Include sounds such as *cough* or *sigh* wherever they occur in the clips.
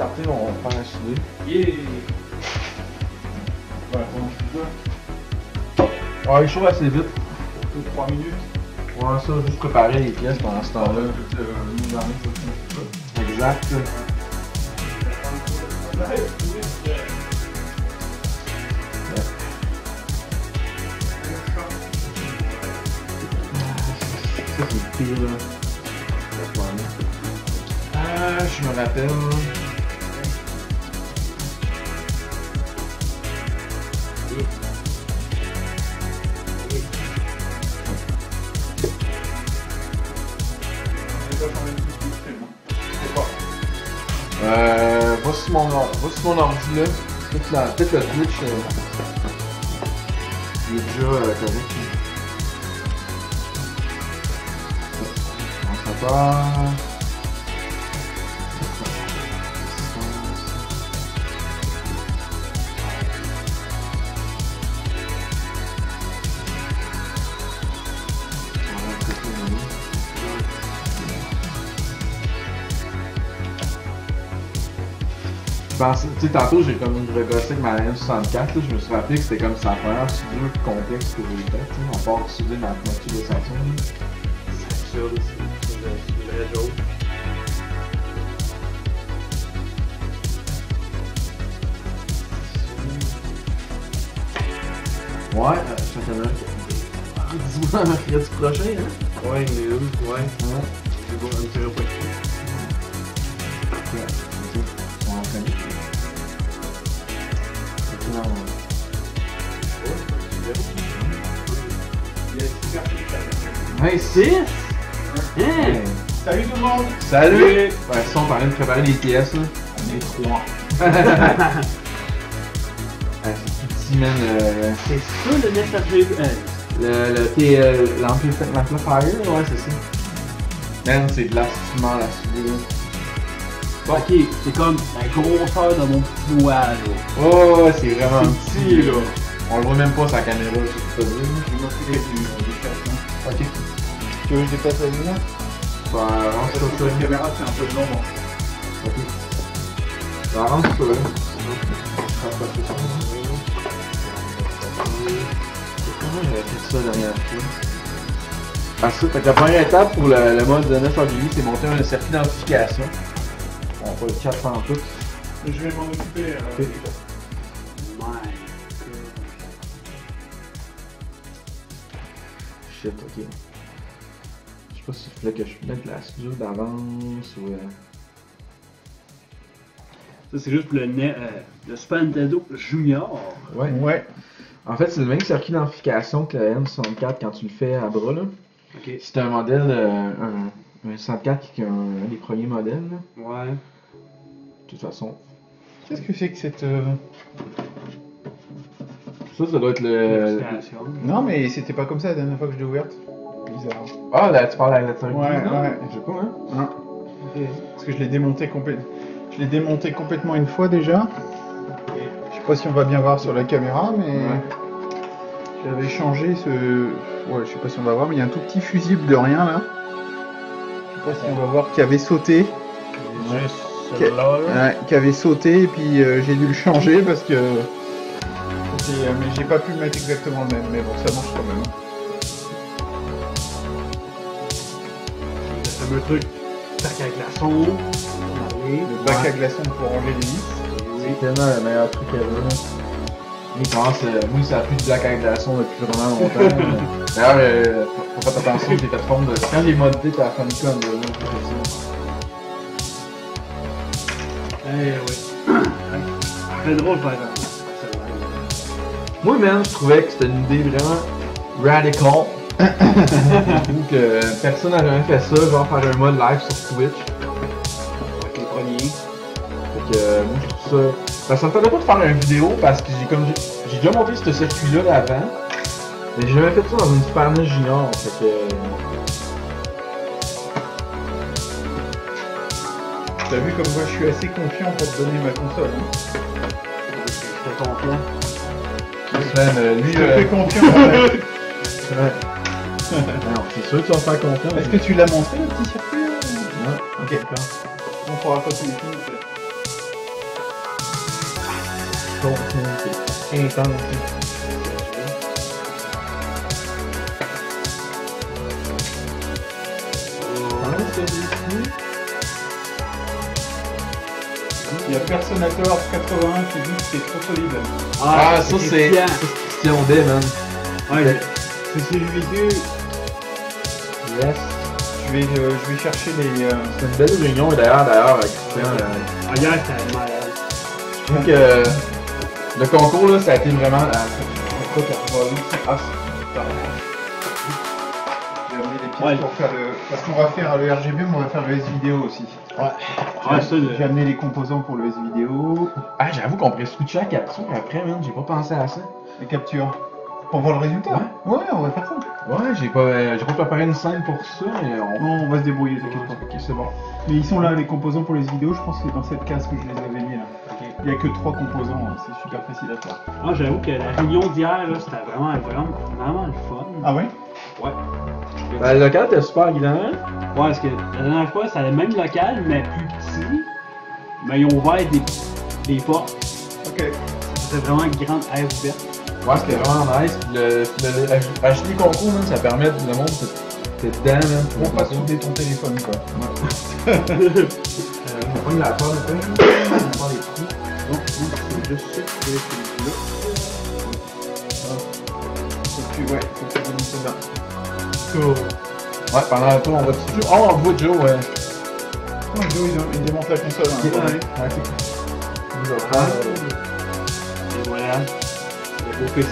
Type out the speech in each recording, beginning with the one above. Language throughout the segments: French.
starter, on va faire un souder. Yeah! Ouais, on Ouais, il chauffe assez vite. 3 minutes. Ouais, ça, juste préparer les pièces pendant ce temps-là. Exact. Ça, c'est le pire, là. Ah, je me rappelle. Mon, sur mon ordi là. Peut-être la- peut-être le Twitch. Euh, il est déjà euh, correct. On s'attend. Tu sais, tantôt j'ai comme regossé avec ma N64, là, je me suis rappelé que c'était comme sa première soudure complexe que j'ai faite, tu sais, à part souder ma moitié de là. C'est absurde. C'est une vraie joke. Ouais, euh, certainement. *laughs* Dis-moi mercredi prochain, hein? Ouais, une, ouais. Ouais. C'est. Hein? Salut tout le monde! Salut! Ouais, ça, on parlait de préparer les pièces, là. On est trois. *laughs* *laughs* Ouais, c'est tout petit, man. euh, C'est ça le net HV. Euh, Le, le, t'es, euh, l'amplifi- l'amplifier, ouais, c'est ça. Man, c'est de l'assumant, la soudure. Ok, c'est comme la grosseur de mon petit doigt, là. Oh, c'est vraiment petit, là. On le voit même pas sa caméra, je sais pas Tu veux que je déplace la lumière Bah, Parce sur la caméra c'est un peu de l'ombre. Ok. Bah, sur ça. Comment j'avais fait ça la dernière fois? Ah, ça, fait que la première étape pour le, le mode 9 RGB, c'est monter un circuit d'identification. On va le 4 en tout. Je vais m'en occuper. euh, Shit, ok. Je sais pas si je voulais que je mette la soudure d'avance ou. euh, Ça, c'est juste pour le, net, euh, le Super Nintendo Junior. Ouais. Ouais. En fait, c'est le même circuit d'amplification que le M64 quand tu le fais à bras. là. Ok. C'est un modèle, euh, un, un 64 qui est un, un des premiers modèles. là. Ouais. De toute façon. Qu'est-ce que c'est que cette. euh, Ça, ça doit être le. Non, mais c'était pas comme ça la dernière fois que je l'ai ouverte. Bizarre. Ah, là, tu parles à la tête. Ouais, ouais. Je sais pas, hein. Hein Parce que je l'ai démonté complètement. Je l'ai démonté complètement une fois déjà. Je sais pas si on va bien voir sur la caméra, mais Ouais. j'avais changé ce. Ouais, je sais pas si on va voir, mais il y a un tout petit fusible de rien là. Je sais pas si on va voir qui avait sauté. Là. Ouais, qui avait sauté et puis euh, j'ai dû le changer parce que. euh, Mais j'ai pas pu le mettre exactement le même, mais bon, ça marche quand même. Fameux truc. Tac à glaçon. Allez. Le bac à glaçons pour ranger les vis. C'est tellement le meilleur truc. Moi, je pense, euh, moi, ça a plus de black à glaçon depuis vraiment longtemps. là. *laughs* D'ailleurs, euh, faut faire attention, j'ai fait fondre. de- Quand j'ai modé ta Famicom. Eh oui. *coughs* Très drôle, par exemple. Moi, man, je trouvais que c'était une idée vraiment radical. *laughs* Que personne n'a jamais fait ça, genre faire un mode live sur Twitch. Avec les premiers. Fait que euh, moi, je trouve ça. Ben, ça me tentait pas de faire une vidéo parce que j'ai comme. J'ai déjà monté ce circuit-là avant. Mais j'ai jamais fait ça dans une Super NES Junior. Fait que. euh, T'as vu comme moi je suis assez confiant pour te donner ma console. Hein? Ton plan. Man, euh, lui, Je te euh, fais confiance. *laughs* ouais. Alors, c'est sûr que tu vas faire confiance. Est-ce que tu l'as monté le petit circuit Ouais, Ok. On pourra continuer. sauce, man. C'est intense. Il y a Personator 81 qui dit que c'est trop solide. Ah, ça, c'est. bien. C'est Christian Day, man. Ouais, c'est celui vidéo. Yes. Je vais, euh, je vais chercher les. euh, C'est une belle réunion, d'ailleurs, d'ailleurs, Christian. euh, Ah, hier, c'était malade. Je trouve que le concours, là, ça a été vraiment. euh, Écoute, on va aller- Ah, c'est-. J'ai amené les pièces Ouais. pour faire le. Parce qu'on va faire le RGB, mais on va faire le S vidéo aussi. Ça, le- J'ai amené les composants pour le S vidéo, Ah, j'avoue qu'on pourrait switcher à capture après, man. J'ai pas pensé à ça. les captures. Pour voir le résultat Ouais. Ouais, on va faire ça. Ouais, j'ai pas, j'ai pas préparé une scène pour ça, mais on. Non, on va se débrouiller, t'inquiète pas. Ok, c'est bon. Mais ils sont là, les composants pour les vidéos, je pense que c'est dans cette case que je les avais mis là. Il n'y a que trois composants, hein, c'est super facile à faire. Ah, j'avoue que la réunion d'hier, là, c'était vraiment, vraiment, vraiment le fun. Ah ouais? Ouais. Ben, le local était super grand. Ouais, parce que la dernière fois, c'était le même local, mais plus petit. Mais ils ont ouvert des, des portes. Ok. C'était vraiment une grande aire ouverte. Ouais, c'était vraiment nice. Le, le, le- ach- acheter les concours, ça permet de le monde, t'es dedans, man. Pour pas souder ton téléphone quoi. *laughs* Euh, on prend la peu. On prend les trous. Donc, c'est juste ça que je là. Faut que tu, ouais, faut que tu donnes ça là. Ouais, pendant le tour, on va dessus. Oh, on voit Joe, ouais. Oh, Joe, il, il démonte la console. hein. Ouais, ouais, c'est cool. Prendre, euh, Et voilà. Le PC.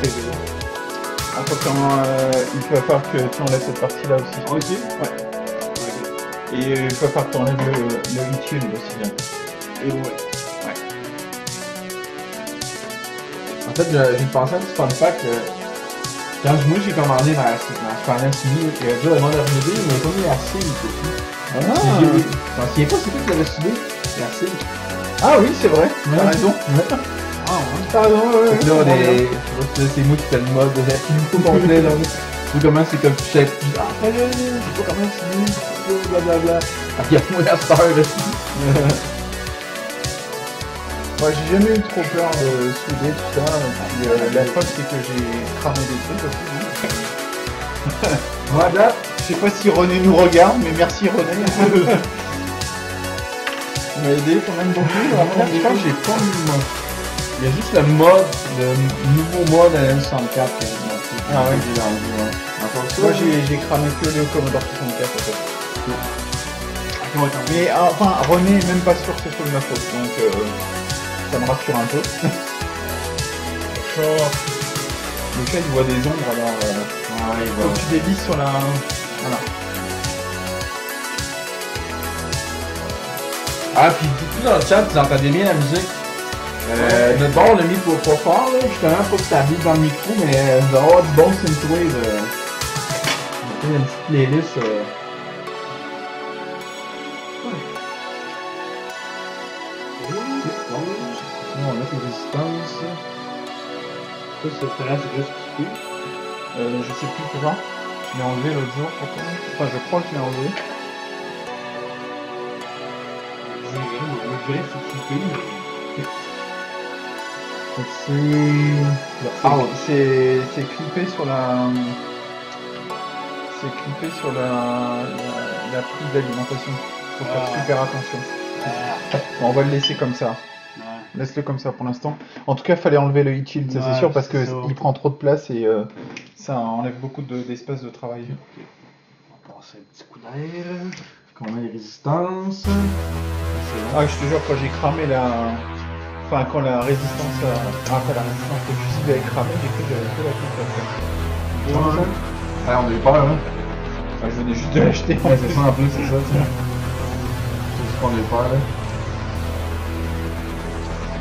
En fait, euh, il va falloir que tu enlèves cette partie là aussi. Ah? Ouais. Et il va falloir que tu enlèves le, aussi. hein. Et ouais. En fait, j'ai pensé à un petit fun fact. euh, Quand moi j'ai commandé dans, dans Super NES Mini, il y a déjà le mais il m'a pas mis la cible dessus. Ah. Je souviens pas c'est quoi qui l'avait soudé, la cible. Ah oui, c'est vrai. T'as raison. Ah, ouais. Là, on est. là, c'est moi qui fais le mode de tout complet, là. Comment c'est comme puis, Ah, je sais pas comment c'est, blablabla. Il la star, là. Moi, j'ai jamais eu trop peur de souder tout ça. Puis, euh, la preuve, c'est que j'ai cramé des trucs aussi. hein. *laughs* Voilà. Je sais pas si René nous regarde, mais merci René. *laughs* Tu m'as aidé quand même beaucoup. Je que j'ai pas mode. Il y a juste le mode, le nouveau mode à N64 que j'ai monté. Ah ouais. J'ai enlevé, ouais. Encore ça. Moi, j'ai cramé que le Commodore 64 en fait. Ouais, attends. Mais ah, enfin, René est même pas sûr que ce soit de ma faute, donc euh, ça me rassure un peu. Le chat, il voit des ombres alors. Euh, Ouais, il va. que tu dévises sur la. Voilà. Ah, puis du coup, dans le chat, vous entendez bien la musique. Euh, notre bord, on l'a mis pour pas fort, là, justement, pour que ça vibre dans le micro, mais euh, vous allez avoir du bon synthwave. Euh, on fait une petite playlist. Euh, Sinon, on a tes résistances. Ça, ce là c'est juste coupé. Euh, je sais plus pourquoi. Je l'ai enlevé l'autre jour, pourquoi Enfin, je crois que je l'ai enlevé. Je moi, je que c'est coupé, mais. C'est. Ah, c'est c'est clippé sur la. C'est clippé sur la, la, la prise d'alimentation. Faut faire Ah. super attention. Ah, Bon, on va le laisser comme ça. ouais. Laisse-le comme ça pour l'instant. En tout cas, fallait enlever le heat shield, ça c'est sûr, parce que c'est ça. il prend trop de place et euh, ça enlève beaucoup de- d'espace de travail. On va passer un petit coup d'air. Qu'on a les résistances. Ah, je te jure, quand j'ai cramé la. Enfin, quand la résistance. Ah, pas la résistance, le fusible avait cramé, j'ai cru que j'avais fait la console. Ouais, on a eu peur, hein. Ah, je venais juste de l'acheter. Ouais, c'est ça en plus, c'est ça. C'est ce qu'on a eu peur, là.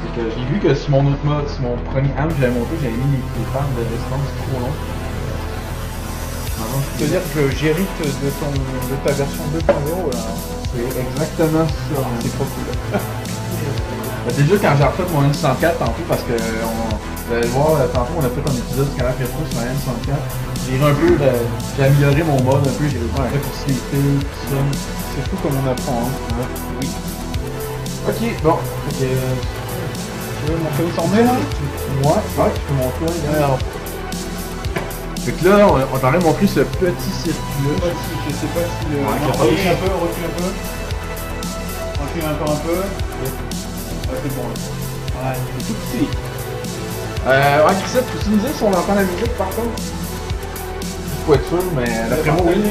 Fait que j'ai vu que sur mon autre mode, sur mon premier amp que j'avais monté, j'avais mis les, fans de distance trop longs. Maintenant, Je veux dire que j'hérite de, ton, de ta version 2.0 là. c'est exactement ça. C'est trop cool. *laughs* Ben, déjà, quand j'ai refait mon N64 tantôt, parce que on, vous allez le voir, euh, tantôt on a fait un épisode du canal rétro sur la N64, j'ai un peu, euh, j'ai amélioré mon mode un peu, j'ai raccourci les fils, tout ça. C'est fou comme on apprend. Hein. Oui. Ok, bon. Euh, Tu veux montrer où t'en es là? Ouais, ouais, tu peux montrer. là. Alors, Fait que là, on, on t'aurait montré ce petit pas si, je sais pas si le. Ouais, non, capable. recule un peu, recule un peu. Recule encore un peu. Ouais, c'est bon. là. Ouais, c'est tout petit. Euh, ouais, Christophe, peux-tu nous dire si on entend la musique par contre? Faut être sûr, mais d'après moi, oui.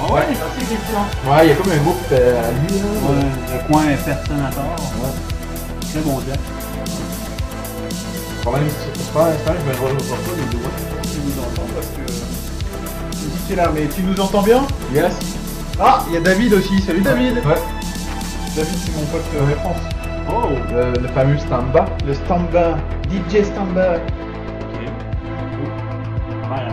Ah ouais? Merci Christian. Ouais, il y a comme un groupe euh, à lui, là. Ouais, le coin personnateur. Ouais. Très bon jet. Le problème, c'est c'est pas l'instant, je vais revoir pas les doigts. Tu nous entends parce que. Tu dis que t'es là, mais tu nous entends bien? Yes. Ah, il y a David aussi. Salut David Ouais. David, c'est mon pote euh, référence. Oh! Le, le fameux stand-by. Le Stamba, DJ Stamba. Ok. Voilà.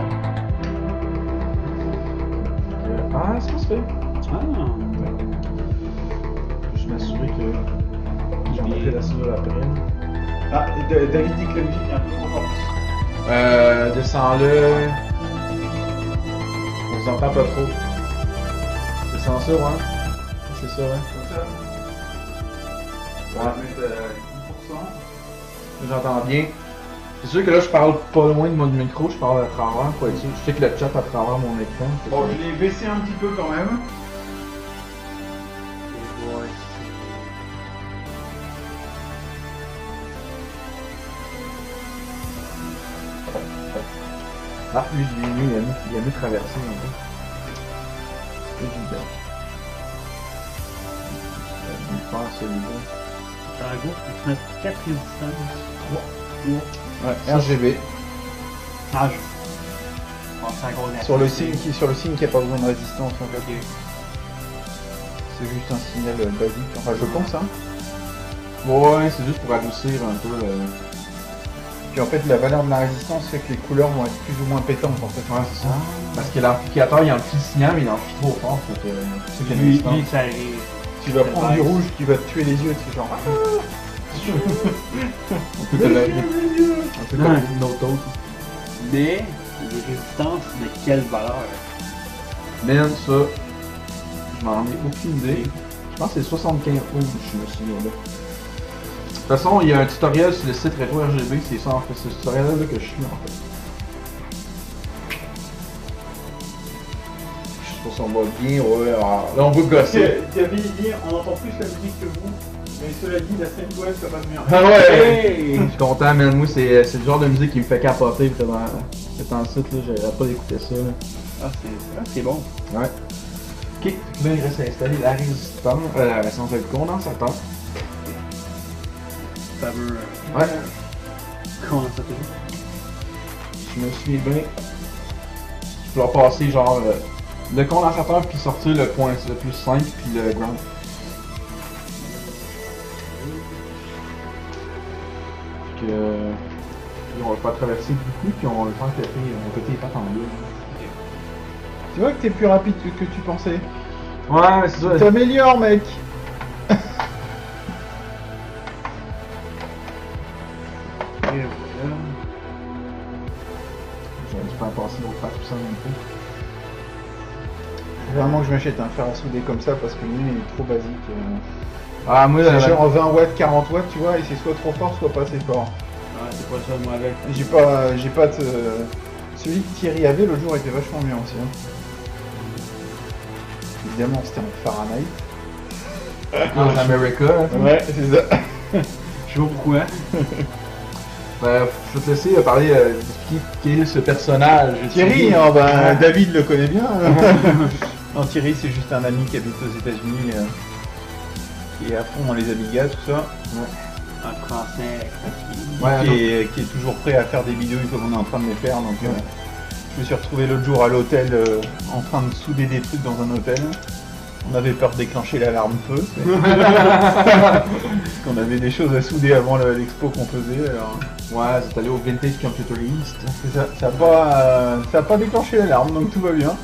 Ah, c'est pas super. Ah! Je m'assurer que j'en mettrai la sur après. Ah, D- David dit que la musique est un peu trop forte. Euh, descends-le. On s'entend pas trop. Descends ça, ouais. C'est ça, ouais. Comme ça. On va mettre euh, 10%. J'entends bien. C'est sûr que là, je parle pas loin de mon micro, je parle à travers, être sûr. Je sais que le chat à travers mon écran. Bon, je l'ai baissé un petit peu quand même. Ah, lui, je l'ai mis, il a mis, il a mis traversé un peu. C'est évident. Je faire celui-là. 4 résistances. Ouais, RGB. Ah, gros Sur le signe qui, sur le signe qui a pas besoin de résistance en fait. C'est juste un signal euh, basique. Enfin, je pense hein. Ouais, c'est juste pour adoucir un peu. euh, Puis en fait, la valeur de la résistance fait que les couleurs vont être plus ou moins pétantes en fait. Ouais, c'est ça. Parce que l'amplificateur, il amplie le signal, mais il trop fort. Fait qu'il y a une Lui, distance. lui, ça arrive. Tu vas prendre du rouge qui va te tuer les yeux, c'est genre. Comme Ouais. une autre autre. Mais, les résistances de quelle valeur? Man, ça, je m'en ai aucune idée. Je pense que c'est 75 ohms, je me souviens là. De toute façon, il y a un tutoriel sur le site Retro RGB, c'est ça en fait, c'est ce tutoriel là que je suis en fait. On va bien, ouais. ah, Là, on va gosser. David dit on entend plus la musique que vous, mais cela dit, la scène web ça passe bien. Ah ouais! Hey! Je suis content, man. Moi, c'est c'est le genre de musique qui me fait capoter vraiment. C'est en site, là, j'aurais pas d'écouter ça. Là. Ah, c'est ah, c'est bon. Ouais. Ok, là, il reste à installer la résistance, euh, la résistance, le condensateur. Fameux. euh, Ouais. Comment ça s'appelle? Je me suis bien. Je dois passer genre euh, le condensateur puis sortir le point le plus simple puis le ground. Fait que. euh, puis on va pas traverser beaucoup puis on va le faire péter, on va péter les pattes en deux. Tu vois que t'es plus rapide que, que tu pensais. Ouais, c'est ça. T'améliores, mec. Vraiment que je m'achète un fer à souder comme ça parce que le mien il est trop basique. euh. Ah, moi, C'est genre 20 watts, 40 watts, tu vois, et c'est soit trop fort, soit pas assez fort. Ouais, c'est pas ça, moi, avec. J'ai pas, j'ai pas de... Celui que Thierry avait l'autre jour était vachement bien aussi. hein. Évidemment, c'était en Fahrenheit. en America. hein. Ouais, c'est ça. *laughs* Je pas pourquoi. Ben, je vais te laisser euh, parler, euh, d'expliquer qui est ce personnage. Thierry, hein, bah, David le connaît bien. *laughs* non, Thierry, c'est juste un ami qui habite aux États-Unis, euh, qui est à fond dans les Amiga, tout ça, Un français. Ouais, qui, est, qui est toujours prêt à faire des vidéos une fois qu'on est en train de les faire. Donc, euh, je me suis retrouvé l'autre jour à l'hôtel euh, en train de souder des trucs dans un hôtel. On avait peur de déclencher l'alarme feu. c'est- *laughs* Parce qu'on avait des choses à souder avant le- l'expo qu'on faisait. Alors... Ouais, c'est allé au Vintage Computer East. C'est ça, ça a pas, euh, ça a pas déclenché l'alarme, donc tout va bien.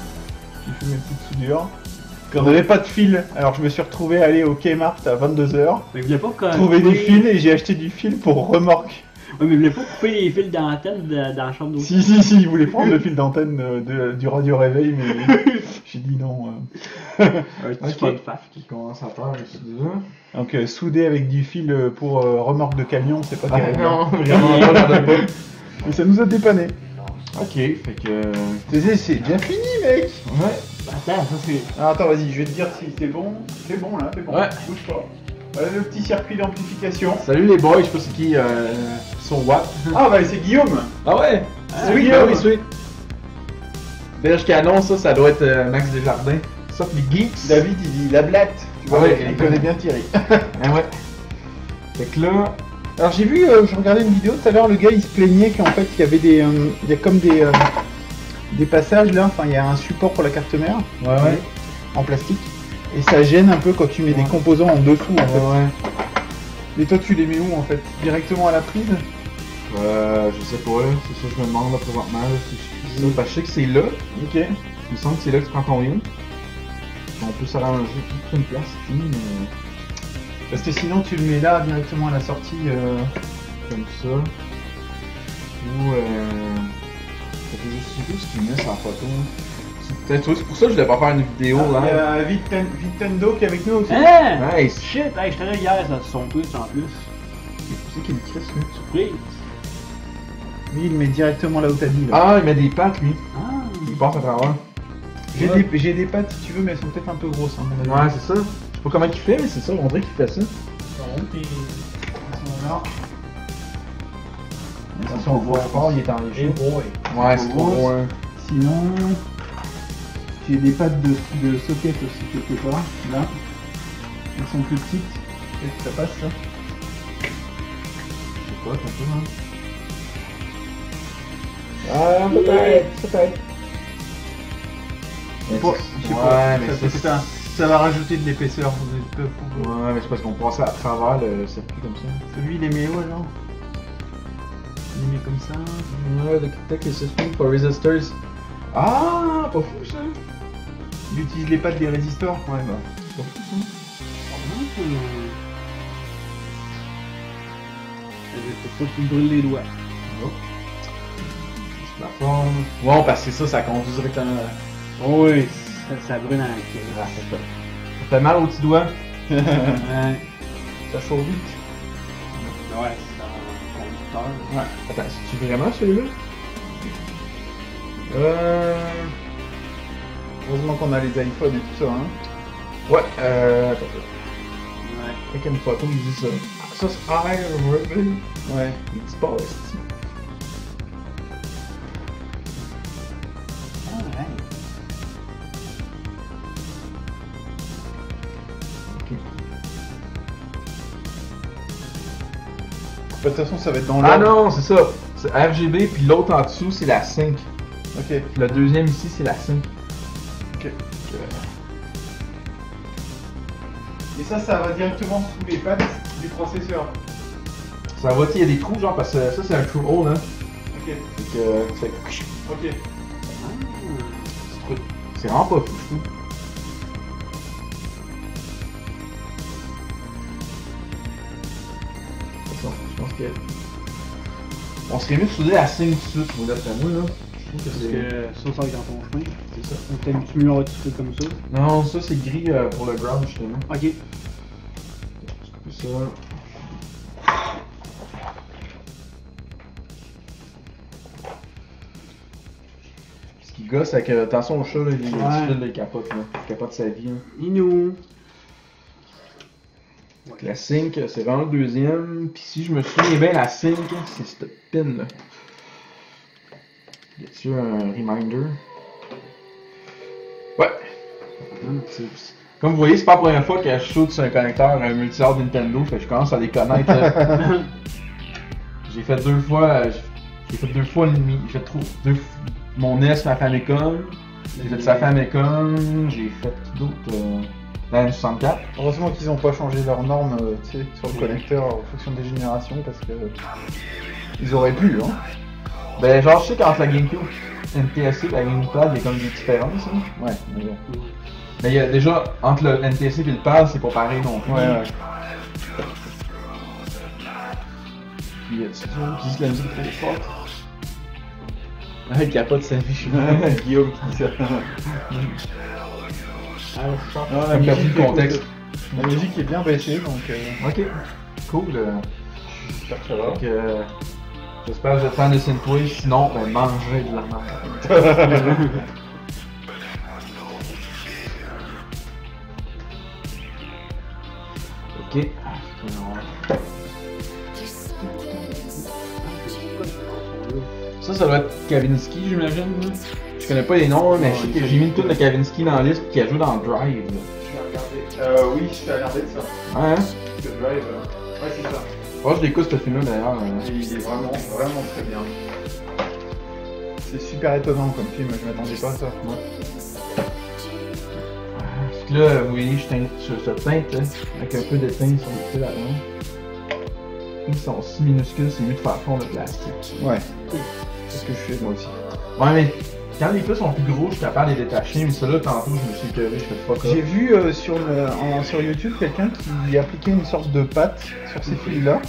J'ai fait mes petites soudures. Puis on n'avait pas de fil, alors je me suis retrouvé à aller au Kmart à 22h, Mais vous voulez pas quand trouver du fil et j'ai acheté du fil pour remorque. Ouais, mais il voulait pas couper les fils d'antenne de- dans la chambre d'hôtel? Si, si, si, il voulait prendre le fil d'antenne euh, de- du radio réveil, mais *laughs* j'ai dit non. euh. Un petit Ok. fun fact. Qui commence à faire. Donc euh, soudé avec du fil euh, pour euh, remorque de camion, c'est pas terrible. Ah, non, vraiment, non, pas. *laughs* Mais ça nous a dépanné. Ok, fait que. Sais, c'est bien fini, mec Ouais. Attends, ça c'est. Ah, Attends, vas-y, je vais te dire si c'est bon. C'est bon là, c'est bon. Ouais. Bouge pas. Voilà le petit circuit d'amplification. Salut les boys, je sais pas c'est qui, euh. So what? Ah bah c'est Guillaume Ah ouais? Ah, oui, Guillaume. oui, oui. Belge Canon, ça, ça doit être euh, Max Desjardins. Sauf les geeks. David il dit la blatte. Tu vois, Ah ouais, il connaît bien Thierry. Ah ouais. Fait que là. Alors j'ai vu, euh, je regardais une vidéo tout à l'heure, le gars il se plaignait qu'en fait il y avait des, euh, il y a comme des, euh, des passages là, enfin il y a un support pour la carte mère Ouais, ouais. en plastique et ça gêne un peu quand tu mets des composants en dessous en fait. Ouais, ouais. Mais toi tu les mets où en fait? Directement à la prise? Euh, je sais pas. C'est ça que je me demande là présentement. Là, si je que je sais que c'est là. Ok. Il me semble que c'est là que tu prends ton in. On peut s'arranger toute une place mais Parce que sinon tu le mets là directement à la sortie. euh, comme ça. Ou euh. Ça fait juste je sais plus ce qu'il met sur la photo. C'est peut-être c'est pour ça que je voulais pas faire une vidéo Il y là. a Viten- Vitendo qui est avec nous aussi. Hein? Nice! Shit! Hey, j'étais là hier, ça son Twitch en plus. C'est qui le Chris lui? Surprise! Lui il le met directement là où t'as dit. Là. Ah, il met des pattes lui. Ah! Il passe à travers. J'ai ouais. des, j'ai des pattes si tu veux, mais elles sont peut-être un peu grosses. Hein, Ouais, c'est ça. Pas comment il fait, mais c'est ça, on dirait qu'il fait ça. Attention, on voit fort, il est en léger. Ouais, c'est trop loin. Sinon, j'ai des pattes de, de socket aussi quelque part, là. Elles sont plus petites. Est-ce que ça passe ça? Je sais pas, un peu, hein. Ah, peut-être, peut-être. Pas- Ouais, pas, mais c'est ça, ça va rajouter de l'épaisseur. vous êtes peu pour- Ouais, mais c'est parce qu'on passe à travers le circuit comme ça. Celui il est mis où alors Il est mis comme ça. Ouais, le Tech is system for resistors. Ah, pas fou ça. Il utilise les pattes des résistors. Ouais, bah. Pas fou ça. Faut pas que tu brûles les doigts. C'est la forme. Bon, parce que c'est ça, ça conduit directement. Oh oui, ça, ça brûle dans la Ah, c'est ça. Ça fait mal au petit doigt. Ouais. Ça chauffe vite. Ouais, c'est un conducteur. Ouais. Attends, c'est-tu vraiment celui-là? Euh. Heureusement qu'on a les iPhones et tout ça. Hein. Ouais, euh. Attends, Ouais. avec une photo, il dit ça. Ah, ça c'est Ribbon. Ouais. Il dit De toute façon, ça va être dans Ah non, c'est ça. C'est RGB, puis l'autre en dessous, c'est la 5. Ok. Puis le deuxième ici, c'est la 5. Ok. Et ça, ça va directement sous les pattes du processeur. Ça va, il y a des trous, genre, parce que ça, c'est un true hole, hein. Ok. Que, euh, c'est Ok. c'est vraiment pas fou, je trouve. Que. On serait mieux souder la 5 tout de suite, moi, d'après moi, là. Je trouve que Parce c'est. que ça, ça va être dans ton chemin. C'est ça. Un petit truc comme ça? Non, ça, c'est gris euh, pour le ground, justement. Ok. Je ça. Ce qui gosse, c'est que, attention au chat, là, il, Ouais. il, il capote, là. Il capote sa vie, là. Inou. La 5, c'est vraiment le deuxième. Puis si je me souviens bien, la 5, c'est cette pin là. Y a-tu un reminder? Ouais. Comme vous voyez, c'est pas la première fois que je saute sur un connecteur un multi-hard Nintendo, fait que je commence à les connaître. *laughs* j'ai fait deux fois, j'ai fait deux fois et demi. J'ai fait trop, deux, mon NES, ma Famicom. J'ai fait sa Famicom, j'ai fait d'autres. Euh, la N64. Heureusement qu'ils n'ont pas changé leurs normes euh, tu sais, sur le connecteur en fonction des générations parce que ils auraient pu. Hein. Ben, genre, je sais qu'entre la GameCube, NTSC et la GamePad, il y a comme des différences. Hein. Ouais, mais bon. Mais il y a déjà, entre le NTSC et le pad, c'est pas pareil non plus. Ouais, ouais. puis il y a du son, puis juste la musique est très forte. Ah, il capote sa vie, je suis Guillaume qui dit ça. *laughs* Ah, je perd le contexte. La musique est bien baissée, donc euh, Ok, cool. euh, j'espère que ça va. Donc, euh, j'espère que vous êtes fan de Synthwave, sinon, ben, mangez de la merde. *laughs* ok. Ça, ça doit être Kavinsky, j'imagine. Je connais pas les noms, mais je sais que j'ai mis une tune de Kavinsky dans la liste qui a joué dans Drive. Je vais regarder. Euh, oui, je vais regarder ça. Ouais, hein? Le Drive. euh, Ouais, c'est ça. Moi, je l'écoute ce film-là d'ailleurs. euh. Il est vraiment, vraiment très bien. C'est super étonnant comme film, je m'attendais pas à ça. Parce que là, vous voyez, je teinte sur ce teinte, là, avec un peu de teinte sur le fil avant. Ils sont si minuscules, c'est mieux de faire fond de plastique. Ouais. C'est ce que je fais moi aussi. Ouais, mais quand les sont plus gros, je suis capable de les détacher, mais ceux-là, tantôt, je me suis écœuré, je fais fuck J'ai vu euh, sur, le, en- sur YouTube quelqu'un qui appliquait une sorte de pâte sur ces fils-là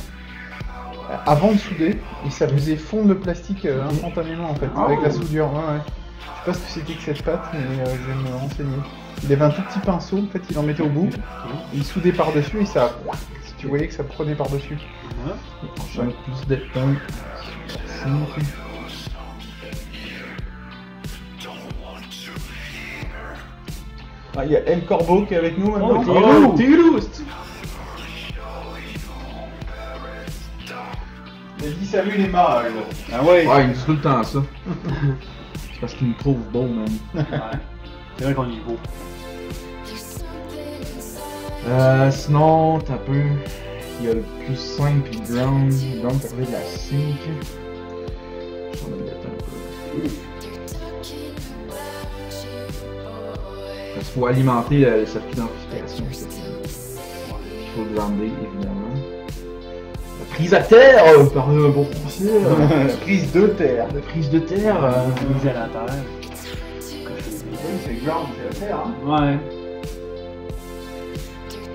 euh, avant de souder et ça faisait fondre le plastique euh, instantanément en fait Ah avec la ouais. soudure. Ouais, ouais. Je sais pas ce que c'était que cette pâte mais euh, je vais me renseigner. Il avait un tout petit pinceau en fait, il en mettait au bout, il soudait par-dessus et ça. Si tu voyais que ça prenait par-dessus. Vais mettre plus Ah, il y a El Corbeau qui est avec nous maintenant. Oh, c'est- Il dit salut les mâles. Ah ouais. Ouais, il me dit tout le temps ça. c'est parce qu'il me trouve beau, man. Ouais. C'est vrai qu'on est beau. Euh, sinon, t'as peu. Il y a le plus 5 puis le ground. Ground, t'as de la 5. Je vais mettre un peu. Parce qu'il faut alimenter le, le circuit d'amplification. Il faut le évidemment. La prise à terre, euh, par un bon français. *laughs* euh, Prise de terre. La prise de terre. euh, Mise à la terre. Oui, c'est ground, c'est la terre. Hein. Ouais.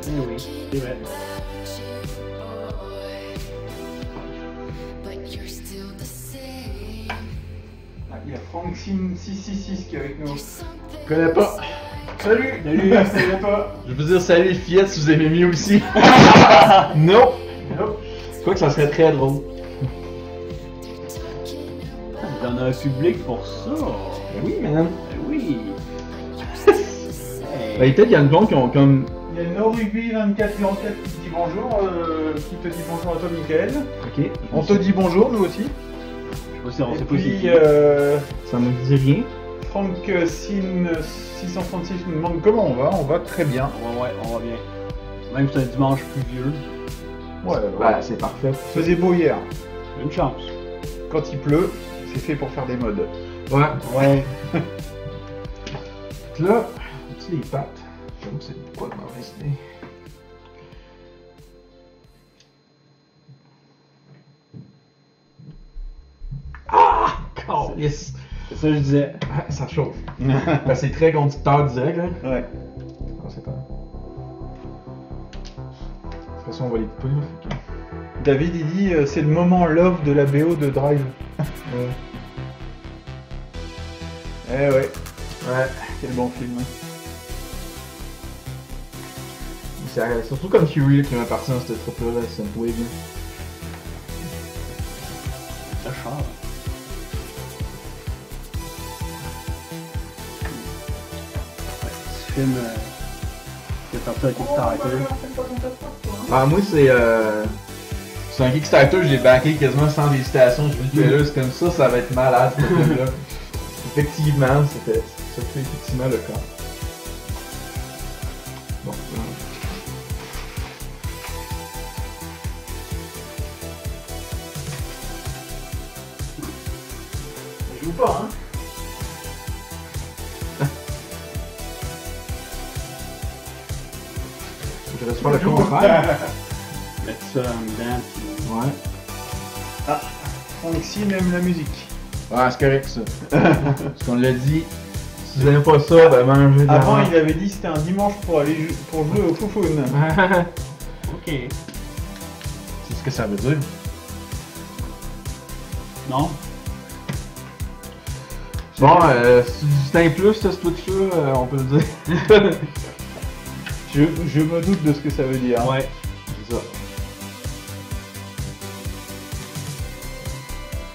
Eh oui, c'est vrai. Ah, il y a Frank Sim 666 qui est avec nous. Je connais pas. Salut! Salut. Salut toi. Je veux dire salut les fillettes si vous aimez mieux aussi. *laughs* non! Nope. Quoi que ça serait très drôle. Il y en a un public pour ça. Ben oui, man. Ben oui. Hey. *laughs* Ben, peut-être qu'il y a une blonde qui ont comme. Il y a NoRugby 24 qui te dit bonjour, euh, qui te dit bonjour à toi Michael. Ok. On te dit bonjour nous aussi. Je sais pas si on puis qui. euh, Ça me dit rien. Frank euh, Sin 636 nous demande comment on va. On va très bien. Ouais, ouais, on va bien. Même si c'est un dimanche pluvieux. Ouais, Ben, c'est parfait. Il faisait beau hier. Une chance. Quand il pleut, c'est fait pour faire des modes. Ouais. Ouais. *laughs* Là, tu les pattes. J'avoue que c'est quoi de mauvaise idée. Ah! Yes! C'est ça que je disais. Ah, Ça chauffe. *laughs* Ben, c'est très conducteur direct, là. Ouais. Ah, c'est pas. De toute façon, on va les couper, là. que- David il dit euh, c'est le moment love de la BO de Drive. *laughs* Ouais. Eh ouais, Ouais. quel bon film. hein. C'est surtout comme Fury qui m'a parti dans cette troupe-là, là, Synthwave. là. Ça char. Film euh, qui est sorti avec Kickstarter. Ah, moi, c'est. Euh... C'est un Kickstarter, je l'ai backé quasiment sans hésitation. Je me disais, là, c'est comme ça, ça va être malade, ce film-là. *laughs* effectivement, c'était. C'était effectivement le cas. Bon, euh, Je joue pas, hein. Reste pas le contraire. Mettre ça en dedans. puis- Ouais. Frank Sin aime la musique. Ouais, c'est correct ça. Parce qu'on l'a dit, si vous aimez pas ça, ben mangez de Avant, il avait dit que c'était un dimanche pour aller pour jouer au foufoune. *laughs* Ok. C'est ce que ça veut dire. Non? Bon, euh, c'est du temps plus, ce Twitch-là, euh, on peut le dire. *laughs* Je, je me doute de ce que ça veut dire. Ouais. C'est ça.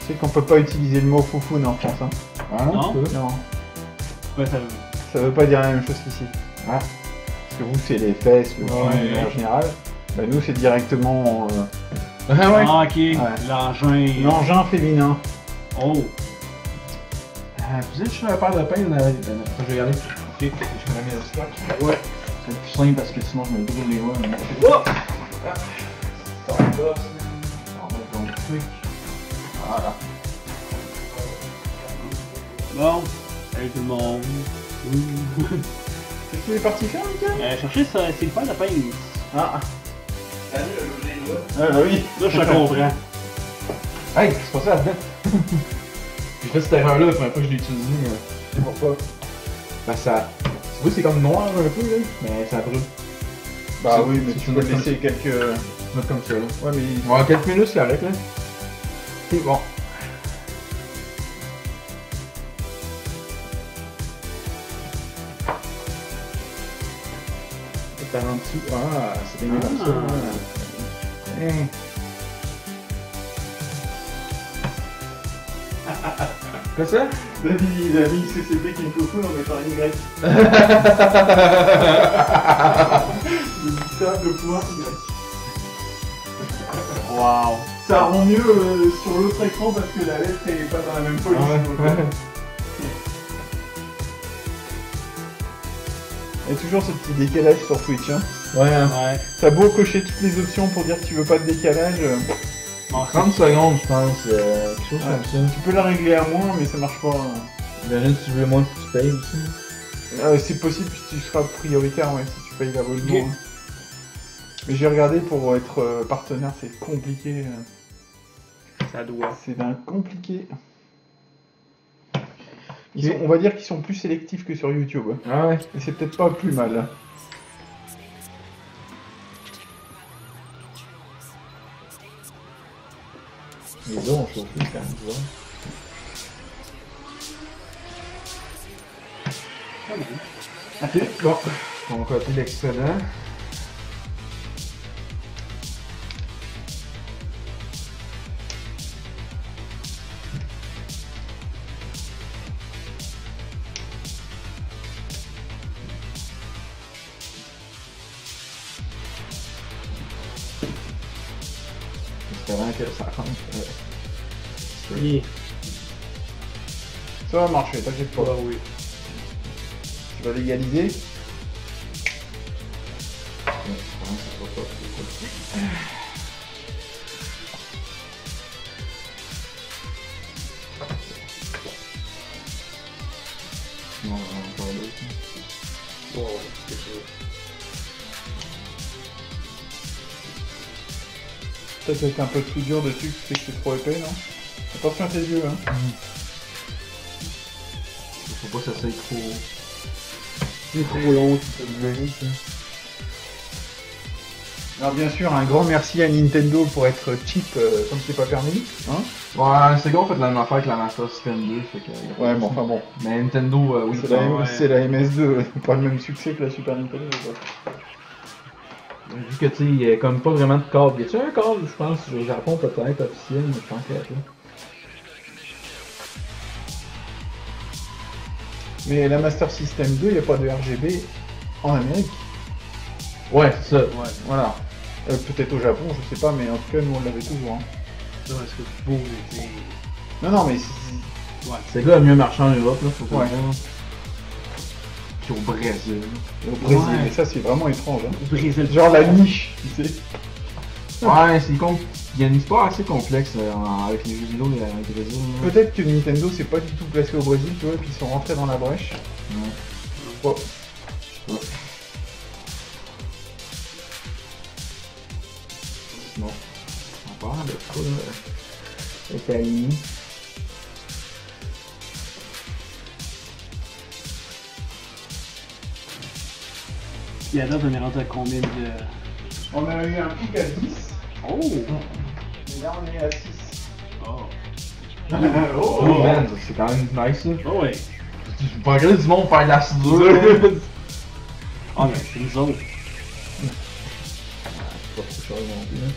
C'est qu'on peut pas utiliser le mot foufoune en France. Hein. Ah, Non. tu. Non, Ouais, ça... ça veut pas dire la même chose qu'ici. Ah. Parce que vous, c'est les fesses, le Ouais, ouais. manière générale. Bah, nous, c'est directement euh, Ah ouais. Ah, ok. L'engin. l'engin féminin. Oh. Ah, vous êtes sur un paire de pain, là. Ben, je vais y aller. Ok, je vais mettre le stock. Ouais. C'est plus simple parce que sinon je me brûle les doigts. mais- Oh! Ah. Ça gosse. On va truc. Voilà. Bon. Salut tout le monde. Qu'est-ce que tu es parti faire, Mickaël Euh, chercher ça, c'est le pain de pince. Ah. Ah bah oui. Là, je te comprends. *laughs* Hey, c'est pas ça *laughs* là-dedans. J'ai fait cette erreur-là la première fois que je l'ai utilisé. mais Je sais pourquoi. Ben ça. Vois, c'est comme noir un peu, là. Mais ça brûle. Bah oui, mais tu peux laisser quelques... Mettre comme ça, là. Ouais, mais... Bon, en quelques minutes, c'est correct, là. C'est bon. Ah, c'est bien comme ça. Ah. ouais. Quoi ça? David, il a mis CCP qui me foufoune en mettant une Y. Le pouvoir Y. Wow. Ça rend mieux euh, sur l'autre écran parce que la lettre est pas dans la même police. Ouais, ouais. Il y a toujours ce petit décalage sur Twitch. Hein. Ouais, hein. Ouais. T'as beau cocher toutes les options pour dire que tu veux pas de décalage, euh, Bon, 30 secondes, je pense. euh, quelque chose Ouais. comme ça. tu peux la régler à moins, mais ça marche pas. hein. Imagine si tu veux moins que tu payes aussi. Euh, c'est possible que tu seras prioritaire ouais, si tu payes hein. Mais j'ai regardé pour être euh, partenaire, c'est compliqué. euh, ça doit. C'est d'un compliqué. Ils sont- on va dire qu'ils sont plus sélectifs que sur YouTube. hein. Ah ouais. Et c'est peut-être pas plus mal. Les os ont chauffé quand même, tu vois. Ah, Ok, bon. On va copier Ça va marcher, t'inquiète pas. Ah oui. Tu vas légaliser. va. Non. Ouais, ouais, c'est. Peut-être avec un peu de soudure dessus, que c'est trop épais, non? Attention à tes yeux, hein. Faut pas que ça soit trop. C'est trop long, c'est ça. Alors bien sûr, un grand merci à Nintendo pour être cheap euh, comme c'est pas permis. Hein Ouais, c'est gros, fait la même affaire que la Master System 2, fait que. ouais, bon, enfin bon. Mais Nintendo, euh, oui, C'est la, va. ouais. c'est la MS2, *laughs* pas le même succès que la Super Nintendo. quoi. Vu que tu sais, il y a comme pas vraiment de câble. Y a-tu un câble, je pense, au Japon peut-être officiel, mais je pense qu'il Mais la Master System 2, il n'y a pas de RGB en Amérique. Ouais, ça. Ouais. Voilà. Euh, Peut-être au Japon, je sais pas, mais en tout cas, nous on l'avait toujours. hein. Est-ce que mais Non, non, mais c'est- Ouais. Gars le mieux marché en Europe, là, faut Ouais. dire. Puis au Brésil. au Brésil, Ouais. mais ça c'est vraiment étrange. hein. Au Brésil. Genre la niche, tu sais. Ouais, *laughs* c'est com... Il y a une histoire assez complexe euh, avec les jeux vidéo et avec le Brésil. là. Peut-être que Nintendo s'est pas du tout placé au Brésil, tu vois, puis ils sont rentrés dans la brèche. Ouais. Bon. Bon. On parle de quoi, là? Italie. Puis à date, on est rentré à combien de. On a eu un pic à 10, Oh! Et là on est à 6. Oh! Oh, oh, man, ça, c'est quand même nice, ça. oh, ouais. Je pas regarder du monde faire de la soudure. Ah, mais c'est nous autres. Pas trop cher non plus, hein.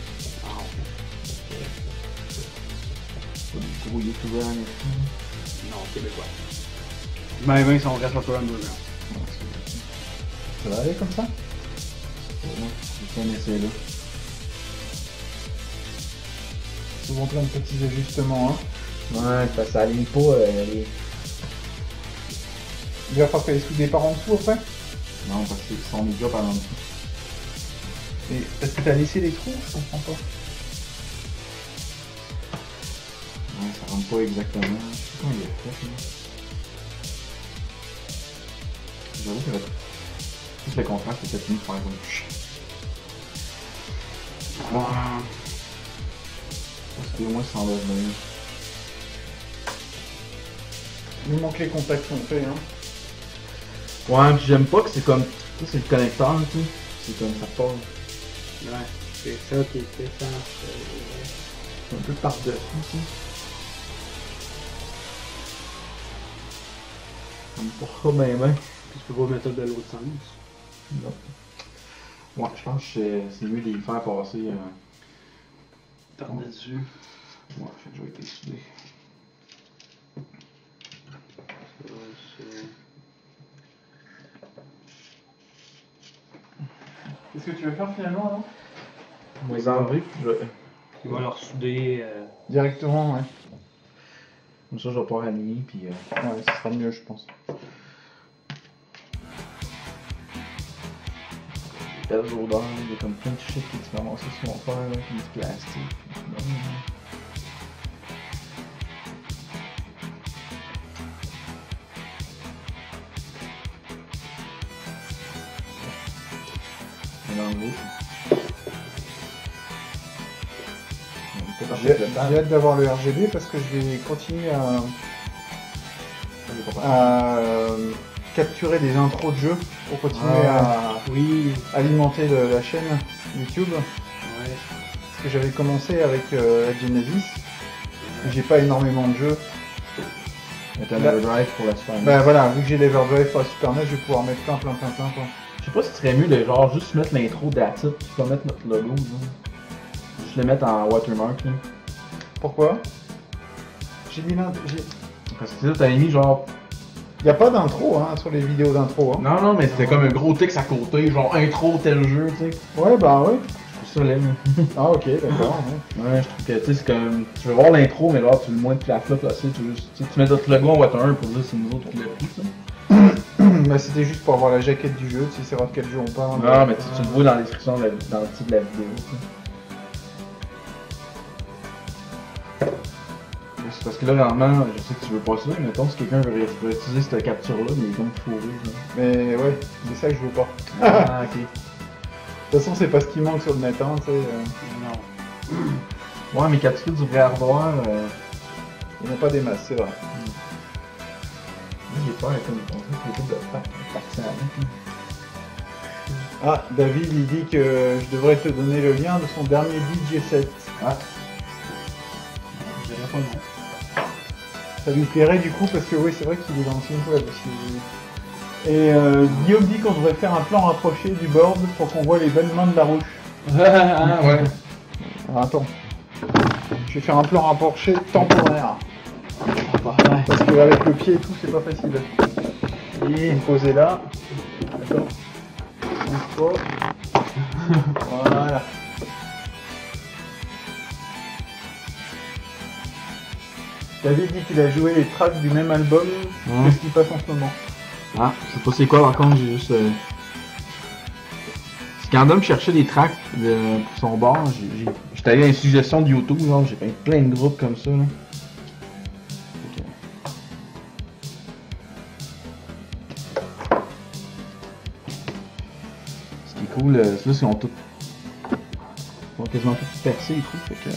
Pas des gros youtubeurs en effet. Non, québécois. Mais ben, si on reste Souvent plein de petits ajustements. Hein. Ouais, que ça aligne pas euh, les. Il va falloir qu'elle souder par en dessous après Non, parce qu'ils sont mis déjà par en dessous. Et parce que t'as laissé les trous Je comprends pas. Ouais, ça rentre pas exactement. Je sais pas comment il a fait, ça. J'avoue que tout le contraste était fini de faire comme Ah, Parce que au moins ça enlève bien. Il nous manque les contacts sont faits. Hein. Ouais, pis j'aime pas que c'est comme. Ça, c'est le connecteur, tu sais. C'est comme ça part. ouais, c'est ça qui était ça. C'est un peu par-dessus, tu sais. Ça me porte pas. Puis tu peux pas mettre ça de l'autre sens. Non. Ouais, je pense que c'est c'est mieux de les faire passer. Euh... Par-dessus. Ouais, fait que je vais être soudé. Ça, Qu'est-ce que tu veux faire finalement va les enlever, puis je vais. Il va leur souder. euh, Directement, ouais. Comme ça, je vais pouvoir aligner, puis. Euh... Ouais, ce sera mieux, je pense. Il y a comme plein de shit que tu peux ramasser sur mon plastique. puis. On peut J'ai hâte d'avoir le RGB parce que je vais continuer à, à, euh, capturer des intros de jeux pour continuer Ah. Oui, à alimenter le- la chaîne YouTube. ouais. Parce que j'avais commencé avec euh, la Genesis. et J'ai pas énormément de jeux. Mais t'as Là- le drive pour la Super NES. Bah voilà, vu que j'ai l'Everdrive pour la Super NES, je vais pouvoir mettre plein plein plein plein quoi. Je sais pas si ce serait mieux de genre juste mettre l'intro d'attitude, puis pas mettre notre logo. là. Juste le mettre en watermark. Là. Pourquoi? J'ai dit l'int- j'ai- Parce que là, t'avais mis genre. Y a pas d'intro hein, sur les vidéos d'intro. Hein. Non, non, mais c'était comme un gros texte à côté, genre intro tel jeu, tu sais. Ouais bah ouais. Je trouve ça laid, mais- Ah ok, d'accord. *laughs* ouais. Ouais, je trouve que, tu sais, c'est comme. Tu veux voir l'intro, mais genre, tu le moins de la flotte aussi, tu juste. Tu mets notre logo en watermark pour dire c'est nous autres qui l'a pris, ça. bah *coughs* c'était juste pour avoir la jaquette du jeu, tu sais savoir de quel jeu on parle. Non, mais tu, tu le vois dans la description, de la- dans le titre de la vidéo, tu C'est parce que là, vraiment, je sais que tu veux pas ça, mais mettons, si quelqu'un veut ré- veut utiliser cette capture-là, mais il est comme fourré. là. Mais ouais, c'est ça que je veux pas. Ah, ok. *laughs* De toute façon, c'est pas ce qui manque sur le net, hein, tu sais. euh, Non. Ouais, mais fais du vrai hardware, euh, Il n'y a pas des masses, c'est vrai. moi, j'ai peur comme on dirait que de pa- partir avec. Ah, David, il dit que je devrais te donner le lien de son dernier DJ7. Ah, Je dirais pas non. Ça lui plairait du coup, parce que oui, c'est vrai qu'il est dans le web aussi. Et euh, Guillaume dit qu'on devrait faire un plan rapproché du board pour qu'on voit les belles mains de la rouche. *laughs* ah ouais. Alors attends. Je vais faire un plan rapproché temporaire. Parce qu'avec le pied et tout, c'est pas facile. Et poser là. D'accord. Voilà. *laughs* David dit qu'il a joué les tracks du même album Ouais. que ce qui passe en ce moment. Ah, je sais pas c'est quoi, par contre, j'ai juste. Euh... Quand Dom cherchait des tracks de... pour son bar, j'étais allé dans les suggestions de YouTube, genre, j'ai fait plein de groupes comme ça, là. Ce qui est cool, euh, c'est là, ils ont tout. Ils quasiment tout percé et tout, fait que.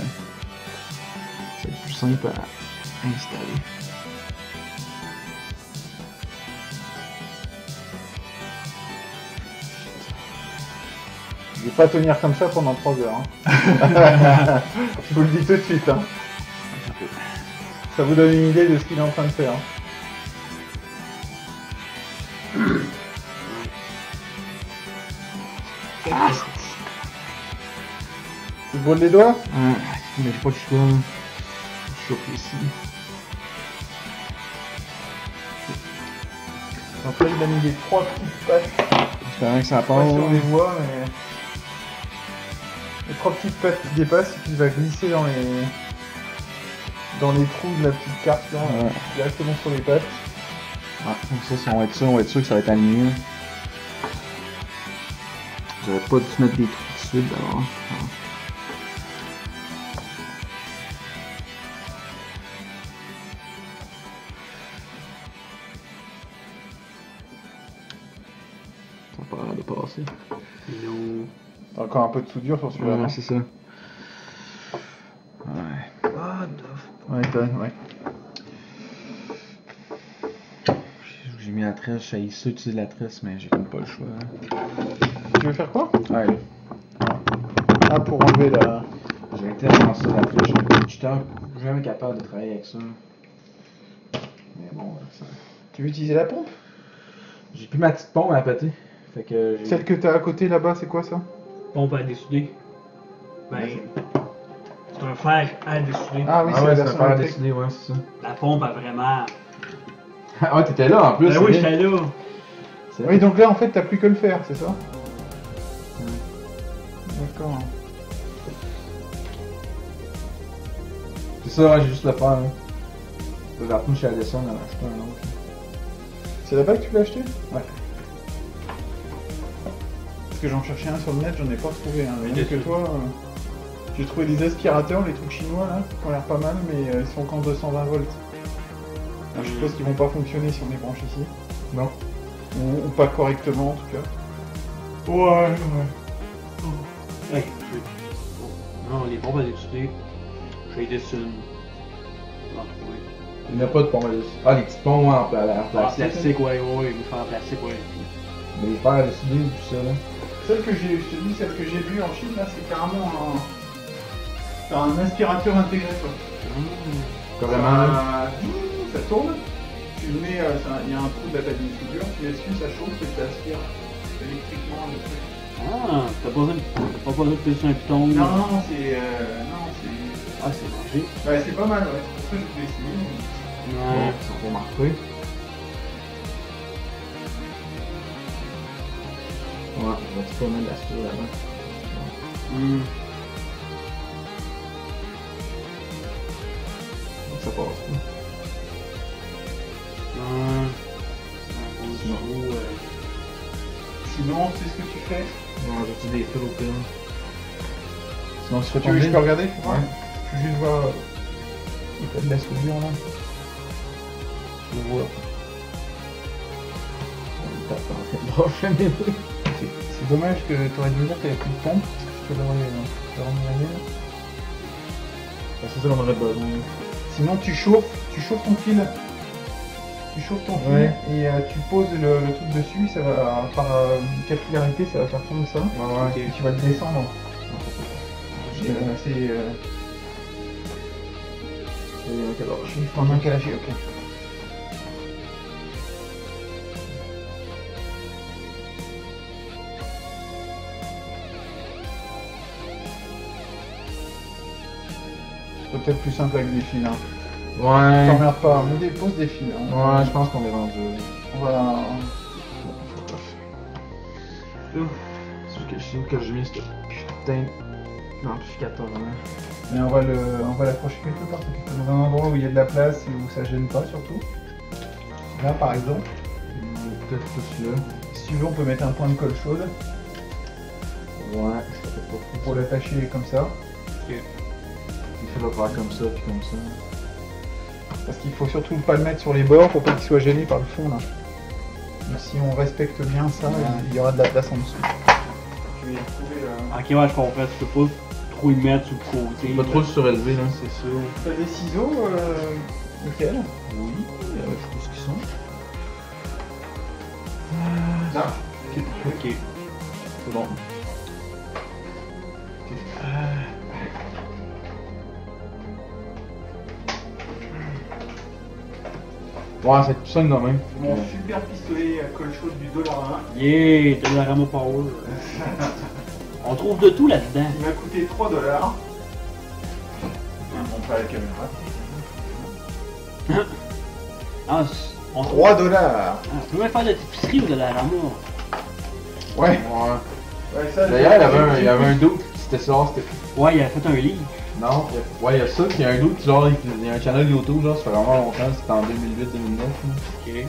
C'est plus simple à installer. Je vais pas tenir comme ça pendant 3 heures. hein. *laughs* Je vous le dis tout de suite. hein. Ça vous donne une idée de ce qu'il est en train de faire. Ah, Tu te brûles les doigts? Ah, mais pas le choix. Je suis ici. Donc là, il a mis des trois petites pattes. J'espère que ça Je sais pas si on les voit, mais. Les trois petites pattes qui dépassent et qu'il va glisser dans les. dans les trous de la petite carte là, Ouais. directement sur les pattes. Ah, donc ça, si on va être sûr, on va être sûr que ça va être aligné. J'aurais pas dû mettre des trous de suite d'abord. Ah. Un peu de soudure sur celui-là. non Ouais, c'est ça. Ouais. Ouais, ouais. J'ai mis la tresse, j'ai essayé d'utiliser la tresse, mais j'ai comme pas le choix. Tu veux faire quoi? Ouais, Ah, pour enlever la. j'ai été avant ça la tresse, j'étais jamais capable de travailler avec ça. Mais bon, ça... Tu veux utiliser la pompe? J'ai plus ma petite pompe à péter. Fait que. Celle que t'as à côté là-bas, c'est quoi ça? Pompe à dessouder. Ben, c'est un fer à dessouder. Ah oui, Ah c'est ouais, c'est version pas à décider, ouais, c'est ça. La pompe a vraiment. Ah ouais, t'étais là en plus. Ben c'est oui, j'étais là. C'est Oui, donc là en fait t'as plus que le faire, c'est ça? D'accord. C'est ça, ouais, j'ai juste le faire. Là. Je vais retourner chez Addison, en acheter un autre. C'est là-bas que tu l'as acheté Ouais. Parce que j'en cherchais un sur le net, j'en ai pas trouvé un. T'es que toi, euh, j'ai trouvé des aspirateurs, les trucs chinois là, qui ont l'air pas mal, mais euh, ils sont qu'en 220 volts. Alors, je suppose qu'ils vont pas fonctionner si on les branche ici. Non. Ou, ou pas correctement en tout cas. Ouais, ouais. Hey, Non, les pompes à dessouder, j'ai des une. Non, oui. Il n'y a pas de pompe à dessus. Ah, les petits ponts en, pla- en En plastique. plastique, ouais, ouais, ouais, il faut faire en plastique, ouais. Mais les faire à décider, tout ça, là. Celle que j'ai, je te dis, celle que j'ai vue en Chine là, c'est carrément un, un aspirateur intégré quoi. Carrément, là. Ça, ça tourne. Tu le mets, euh, il y a un trou de la table de soudure, tu mets dessus, ça chauffe et ça aspire électriquement le truc. Ah, t'as pas besoin de, t'as pas besoin de pisser un piton. Non, non, c'est, euh, non, c'est, Ah, c'est magique. ouais, c'est pas mal, ouais. C'est pour ça que je voulais essayer. Ouais. Ça va Ouais, je vais pas mettre de la soudure là-bas. Ça passe pas. Ouais. Un Sinon. Sinon, tu sais ce que tu fais? Non, j'ai des fils au pire. Sinon, je Tu veux que je peux regarder? Ouais. Je veux juste voir. euh, Il fait de la soudure là. Je le vois. On tape en fait. Bon, je fais dommage que tu aurais dû me dire qu'il n'y avait plus de pompe. Je te l'aurais la mienne. C'est ça qu'on aurait. Sinon, tu chauffes, tu chauffes ton fil. Tu chauffes ton fil Ouais. et euh, tu poses le, le truc dessus. Ça va, par euh, capillarité, ça va faire fondre ça. Ouais, Et tu vas le descendre. C'est euh, c'est, euh, C'est ok, alors. je suis en un calagé, ok. Peut-être plus simple avec des fils. Hein. Ouais. T'emmerdes pas, on dépose des fils. Hein. Ouais, je pense qu'on est rendu. On va. C'est que je sais où que j'ai mis ce putain d'amplificateur là. Mais on va le, on va l'accrocher quelque part, dans un endroit où il y a de la place et où ça gêne pas surtout. Là par exemple, Peut-être plus là. si tu veux on peut mettre un point de colle chaude Ouais, pas pour l'attacher comme ça. Il fait le faire comme ça, puis comme ça. Parce qu'il faut surtout pas le mettre sur les bords pour pas qu'il soit gêné par le fond là. Donc si on respecte bien ça, Ouais. il y aura de la place en dessous. Là. Ok, ouais, je comprends. Tu peux pas trop y mettre sur le côté. Pas trop le surélever là. C'est ça. T'as des ciseaux, euh, Nickel. Oui, euh, je sais ce qu'ils sont. Là. Ok. C'est bon. Ouais, c'est tout ça de même. Mon super pistolet à colle chaude du dollar Yeah, Dollarama Power. *laughs* On trouve de tout là-dedans. Il m'a coûté 3 dollars. On à la caméra. Ah, c- on, 3 dollars Ah, on peut même faire de l'épicerie au Dollarama. Ouais. Ouais. ouais ça, D'ailleurs, il y avait un, il y avait un doute, c'était ça, c'était. Ouais, il a fait un livre. Non, il y a- ouais, il y a ça, puis il y a un doute, genre, il y a un channel YouTube, genre, ça fait vraiment longtemps, c'était en 2008-2009. Ok.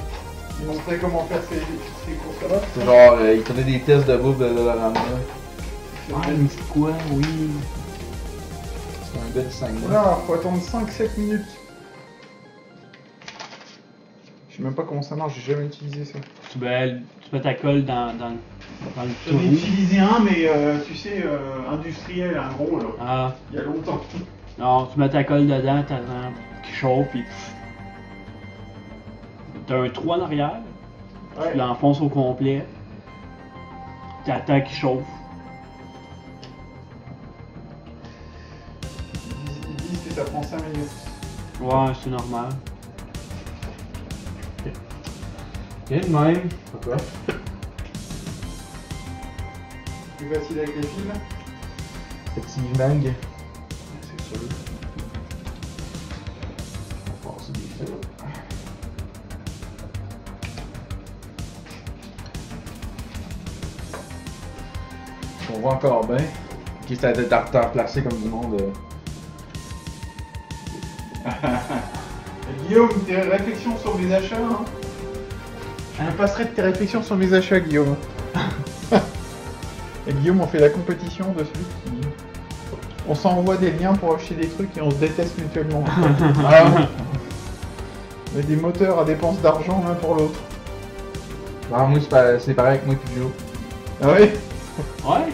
Il montrait comment faire ses, ses courses là-bas. C'est genre, euh, il faisait des tests de bouffe de Dollarama. Ah, mais c'est quoi, oui. C'est un gars de 5 mois. Là, faut attendre 5-7 minutes. Je sais même pas comment ça marche, j'ai jamais utilisé ça. Tu mets, tu mets ta colle dans, dans, dans J'en ai utilisé un, mais euh, tu sais, euh, industriel, un gros là, Ah, il y a longtemps. non, tu mets ta colle dedans, t'as un qui chauffe, puis. T'as un trou en arrière, Ouais. tu l'enfonces au complet. T'attends qu'il chauffe. Ils disent- ils disent que ça prend 5 minutes. Ouais, c'est normal. Et de même. Pourquoi? Plus facile avec les fils. Effectivement. C'est sûr. On va passer des fils. On voit encore bien. Ok, ça a été replacé comme du monde. *laughs* Guillaume, tes réflexions sur mes achats hein? Je me passerai de tes réflexions sur mes achats, Guillaume. *laughs* et Guillaume, on fait la compétition dessus. On s'envoie des liens pour acheter des trucs et on se déteste mutuellement. *laughs* Ah, On a des moteurs à dépense d'argent l'un pour l'autre. ah, moi, c'est pas- c'est pareil avec moi et Joe. Ah oui Ouais?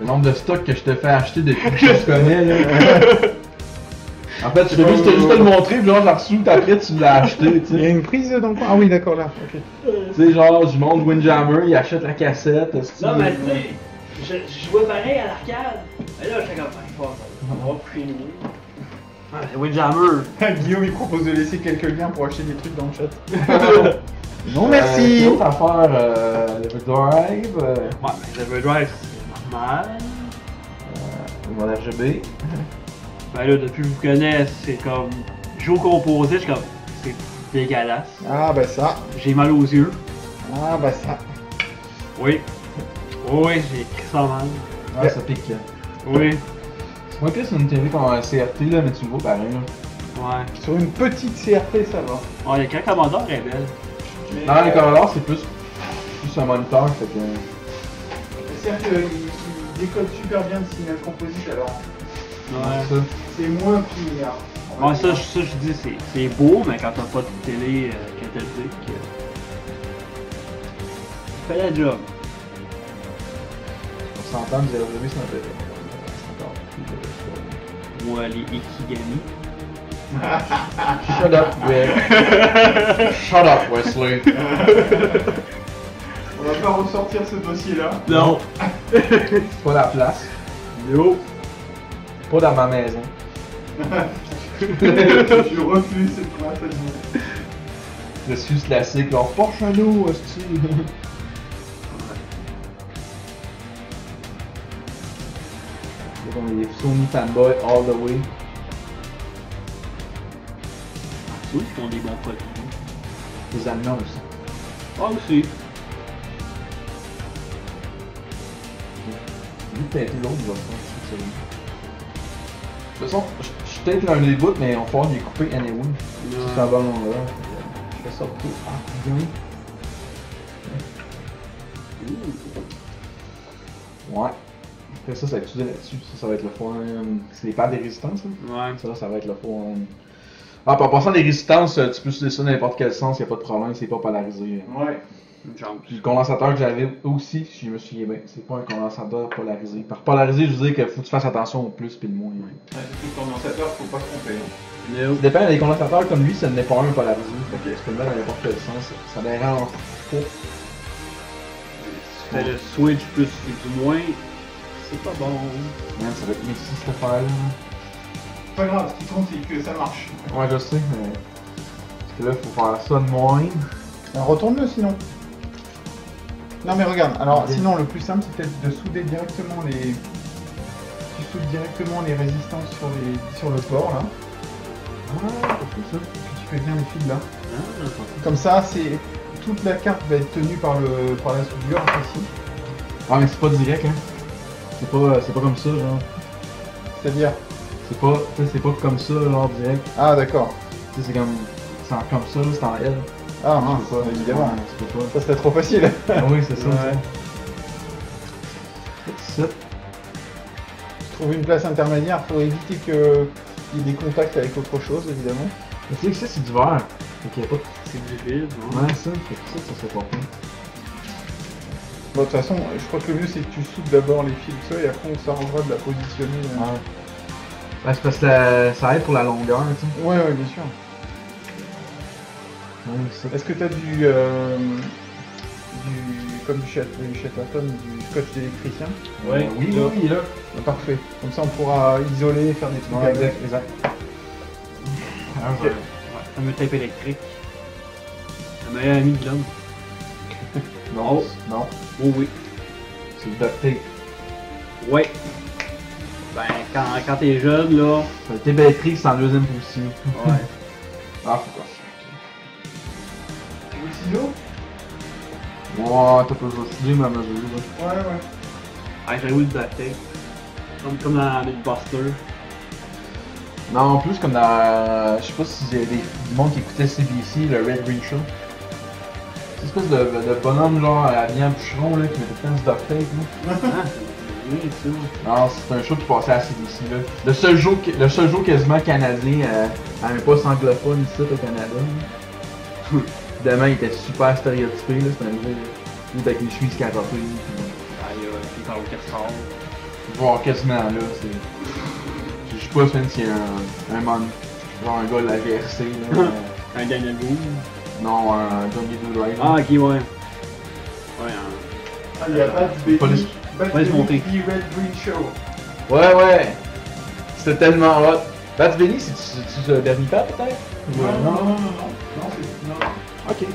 Le nombre de stocks que je te fais acheter depuis que je te connais, là. *laughs* En fait, je t'ai juste, juste te le montrer, puis genre, je l'ai reçu, puis après, tu l'as acheté, tu Il y a sais. une prise coin Ah oui, d'accord, là. Ok. Tu sais, genre, du monde Windjammer, il achète la cassette. Non, mais tu sais, je, jouais pareil à l'arcade. Mais là, j'étais comme, pas, on va coucher nous. Ah, c'est Windjammer. *laughs* Guillaume, il propose de laisser quelques liens pour acheter des trucs dans le chat. *laughs* non, merci Euh, L'autre affaire, euh, Drive, euh, Ouais, mais Level Drive, c'est normal. mon RGB. *laughs* Ben là, depuis que je vous connais, c'est comme. Je joue au composé, je suis comme. C'est dégueulasse. Ah bah ça. J'ai mal aux yeux. Ah bah ça. Oui. Oui, j'ai écrit ça mal. Ah, ça pique. là. Oui. Moi, plus une télé comme un CRT, là, mais tu le vois pareil, là. Ouais. Sur une petite CRT, ça va. Oh, l'écran Commodore est belle. Mais, les euh, Commodore, c'est plus, plus un moniteur, fait que. C'est-à-dire qu'il il décode super bien le signal composite alors. Ouais. C'est moins pire. Ouais, ça, ça, je dis, c'est, c'est beau, mais quand t'as pas de télé euh, cathodique, euh, fais la job. On s'entend, le RGB, c'est un peu. c'est encore plus, euh, Moi, les Ikigami. Shut up, Will. *laughs* Shut up, Wesley. On va pas ressortir ce dossier-là. Non. Pas la place. Yo. Pas dans ma maison. *laughs* Je refuse cette conversation. Le sus classique, là, Porsche à nous, hostie. On est Sony fanboy all the way. Oui, ils font des bons produits. Les Allemands aussi. Ah, aussi. Lui, peut-être l'autre, je vais faire toute façon, je suis peut-être l'un des bouts, mais on va falloir les couper anyway. C'est un bon endroit. Je fais ça pour. Ah, bien. Ouais. Après ça, ça va être utilisé là-dessus. Ça, ça va être le fun. C'est les pads des résistances, là. Ouais. Ça, là, ça va être le fun. Ah, puis en passant, les résistances, euh, tu peux utiliser ça dans n'importe quel sens, y a pas de problème, c'est pas polarisé. Ouais. Une chance. Puis le condensateur que j'avais aussi, si je me souviens bien, c'est pas un condensateur polarisé. Par polarisé, je veux dire qu'il faut que tu fasses attention au plus puis le moins. Ouais, le condensateur, faut pas se tromper. hein. No. Ça dépend des condensateurs comme lui, ça n'est pas un polarisé. Fait que tu peux le mettre dans n'importe quel sens. Ça dérange pas. Tu fais le switch plus et du moins, c'est pas bon. Man, ça va être ici cette affaire là. Pas grave, ce qui compte, c'est que ça marche. Ouais, je sais, mais. Là, faut faire ça de moins. Alors, Retourne-le sinon. Non mais regarde, alors sinon le plus simple c'est peut-être de souder directement les. Tu soudes directement les résistances sur, les... sur le port là. Ah, ça. Tu fais bien les fils là. Ah, Comme ça, c'est toute la carte va être tenue par le par la soudure ici. Ah, mais c'est pas direct, hein. C'est pas, c'est pas comme ça, genre. C'est-à-dire? C'est pas, c'est pas comme ça, genre direct. Ah d'accord. C'est comme, c'est comme ça, c'est en L. Ah mince, pas, évidemment. ouais, pas. Ça serait trop facile. Ah oui, c'est ça. Ouais. Trouve une place intermédiaire pour éviter que il y ait des contacts avec autre chose évidemment. Mais tu sais que ça, c'est du verre. Fait qu'il y a pas de... vide, non? Ouais, ça. Fait que ça, ça serait pas. Bon, de toute façon, je crois que le mieux c'est que tu soudes d'abord les fils de ça et après on s'arrangera de la positionner. euh. Ouais. Ouais, c'est parce que ça, ça aide pour la longueur, tu sais. Ouais, ouais, bien sûr. Est-ce que t'as du, euh, du, comme du, chat, du scotch d'électricien Ouais, oui, oui, là. oui, là. Ah, Parfait. Comme ça on pourra isoler, faire des trucs Ouais, avec. exact, exact. Ah, ouais. Ouais, fameux tape électrique. Le meilleur ami de l'homme. *laughs* Non, Oh. non, Oh oui. c'est le duct tape. Ouais. Ben, quand, quand t'es jeune, là. Le tape électrique, c'est en deuxième position. Ouais. *laughs* Ah, faut Ouais, t'as pas besoin de styler ma mesure, là. Ouais, ouais. Ouais, j'avais eu le tape. Comme, comme dans Mythbuster. Non, en plus, comme dans. Je sais pas si j'ai des du monde qui écoutait CBC, le Red Green Show. C'est une espèce de, de bonhomme, genre, habillé en bûcheron, là, qui mettait plein de duct tape, là. *laughs* Ah, c'est bien ça. Non, c'est un show qui passait à CBC, là. Le seul show, le seul show quasiment canadien, euh, à un poste anglophone ici au Canada. *laughs* Évidemment, il était super stéréotypé, là. C'était un gars, là, avec les chevilles scatopées. puis, Ah, il y a il parle au castor. Voir quasiment là, c'est. Je sais pas y a un, un man, genre un gars de la VRC, là. *laughs* euh, Un Daniel Boone. non, un Johnny Do Right. Ah, ok, ouais. Ouais, un. Ah, il y a. Police. Police montée. Red Green Show. Ouais, ouais. C'était tellement hot. Bats Benny, c'est-tu le dernier pas peut-être? Ou, non, non, non, non. Ok.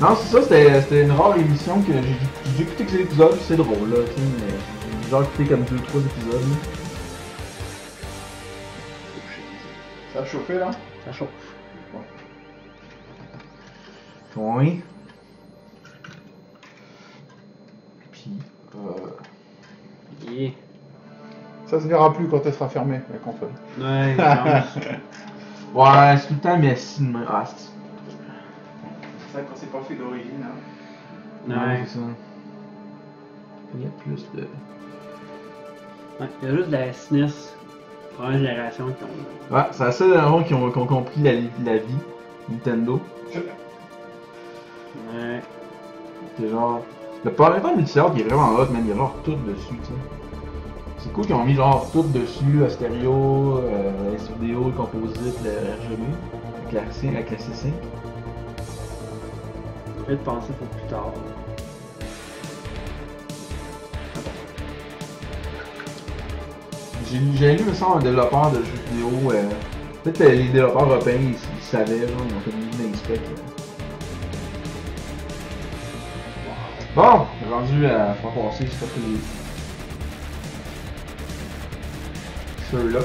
Non, c'est ça, c'était une rare émission que j'ai écouté quelques épisodes, puis c'est drôle, là, tu sais, mais j'ai genre écouté comme 2-3 épisodes. Ça a chauffé là? Ça chauffe. Oui. Puis, euh... Yeah. Ça se verra plus quand elle sera fermée, la console. Ouais, non. *laughs* Ouais, c'est tout le temps de main. Ah, C'est ça quand c'est pas fait d'origine. Hein. Ouais. c'est ça. Il y a plus de. Ouais, Il y a juste de la SNES, première génération, qui ont. Ouais, c'est la seule raison qui ont, qui ont compris la, la vie, Nintendo. Ouais. C'est genre. Le premier temps multisort qui est vraiment hot, man, il y a genre tout dessus, tu sais. C'est cool qu'ils ont mis genre tout dessus, à stéréo, euh, vidéo, le composite, le RGB, avec la, C- C5. Peut-être penser pour plus tard. J'ai j'ai lu, me semble, un développeur de jeux vidéo. Euh, Peut-être que les développeurs européens, ils, ils savaient, genre, ils ont fait une là. Bon, rendu à faire passer, c'est pas que les. Ceux-là.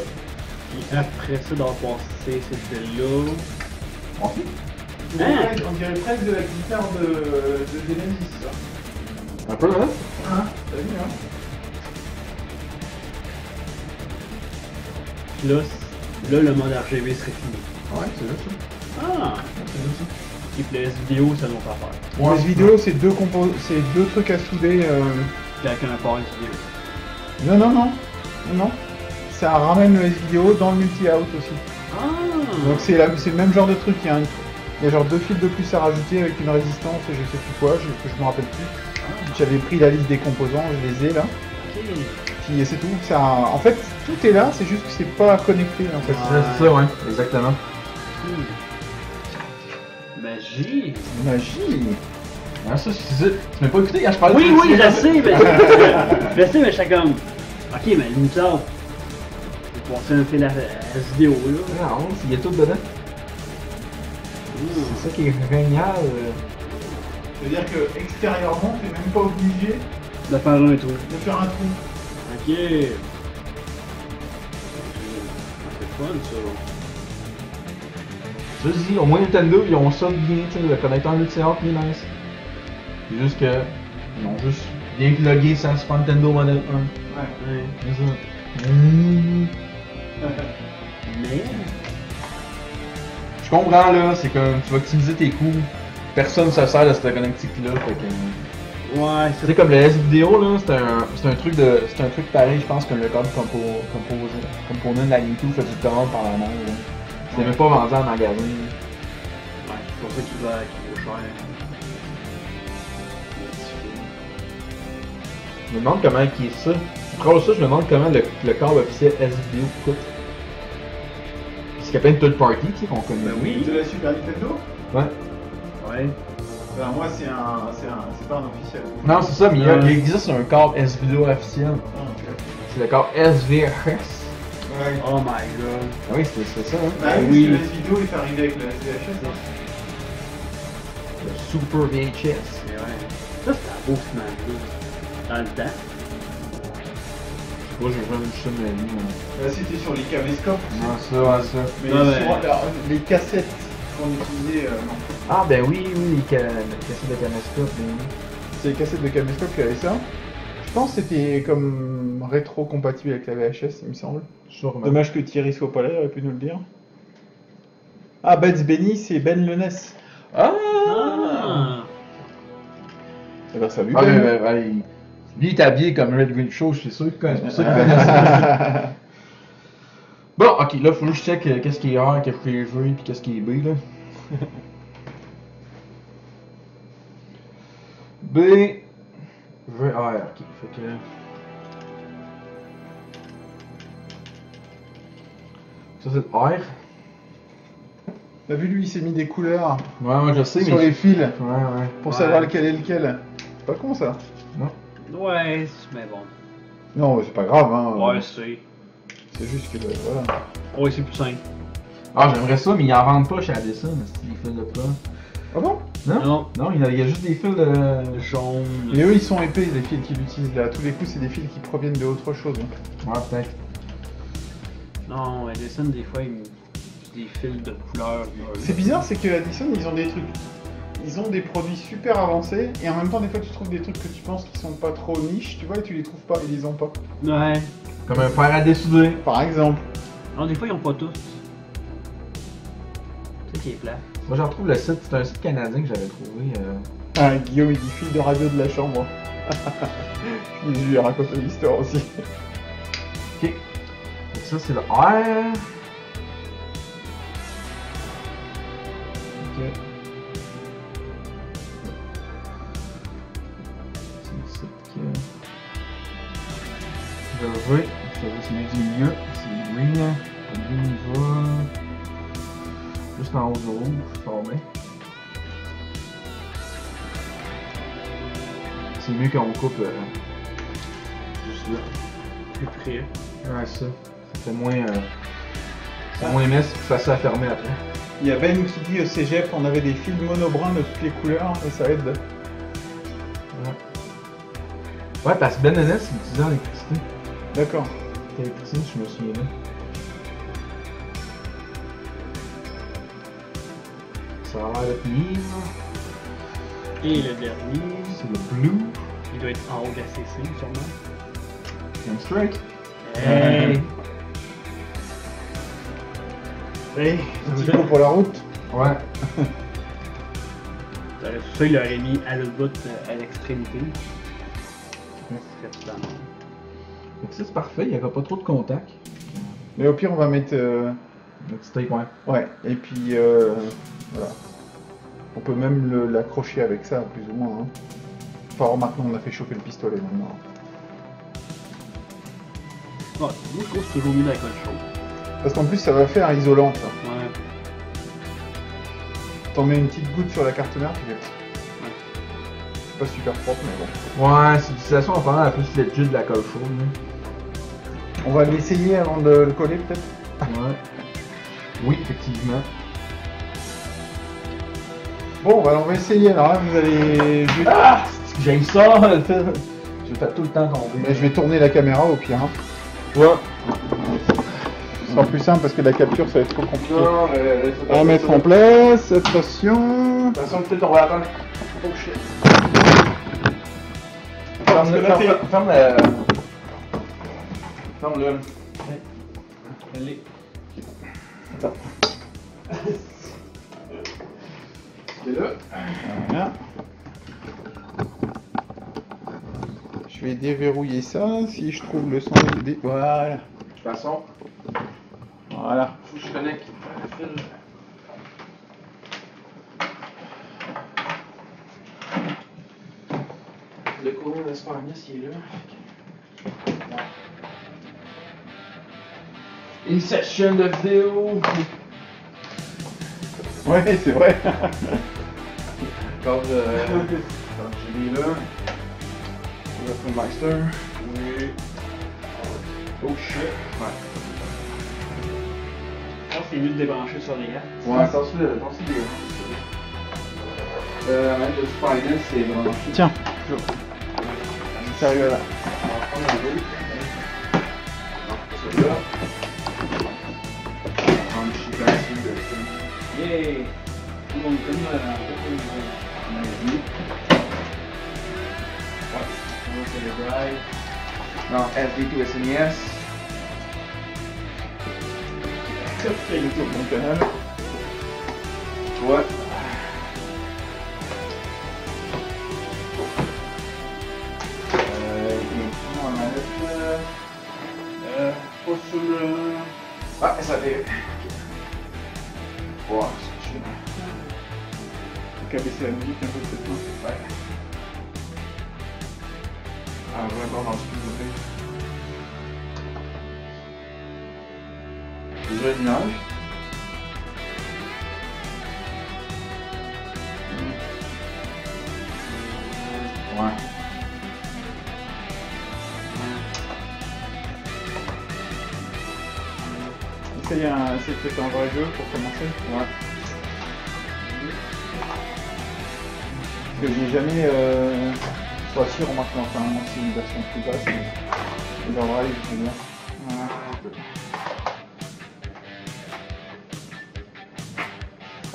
Puis après ça, d'avoir passé celui-là. On fait? On dirait- On dirait presque de la guitare de, de Genesis, ça. Un peu, hein? Hein T'as vu, hein là, le mode RGB serait fini. Ouais, c'est là ça. Ah! C'est là ça. Et puis le S-Vidéo, c'est une autre affaire. Pour cette vidéo, c'est deux, compos- c'est deux trucs à souder. euh, avec un port S-Vidéo. Non, non, non. Non, non. Ça ramène le S-Vidéo dans le multi-out aussi. Ah! Donc c'est la- c'est le même genre de truc. Il y, a un- il y a genre deux fils de plus à rajouter avec une résistance et je sais plus quoi, je, je me rappelle plus. J'avais pris la liste des composants, je les ai là. Ok. Puis c'est tout. Ça, en fait, tout est là, c'est juste que c'est pas connecté en fait. C'est ça, c'est ça, ouais, exactement. Hmm. Magie! Magie. Ah, ça, c'est ça. Tu m'as pas écouté quand je parlais Oui, de oui, je sais, mais. *laughs* je sais, mais j'étais comme. Ok, mais. Je vais passer un fil à la vidéo, là. Non, il y a tout dedans. C'est ça qui est génial. C'est-à-dire que extérieurement, t'es même pas obligé De faire un trou. de faire un trou. Ok. C'est fun ça. Vas-y, au moins Nintendo, ils ont ça de bien, tu sais, le connecteur multi-hop, il est nice. C'est juste que, ils ont juste bien plugué sans Super Nintendo Model 1. Ouais. Ouais. C'est ça. Mmh. *laughs* Mais. Comprends là, c'est comme tu vas optimiser tes coûts. Personne se sert de cette connectique-là. Fait que... Ouais, Tu sais, comme le S-Vidéo, là, c'est un, c'est un truc de. C'est un truc pareil, je pense, que le code compo, composé. Component de la Nintendo fait du commande par la main. là. C'était même pas vendu en magasin. Ouais, c'est pour ça qu'il vaut cher. Je me demande comment qui est ça. Après ça, je me demande comment le, le câble officiel S-Vidéo coûte. Parce qu'il y a plein de third party, tu sais, qu'on connaît. Ben oui. De la Super Nintendo Ouais. Ouais. Ben moi, c'est un, c'est un, c'est pas un officiel. Non, c'est ça, mais il, y a- Ouais. il existe un câble S-Vidéo officiel. Ah, ok. C'est le câble SVHS. Ouais. Oh my god. Ah oui, c'est c'est ça, hein. Bah oui. oui, parce que la vidéo est avec la VHS. hein. Le Super VHS. C'est vrai. Ça, c'était un beau Bros. Dans le temps. Je sais pas, j'ai jamais vie. moi. Là, c'était sur les caméscopes. Non, ça, ouais, ça. Mais Ah, sur la- les cassettes qu'on utilisait, euh, non. Ah, ben oui, oui, les ca- les cassettes de caméscope, ben oui. C'est les cassettes de caméscope qui avaient ça. Je pense que c'était comme rétro-compatible avec la VHS, il me semble. Dommage que Thierry soit pas là, il aurait pu nous le dire. Ah, Bugs Benny, c'est Ben le NES. Ah! Ah! Eh ben, salut Ah, Ben. il- Lui, il est habillé comme Red Green Show, je suis sûr que c'est ça qu'il connaît ça. Bon, ok, là, faut juste check euh, qu'est-ce qui est A, qu'est-ce qui est V, puis qu'est-ce qui est B, là. *laughs* B, V, R, ok, fait que... Ça, c'est le R. T'as vu, lui, il s'est mis des couleurs Ouais, ouais, je sais, sur mais... les fils Ouais, ouais. pour Ouais. savoir lequel est lequel. C'est pas con ça. Ouais, mais bon. Non, c'est pas grave, hein. Ouais, c'est. C'est juste que, euh, voilà. Ouais, c'est plus simple. Ah, j'aimerais ça, mais ils en vendent pas chez Addison, c'est des fils de plat. Ah bon? Non? Non. Non, il y a, il y a juste des fils de... Jaune. Mais eux, ils sont épais, les fils qu'ils utilisent là. À tous les coups, c'est des fils qui proviennent de autre chose. hein. Ouais, peut-être. Non, Edison, des fois, ils me- des fils de couleur. C'est bizarre, c'est que Addison, ils ont des trucs. Ils ont des produits super avancés et en même temps, des fois, tu trouves des trucs que tu penses qui sont pas trop niches, tu vois, et tu les trouves pas, ils les ont pas. Ouais. Comme un fer à dessouder. Par exemple, Non, des fois, ils ont pas tous. C'est qui est plat. Moi, j'en retrouve le site, c'est un site canadien que j'avais trouvé. euh, ah, Guillaume, il dit fil de radio de la chambre. *laughs* je lui ai raconté l'histoire aussi. Ok. Donc ça, c'est le R. Ok. Je vais. Je vais celui du milieu. C'est green. Green va. Juste en haut du rouge. Bien. C'est mieux qu'on coupe. euh, juste là. Plus près. Ouais, ça. Ça fait moins. Euh... C'est moins messe, plus facile à fermer après. Il y a Ben qui dit au cégep, on avait des fils monobruns de toutes les couleurs et ça aide. Ouais, parce que Ben Henness, il utilisait l'électricité. D'accord. L'électricité, je me souviens. Ça a l'air d'être livre. Et le dernier, C'est le blue. il doit être en haut de la CC, sûrement. Game Strike. Hey! Hey, un petit coup pour la route. Ouais. *laughs* Ça, il l'aurait mis à l'autre bout, euh, à l'extrémité. Ça que ça, c'est parfait, il n'y aura pas trop de contact. Mais au pire, on va mettre. euh, Le petit tape, ouais. Ouais, et puis euh, voilà. On peut même l'accrocher avec ça, plus ou moins. Hein. Enfin, maintenant, on a fait chauffer le pistolet maintenant. Ouais, moi, je trouve que c'est toujours mieux d'alcool chaud. Parce qu'en plus, ça va faire isolante. ça. Ouais. T'en mets une petite goutte sur la carte mère, tu fais. C'est pas super propre, mais bon. Ouais, c'est l'utilisation apparemment la plus legit de la colle chaude. On va l'essayer avant de le coller, peut-être Ouais. Oui, effectivement. Bon, bah, on va essayer alors. hein, Vous allez. Je vais... Ah! J'aime ça! *laughs* Je fais tout le temps tomber. Mais je vais tourner la caméra au pire. hein. Ouais. Ce sera plus simple parce que la capture ça va être trop compliqué. Non, mais On va mettre en place. Attention. De toute façon, peut-être on va attendre. Oh shit. Ferme le. Ferme le. Allez. C'est là. Voilà. Je vais déverrouiller ça si je trouve le son. Dé... Voilà. De toute façon, Voilà. faut que je connecte le fil. Le courant d'Espagne, il est là. Une session de vidéo. Ouais, c'est vrai. Quand euh, quand je l'ai là. Meister. Oui. Oh shit. Ouais. Je pense qu'il est mieux de débrancher sur les gars. Ouais, attention, attention des Euh, la manette de Spinal, c'est branché. Tiens. Sérieux là. On va prendre un SNES. C'est le tour de mon canal. Ouais. Euh, et puis on a euh, Euh, pas sur le. Ah, ça fait. Wow, c'est chiant. Faut qu'à baisser la musique un peu peut-être. non Ouais. Ah, vraiment, dans ce que je fais. Déjà une image. Ouais. Essaye un, essaye peut-être un vrai jeu pour commencer? Ouais. Que j'ai jamais. Euh... Sûr, remarque, enfin, moi, c'est une version plus basse. Mais... Le drive, je veux dire. Voilà.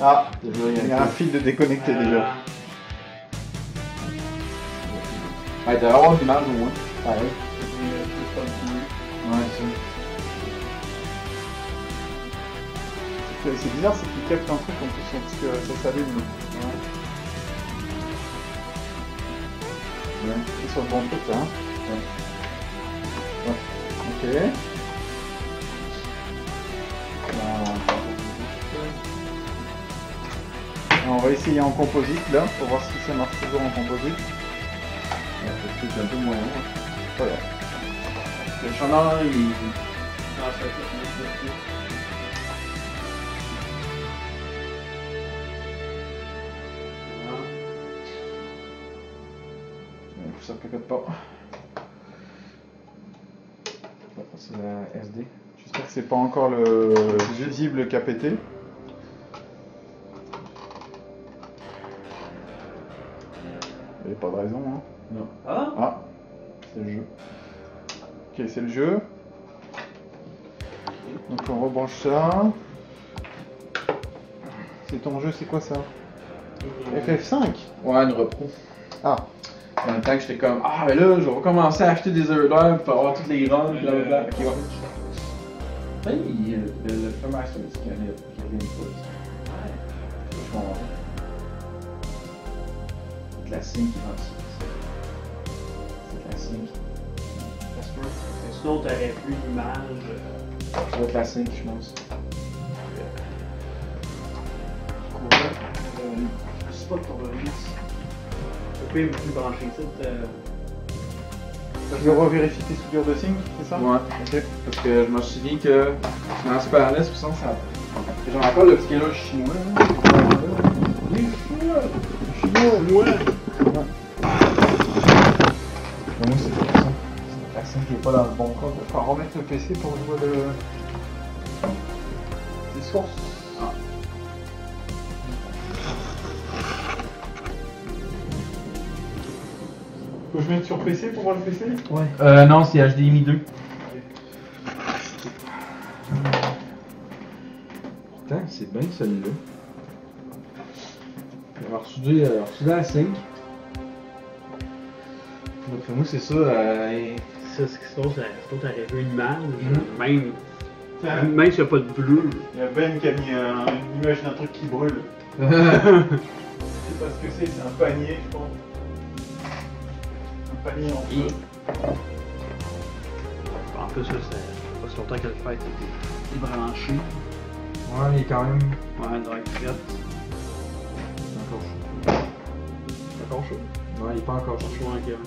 Ah, il y a un fil de déconnecté déjà. Ah. Euh, Ouais, c'est C'est c'est bizarre, c'est qu'il capte un truc en plus parce que ça s'allume. Sur le bon truc là. Hein Ouais. Ok. Alors, on va essayer en composite là pour voir si ça marche toujours en composite. C'est un peu moyen. Voilà. Le chandail, il. Ah, ça fait Ça SD. J'espère que c'est pas encore le fusible qui a pété. Il n'y a pas de raison, hein. Non. Ah! Ah, c'est le jeu. Ok, c'est le jeu. Donc on rebranche ça. C'est ton jeu, c'est quoi ça? FF5 Ouais, une repro. Ah, En même temps que j'étais comme, ah, mais là, je vais recommencer à acheter des heures d'heure pour avoir toutes les runs, blablabla. Ok, ouais. Hey, a le, le, le Master, c'est qu'il y a qu'il y a une fois. Je comprends. C'est classique, qui vend ça. C'est classique. Ça se peut. Mais Sinon, t'aurais plus l'image. euh, C'est le classique, je pense. courant. Euh, je sais pas pour le Au pouvez brancher ça. euh, tes soudures de sync, c'est ça? Ouais. Ok. Parce que je me souviens que dans Super NES, puis ça, ça. J'ai encore le petit là chinois. Les chinois! Chinois, moi c'est ça. C'est la personne qui est pas dans le bon cas. Faut remettre le PC pour jouer le... les sources. Faut que je mette sur PC pour voir le PC Ouais. Euh, non, c'est HDMI 2. Pourtant, c'est bien celui-là. On va reçuder, euh, reçuder la 5. Donc, moi, c'est ça. Euh, Ça, c'est que sinon, ça- sinon, t'aurais vu une image. Mhm. Même, Tiens, même s'il n'y a pas de bleu. il y a Ben qui a mis un- une image d'un truc qui brûle. Je sais pas ce que c'est, c'est un panier, je pense. Un panier en feu. En plus, ça, fait pas si longtemps que le fait était débranché. ouais, il est quand même. Ouais, il doit être prêt. C'est encore chaud. C'est encore chaud? Ouais, il est pas encore chaud. Chaud en cœur.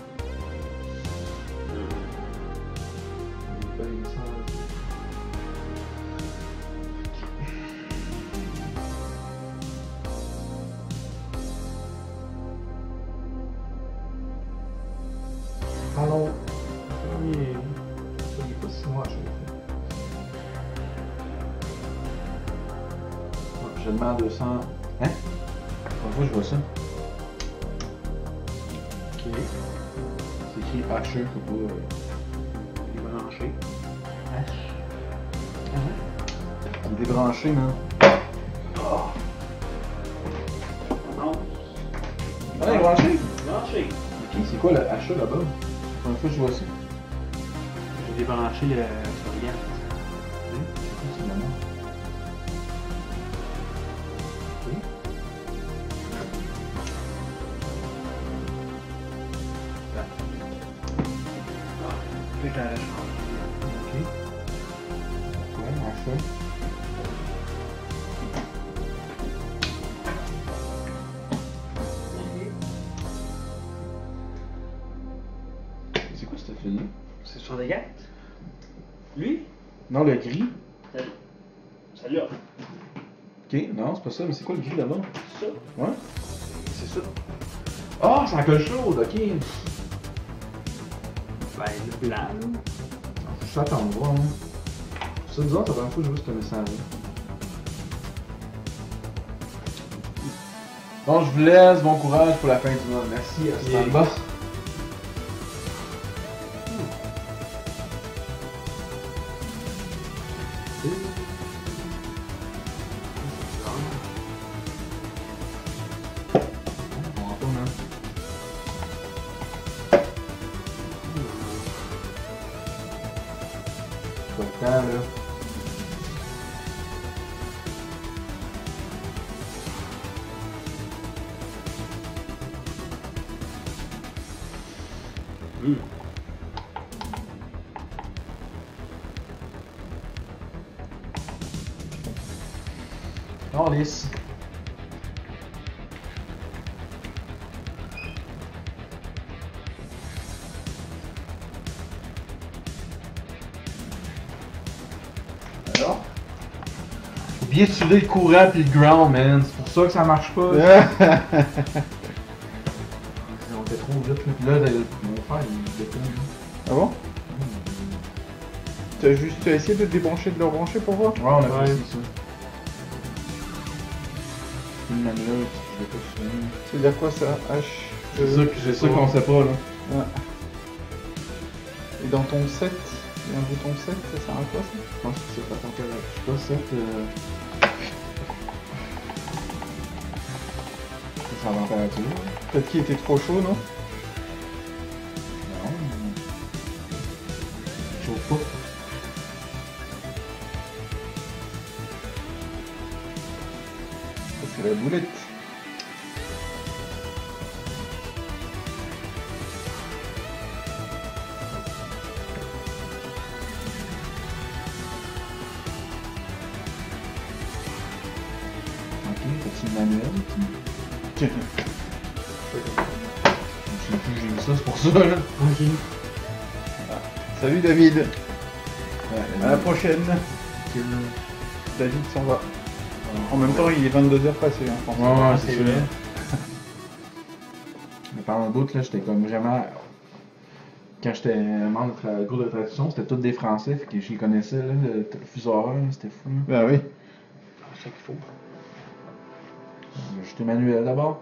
Il est bien sale. Allô? 100, 200. Hein? Pourquoi je vois ça? Ok. C'est écrit H, je peux pas. Euh, débranché. H. Il est débranché. Oh. Non. Ah, il est branché? Branché. Ok, c'est quoi le H là-bas? Première fois que je vois ça. J'ai débranché le sur le gaz. Mmh. Hein? C'est quoi, c'est quoi le gris là-bas? Ça. Ouais? C'est ça. Ah, c'est la colle chaude, ok. Ben, le blanc, là. Faut juste attendre, voir, hein. Ça, disons, pas fois que je vois ce message-là. Bon, je vous laisse, bon courage pour la fin du mois. Merci, à ce Yeah. Oubliez de souder le courant puis le ground, man. C'est pour ça que ça marche pas. *laughs* On était trop vite, là. Puis là, mon frère, il déconne. Ah bon? T'as juste essayé de te débrancher, de le rebrancher pour voir? Ouais, on a Ouais. fait ça. C'est une manuelle, je l'ai pas souvenir. Ça veut dire quoi ça? H C'est ça que- c'est ça qu'on sait pas, là. ouais. Et dans ton set, il y a un bouton set, ça sert à quoi ça? Je pense que c'est la température. Je sais pas, ça, euh... Ça. Peut-être qu'il était trop chaud, non Non. Pas. Ça, C'est la boulette. David Ouais, À la prochaine Ok, là. David s'en va. En même temps, il est 22h passé en France. Ouais, ouais, Ah, c'est sûr. vrai. *laughs* Mais pendant un bout, là, j'étais comme vraiment. Quand j'étais membre de groupe de traduction, c'était tous des Français, fait que je les connaissais, là, le, le fuseau horaire, c'était fou. là. Bah oui. C'est ça qu'il faut. J'étais manuel d'abord.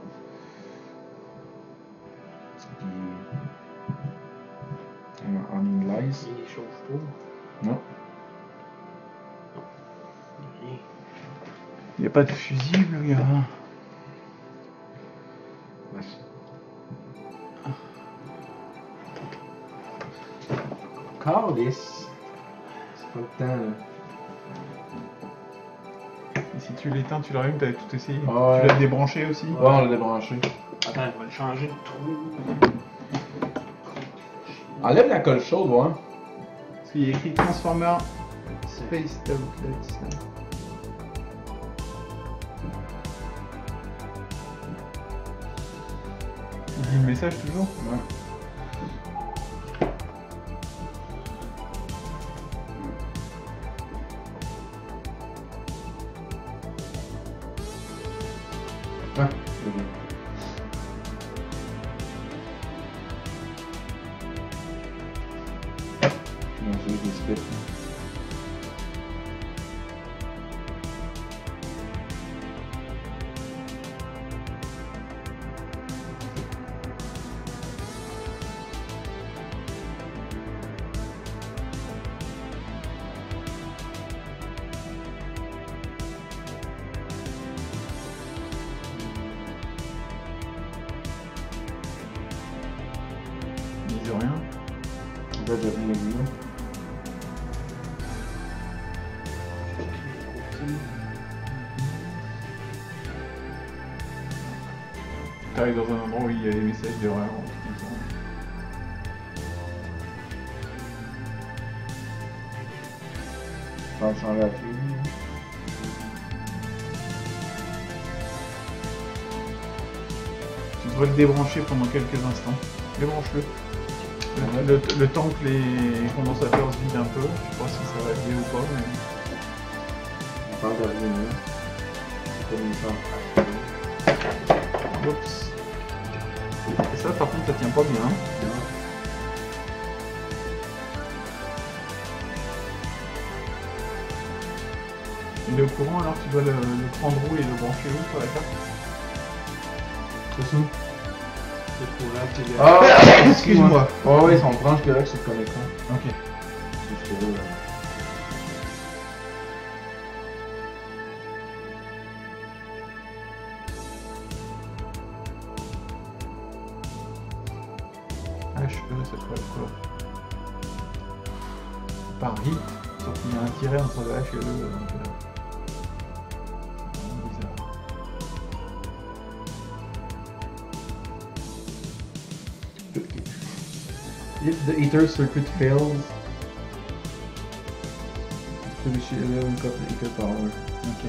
A pas de fusible, gars. Calice. C'est pas le temps, là. Et si tu l'éteins, tu l'allumes, t'avais tout essayé. Ouais. Tu l'as débranché aussi? Ouais, on l'a débranché. Attends, je vais le changer de trou. Enlève la colle chaude, ouais. Parce qu'il y a écrit Transformer Space Outlet. Le message toujours. Débrancher pendant quelques instants. Débranche-le. Le, le- le temps que les condensateurs se vident un peu, je sais pas si ça va aider ou pas, mais On parle de chambre. oups. Et ça par contre ça tient pas bien. Et le courant alors tu dois le, le prendre où et le brancher où sur la carte? C'est Ah, *coughs* excuse-moi. Ouais, ouais, on branche direct sur le connecteur. Ok. Heater circuit fails, Finish eleven cut the heater power. Ok.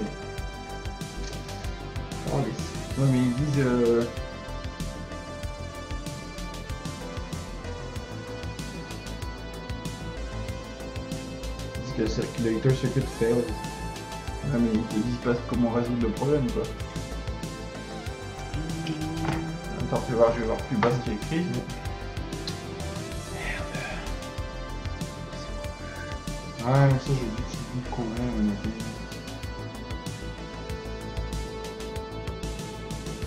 Calice. Ouais mais ils disent... euh, Ils disent que le heater circuit fails. Ouais, mais ils disent pas comment résoudre le problème quoi. Attends, tu vas voir, je vais voir plus bas ce qui est écrit. Ah, mais ça, j'ai dit que c'est du courant, mais ok.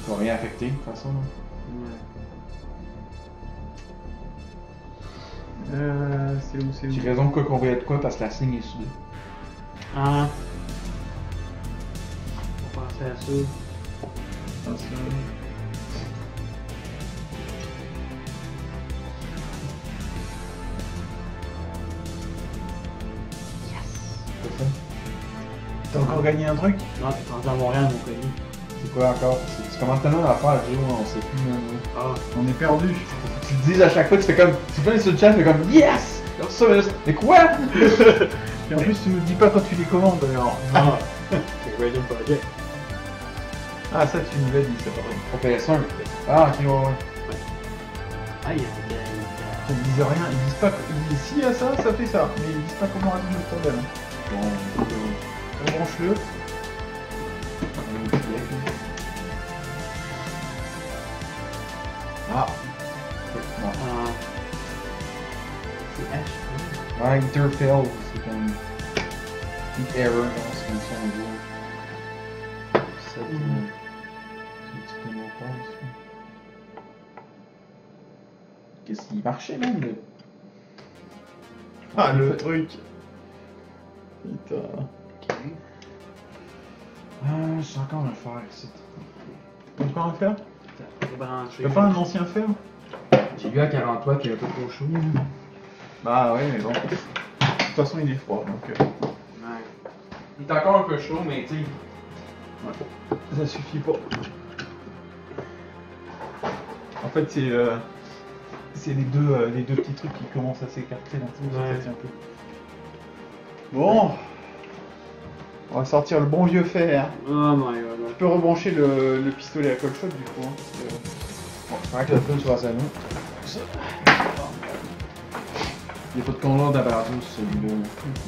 Ça va rien affecter, de toute façon. là. Euh, c'est où, c'est où? J'ai raison quoi qu'on va être quoi parce que la signe est soudée. Ah. Faut penser à ça. Attention. Gagné un truc Non, t'es à Montréal, mon colis. C'est quoi encore? C'est- Tu commandes tellement d'affaires, Joe, on sait plus, là. Ah. On est perdu. Tu te dis à chaque fois, tu fais comme. Tu fais sur le chat, tu fais comme Yes! Ça, mais, mais quoi? *laughs* Et en plus, tu nous dis pas quand tu les commandes d'ailleurs. Ah. *laughs* C'est. Ah, ça, tu nous l'as dit, ça pareil. Pour PS1. Ah, ok, ouais, ouais. Ah, il y a Ils disent rien, ils disent pas. Ils disent si y a ça, ça fait ça. Mais ils disent pas comment résoudre le problème. Bon, On branche le. on est direct, là. Ah! Ah. C'est H. Heater fails, c'est comme. Heat error, non, c'est comme ça, on dit. C'est c'est un petit peu mon temps. Qu'est-ce qui marchait, même? le- Ah, le truc. Putain. Ah, j'ai encore un fer ici. Encore un fer T'as pas un ancien fer? J'ai vu à 40 watts qu'il est un peu trop chaud. Bah ouais, mais bon. De toute façon, il est froid, donc euh, Ouais. Il est encore un peu chaud, mais tu sais. ça suffit pas. En fait, c'est euh, c'est les deux euh, les deux petits trucs qui commencent à s'écarter ça Ouais. Bon, on va sortir le bon vieux fer. Oh my god. Je peux rebrancher le, le pistolet à colshot du coup. hein, parce que- Bon, j'espère que le film soit à nous. Ça. Il pas de contrôle d'apparatus sur celui-là.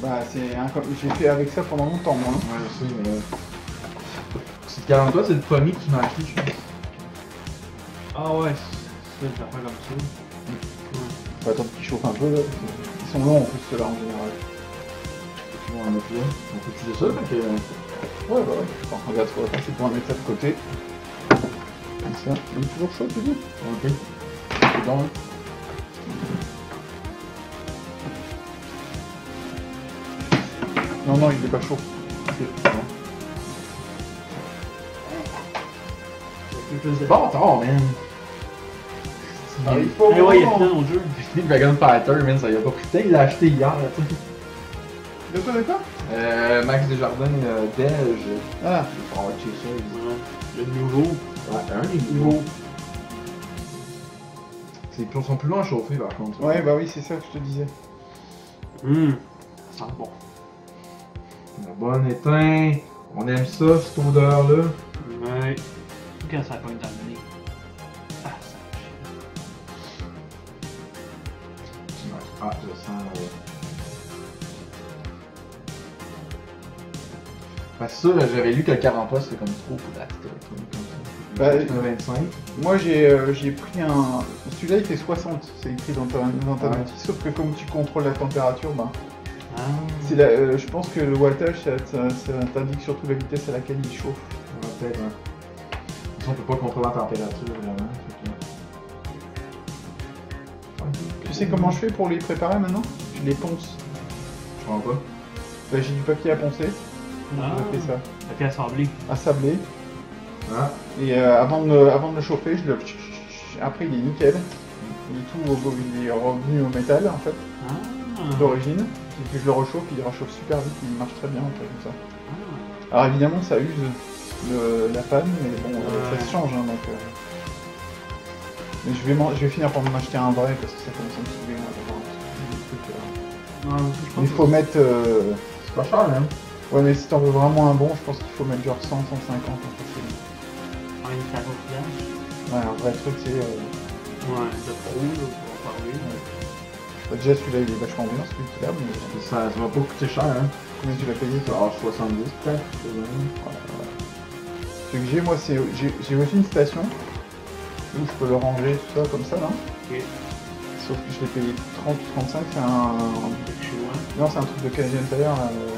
Bah, c'est un... j'ai fait avec ça pendant longtemps moi. hein. Ouais, je sais, mais. euh, C'est 40 watts, c'est le premier que tu m'as acheté, je pense. Ah ouais, c'est des affaires comme ça. Faut attendre qu'ils chauffent un peu là. Ils sont longs en plus ceux-là en général. On peut utiliser ça, fait que. Ouais, bah ouais. Enfin, regarde, faut passer pour mettre ça de côté. Comme ça. Il est toujours chaud, tu dis Ok. C'est bon, hein. Non, non, il est pas chaud. C'est bon. C'est bon, tard, man. Arrive pas Eh ouais, il y a vraiment. plein d'autres jeux. Fini *laughs* Dragon Fighter, man, ça y a pas coûté. Il l'a acheté hier, là, tu sais. De quoi, de quoi? Euh, Max Desjardins, euh, belge. Ah, On va checker ça. Le nouveau. Ouais, un des nouveaux. C'est- Ils sont plus loin à chauffer, par contre. ouais, bah oui, c'est ça que je te disais. Hum. Ça sent bon. La bonne éteint. On aime ça, cette odeur-là. Ouais. Tout quand ça pogne dans le nez. Ah, ça Ah, je sens. Parce que ça, j'avais lu que le 40 watts, c'était comme trop pour un 25. Moi, j'ai euh, j'ai pris un. Celui-là, il fait 60, c'est écrit dans ta, dans ta Ouais. notice. Sauf que comme tu contrôles la température, bah, Ah. la, euh, je pense que le wattage, ça, ça- ça t'indique surtout la vitesse à laquelle il chauffe. Ouais, peut-être. De toute façon, on peut pas contrôler la température, vraiment. Tu sais comment je fais pour les préparer maintenant? Je les ponce. Je comprends pas. Bah, j'ai du papier à poncer. Ah. Je fais ça. La pièce sablée. À sabler. Ah, Et euh, avant, de, avant de le chauffer, je le. Après, il est nickel. Il est tout au- il est revenu au métal en fait, Ah. d'origine. Et puis je le réchauffe, il réchauffe super vite, il marche très bien en fait, comme ça. Ah. Alors évidemment, ça use le- la panne, mais bon, euh, Ouais. ça se change hein, donc. euh. Mais je vais, m'en- je vais finir par m'en acheter un vrai parce que ça commence à me saouler moi d'avoir des trucs, euh. Je pense Il faut mettre. euh, c'est pas cher, hein. Ouais, mais si t'en veux vraiment un bon, je pense qu'il faut mettre genre 100, 150 en fait. Ah, une. Ouais, un vrai truc, c'est. euh, Ouais, pro, là, pour en parler. bah, déjà celui-là il est vachement bien, celui qu'il a, mais Ça, ça va pas coûter cher, hein. combien tu l'as payé toi? Alors 70 peut-être. Celui que j'ai, moi, c'est. J'ai aussi une station où je peux le ranger, tout ça, comme ça là. Ok. Sauf que je l'ai payé 30 ou 35, c'est un. Non, c'est un truc de Canadian Tire, là. euh.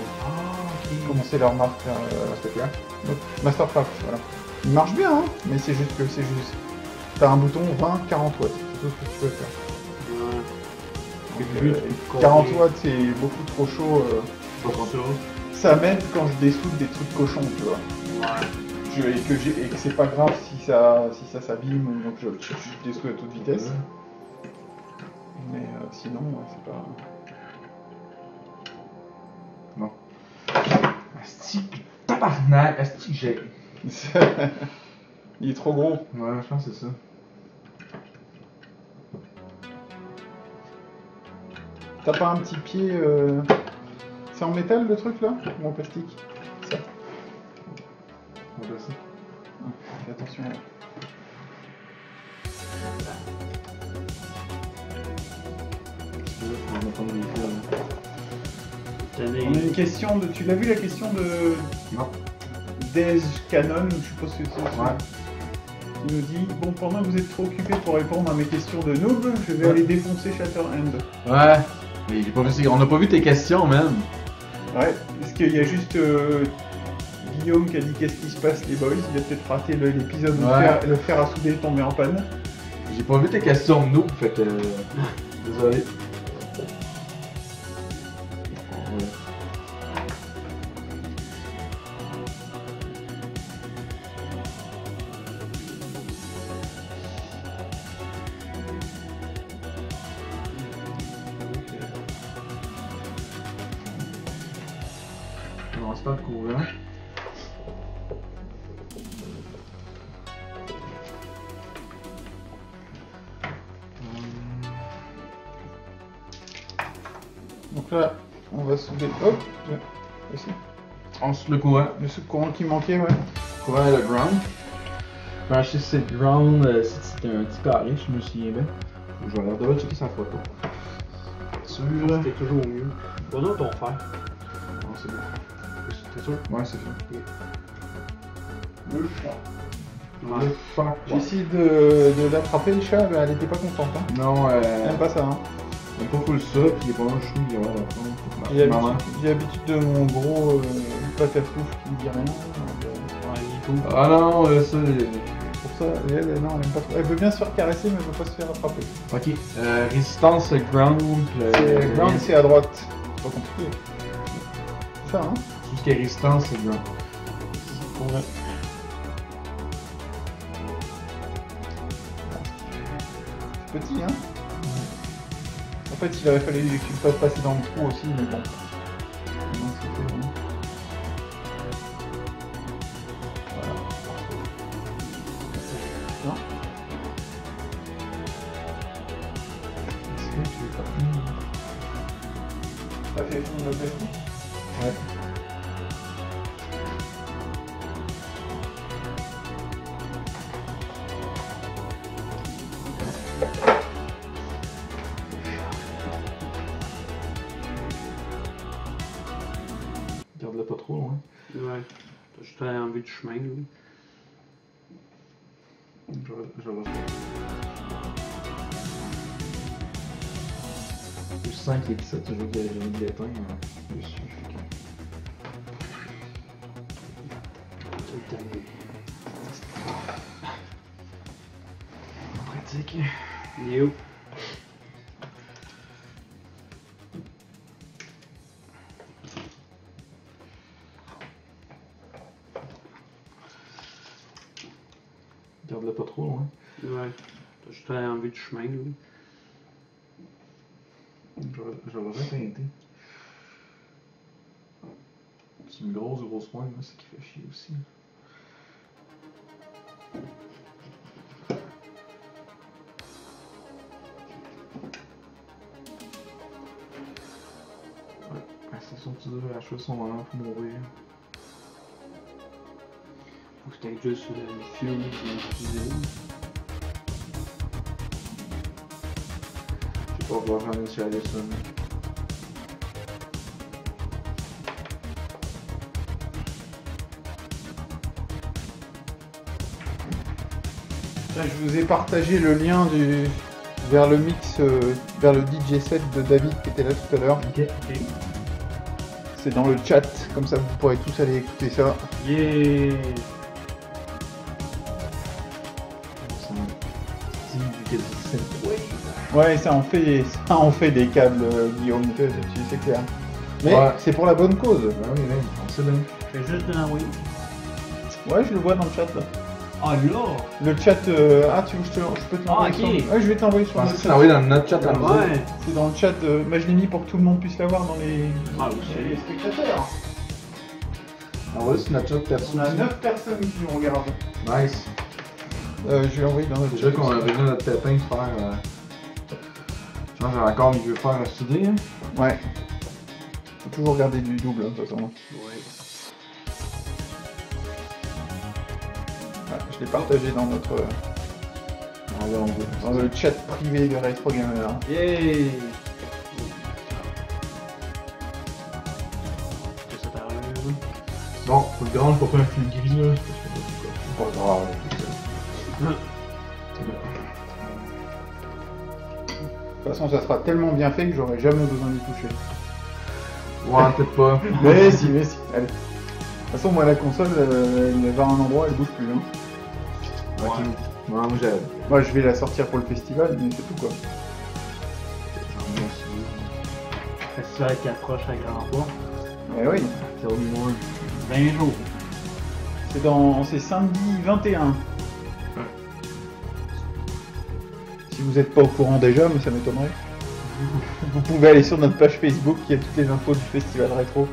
Comment c'est leur marque euh, clair. Mastercraft, voilà. Il marche bien, hein, mais c'est juste que c'est juste. T'as un bouton 20, 40 watts, c'est tout ce que tu peux faire. Ouais. Donc, Et lui, euh, tu 40 comprends. watts, c'est beaucoup trop chaud. euh, ça. m'aide quand je dessoude des trucs cochons, tu vois. Ouais. Je- et que, que c'est pas grave si ça, si ça s'abîme, ou donc je, je, je dessoude à toute vitesse. Mais euh, sinon, ouais, c'est pas. Asti, tabarnak, asti que j'ai. *laughs* Il est trop gros. Ouais, je pense que c'est ça. T'as pas un petit pied. euh, C'est en métal le truc là Ou en plastique? Ça. On va ça. Fais attention. là. On va prendre des fils, là. On a une question de. Tu l'as vu la question de. Non. Des Canon, je suppose que c'est. Ouais. Qui nous dit Bon, pendant que vous êtes trop occupé pour répondre à mes questions de noob, je vais Ouais. aller défoncer Shatterhand. Ouais. Mais j'ai pas vu, on a pas vu tes questions, même. Ouais, parce qu'il y a juste euh, Guillaume qui a dit Qu'est-ce qui se passe, les boys? Il a peut-être raté l'épisode où le Ouais. fer- le fer à souder est tombé en panne. J'ai pas vu tes questions de nous, fait que. *laughs* Désolé. Le courant. Le sous-courant qui manquait, ouais. Le courant et le ground. Je vais acheter cette ground, euh, c'était un petit carré, je me souviens bien. Je vais regarder, checker sa photo. Sûr? C'était toujours mieux. Bon, non, ton frère. Non, c'est bon. T'es sûr? Ouais, c'est ça. Le chat. Ouais. Le fuck. J'ai essayé de, de l'attraper, le chat, mais elle était pas contente. Hein. Non, euh. Elle aime pas ça. Hein. Pas ça, il est pas chou, il la. J'ai l'habitude de mon gros euh, patatouf qui dit rien. donc, euh. Ah non, euh, ça. euh, pour ça, elle, elle, non, elle aime pas trop. Elle veut bien se faire caresser, mais elle veut pas se faire attraper. Ok. Euh, résistance, ground. le- ground, c'est à droite. C'est pas compliqué. Ça, hein Tout ce qui est résistance, c'est ground. Ouais. C'est Petit, hein fait, il aurait fallu le fasses passer dans le trou aussi, mais bon. Voilà. Est-ce que tu veux pas finir T'as fait plastique chemin, là. Je vais je vais le repeinter. C'est une grosse, grosse pointe, là, c'est qui fait chier aussi. Ouais, station que tu devrais achever son moment pour mourir. Faut que t'ailles juste sur le fuel de cuisine. Je vous ai partagé le lien du vers le mix, euh, vers le DJ set de David qui était là tout à l'heure. C'est dans le chat, comme ça vous pourrez tous aller écouter ça. Yeah! Ouais, ça en fait, ça en fait des câbles, euh, Guillaume, tu sais, c'est clair. Mais Ouais. c'est pour la bonne cause. Ah oui, oui, on sait bien. Je vais juste de l'envoyer. Ouais, je le vois dans le chat là. Ah là! Le chat, euh, ah tu veux que je, te, je peux te l'envoyer Ah, ok. sur- Ouais, je vais t'envoyer Je sur que c'est chat. envoyé dans notre chat. Ouais! C'est dans le chat, euh, bah, je l'ai mis pour que tout le monde puisse l'avoir dans les, Ah, les aussi. spectateurs. Envoyé sur notre chat perso. On a 9 personnes qui nous regardent. Nice. Euh, je vais envoyer dans notre chat. qu'on a besoin de notre pépin faire. Je pense que j'ai encore mieux faire un studio. Hein. Ouais. Faut toujours garder du double, hein, de toute façon. Ouais. Ouais, je l'ai partagé dans notre euh, on va. dans le chat privé de Retro Gamer. Yeah! T'arrive, là? Bon, faut le grand pour faire un fil gris là. C'est pas grave. Toute façon, ça sera tellement bien fait que j'aurai jamais besoin d'y toucher. Ouais, peut-être pas. *laughs* Mais si, mais si. Allez. De toute façon, moi, la console, euh, elle va à un endroit, elle bouge plus. Hein. Ok. Ouais, moi j'ai. Moi, je vais la sortir pour le festival, mais c'est tout quoi. Festival qui approche à grands pas. Mais oui, Tell me more. 20 jours. c'est dans, c'est samedi 21. Si vous n'êtes pas au courant déjà, mais ça m'étonnerait. Vous pouvez aller sur notre page Facebook, il y a toutes les infos du festival rétro.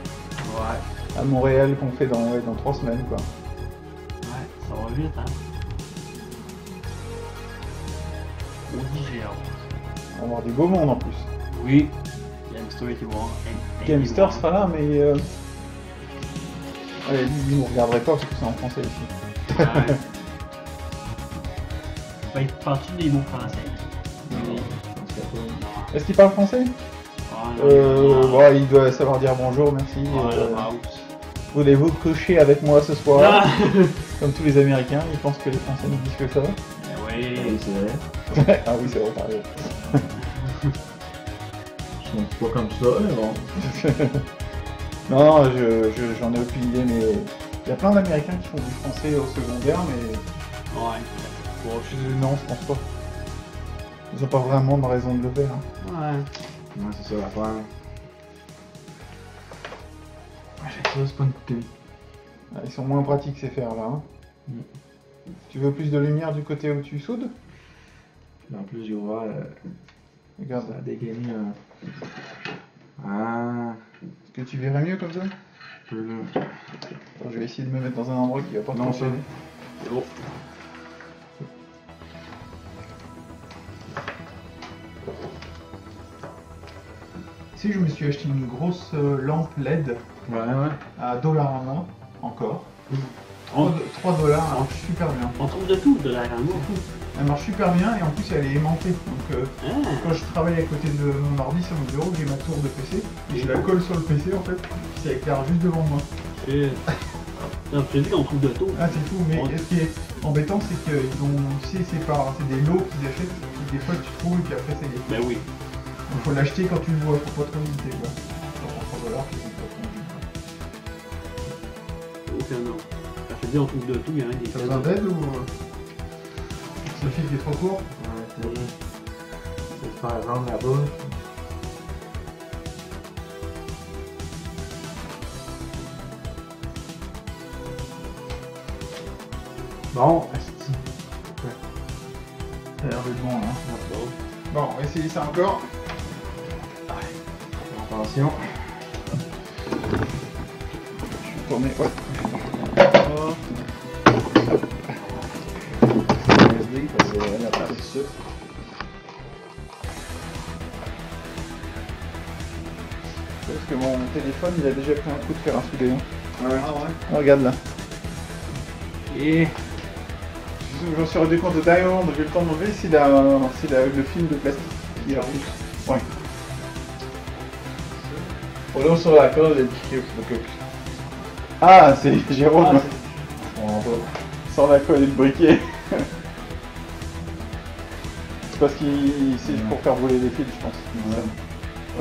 Ouais. à Montréal qu'on fait dans, ouais, dans trois semaines, quoi. Ouais, ça va vite, hein. J'ai hâte. On va avoir du beau monde en plus. Oui. Bon. Gamester sera là, mais. Euh... Lui, il nous regarderait pas parce que c'est en français ici. Ouais. *laughs* ben, des mots français? Est-ce qu'il parle français Ah, non, Euh. non. ouais, il doit savoir dire bonjour, merci. Euh, mouse. Voulez-vous coucher avec moi ce soir Ah! *laughs* Comme tous les Américains, ils pensent que les Français ne disent que ça. Eh Oui, oui. c'est vrai. ah oui, c'est vrai, pareil. Ils sont pas comme ça, mais bon. *laughs* non, je, je- j'en ai aucune idée, mais il y a plein d'Américains qui font du français au secondaire, mais Ouais. bon, je- non, je pense pas. Ils ont pas vraiment de raison de le faire. hein. Ouais. Ouais, c'est ça l'affaire. Ouais, j'ai pas une bouteille. Ah, Ils sont moins pratiques ces fers là. hein. Mm. Tu veux plus de lumière du côté où tu soudes? En plus, j'ai ouvert, euh, Regarde, ça a dégainé un. Ah, est-ce que tu verrais mieux comme ça? Je vais essayer de me mettre dans un endroit qui va pas Non, ça. gêner. C'est beau. Ici, je me suis acheté une grosse euh, lampe LED Ouais, ouais. à Dollarama, encore. On, 3 dollars, elle marche super bien. on trouve de tout de la. Elle marche super bien et en plus elle est aimantée. Donc euh, Ah. quand je travaille à côté de mon ordi sur mon bureau, j'ai ma tour de PC et je la colle sur le PC en fait, puis ça éclaire juste devant moi. C'est. Non, je te dis qu'on trouve de tout. Ah c'est fou, mais On- ce qui est embêtant c'est qu'ils ont, tu c'est par, c'est des lots qu'ils achètent, et des fois tu trouves et puis après ça y est. Ben oui. Donc faut l'acheter quand tu le vois, faut pas trop hésiter quoi. Genre 3 dollars, c'est pas trop Aucun nom. Je te dis, on trouve de tout. Il y a T'as besoin d'aide ou. euh, Ce fil qui est trop court? Ouais, c'est C'est de faire rendre là-bas. Bon, asti. Ça a l'air d'être bon là. Bon. Bon, on va essayer ça encore. Attention. Je suis tourné, ouais. SD parce que elle a pas de sucre. Parce que mon téléphone il a déjà pris un coup de fer à souder. hein. Ouais. Ah ouais. Ah, regarde là. Et. Je me suis rendu compte de derrière, donc j'ai eu le temps de m'enlever, c'est la, c'est la- le film de plastique qui est rouge. Ouais. Là sur la y a du clip. Ah, c'est *laughs* Jérôme, Ah, sans la colle et le briquet. c'est parce qu'il c'est pour faire voler les fils, je pense. Ouais.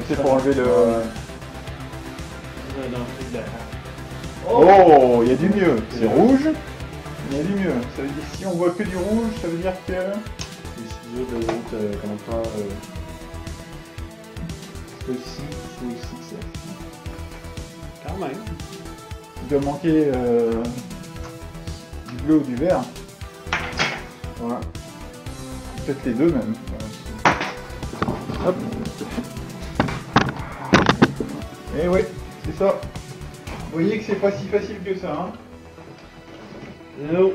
C'est pour enlever le. le Oh, il y a du mieux. C'est rouge. Il y a du mieux. Ça veut dire si on voit que du rouge, ça veut dire que. Les de route, euh, comment. Euh... Soit ici, soit ici, que ça. Quand même. Il doit manquer euh, du bleu ou du vert. Ouais. Peut-être les deux même. Hop. Et ouais, c'est ça. Vous voyez que c'est pas si facile que ça, hein Non.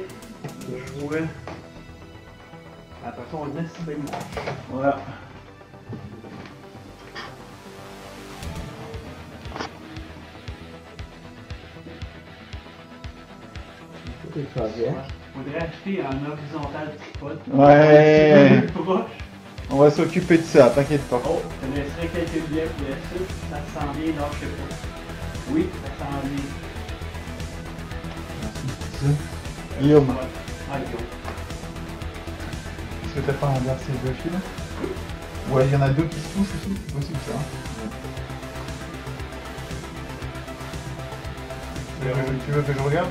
Je jouais. A si belle marche. Voilà. Fait. Faudrait acheter un horizontal tripod. Ouais. *laughs* On va s'occuper de ça, t'inquiète pas. Oh, je te laisserai quelques billets pour la suite. Ça sent bien, non, je sais pas. Oui, ça sent bien. Guillaume, Ouais. Ah, Guillaume. est-ce que t'as pas inversé le fil Ouais, il y en a deux qui se poussent aussi, c'est possible ça. hein. Je- Tu veux que je regarde?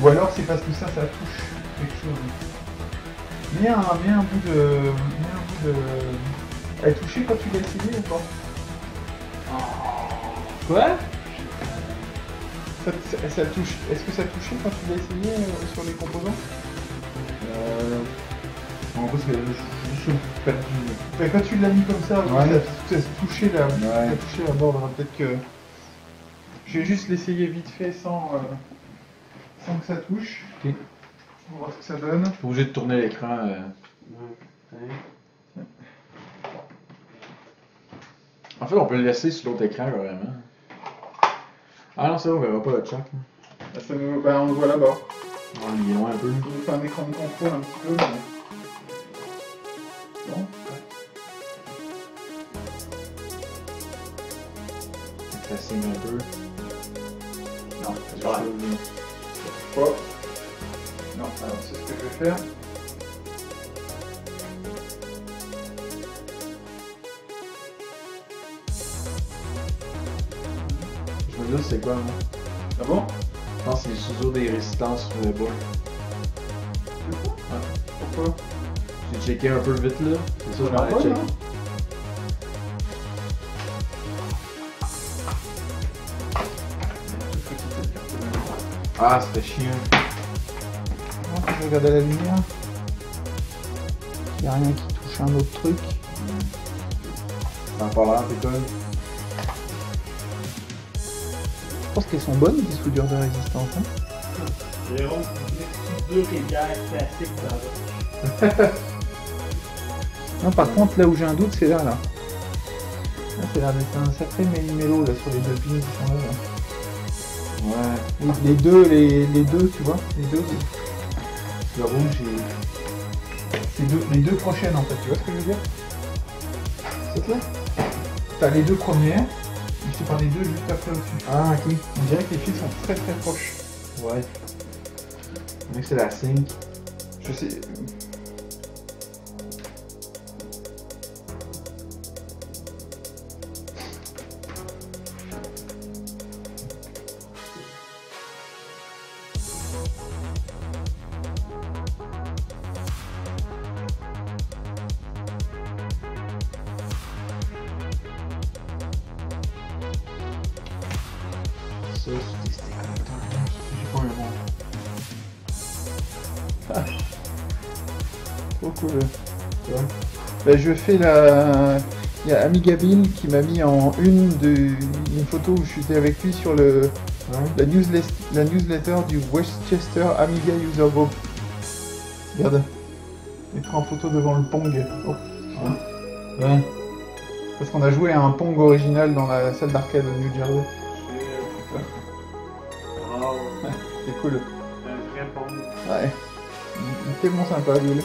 Ou alors c'est parce que ça, ça touche quelque chose. Mets un, mets un bout de. Un bout de. Elle est touchée quand tu l'as essayé ou pas? Quoi? ça, ça- ça touche. Est-ce que ça touchait quand tu l'as essayé euh, sur les composants? Euh. En gros, c'est une perdu. Quand tu l'as mis comme ça, Ouais. ça, ça touchait. Ouais. Ça touchait la bord, alors peut-être que. Je vais juste l'essayer vite fait sans, euh, sans que ça touche. On va voir ce que ça donne. Je suis obligé de tourner l'écran. euh. Ouais. En fait, on peut le laisser sur l'autre écran, vraiment. Ah non, ça, on verra pas le chat. là. Ça nous- bah, on le voit là-bas. Il est loin un peu. On nous fait un écran de contrôle un petit peu. Mais... Bon. Ça signe un peu. Non, C'est pas. ça, là. Pas. Non, alors c'est ce que je vais faire. Je me demande c'est quoi, moi. Ah bon Je pense que c'est toujours des résistances sur le bois. Pourquoi J'ai checké un peu vite là. C'est ça, je Ah m'en ai ouais, checké. Ah, c'était chiant. Non, je regarde à la lumière. Il a rien qui touche un autre truc. T'en parles t'es quoi Je pense qu'elles sont bonnes, les soudures de résistance. hein. Jérôme, deux rivières classiques dans la *laughs* Non, par contre, là où j'ai un doute, c'est là, là. Là, c'est l'air d'être un sacré méli-mélo, là, sur les deux pins qui sont là. là. Ouais. Oui, les deux, les, les deux, tu vois, les deux, Le rouge, c'est deux, les deux prochaines, en fait, tu vois ce que je veux dire? C'est là T'as les deux premières, et je te parle des deux juste après au-dessus. Ah, ok. On dirait que les fils sont très très proches. Ouais. Mais c'est la sync. Je sais... je fais la... Il y a Amiga Bill qui m'a mis en une de... une photo où je suis avec lui sur le... Ouais. la, newslet- la newsletter du Westchester Amiga User Group. Regarde. Il prend en photo devant le Pong. Oh. Ouais. Parce qu'on a joué à un Pong original dans la salle d'arcade de New Jersey. Wow, *laughs* C'est cool. un vrai bon. Ouais. Il est tellement sympa, Bill.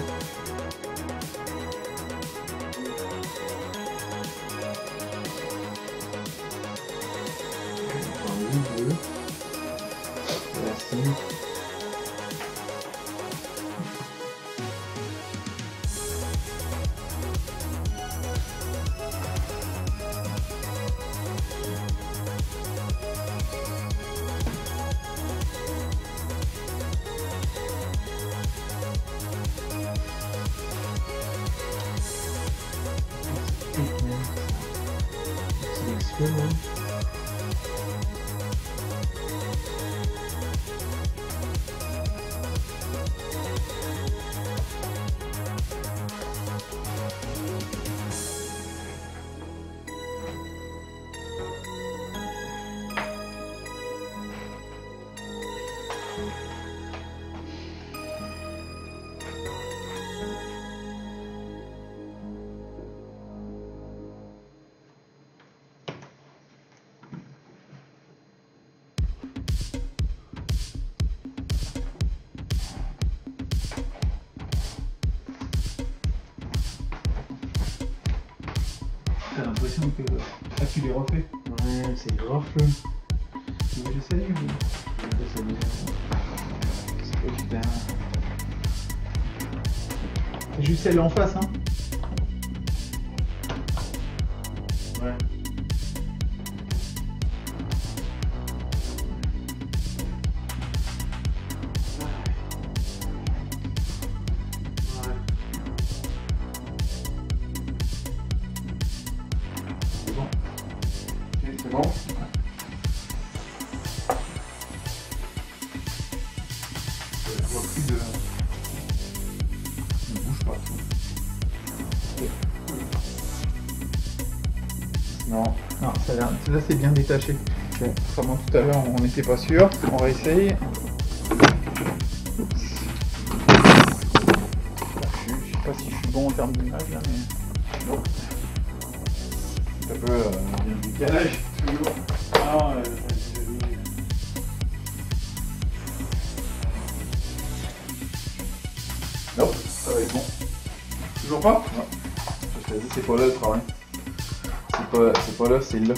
L'impression que ah, tu les refais. Ouais, c'est rough là. Mais J'essaye. mais C'est pas évident. Juste celle en face, hein. C'est. Contrairement tout à l'heure, on n'était pas sûr. On réessaye. Je, je sais pas si je suis bon en termes d'image là, mais. Non. Un peu euh, toujours. Ah, euh, j'ai vu. Non, ça va être bon. Toujours pas? Je te dis, c'est pas là le problème. C'est pas, c'est pas là, c'est là.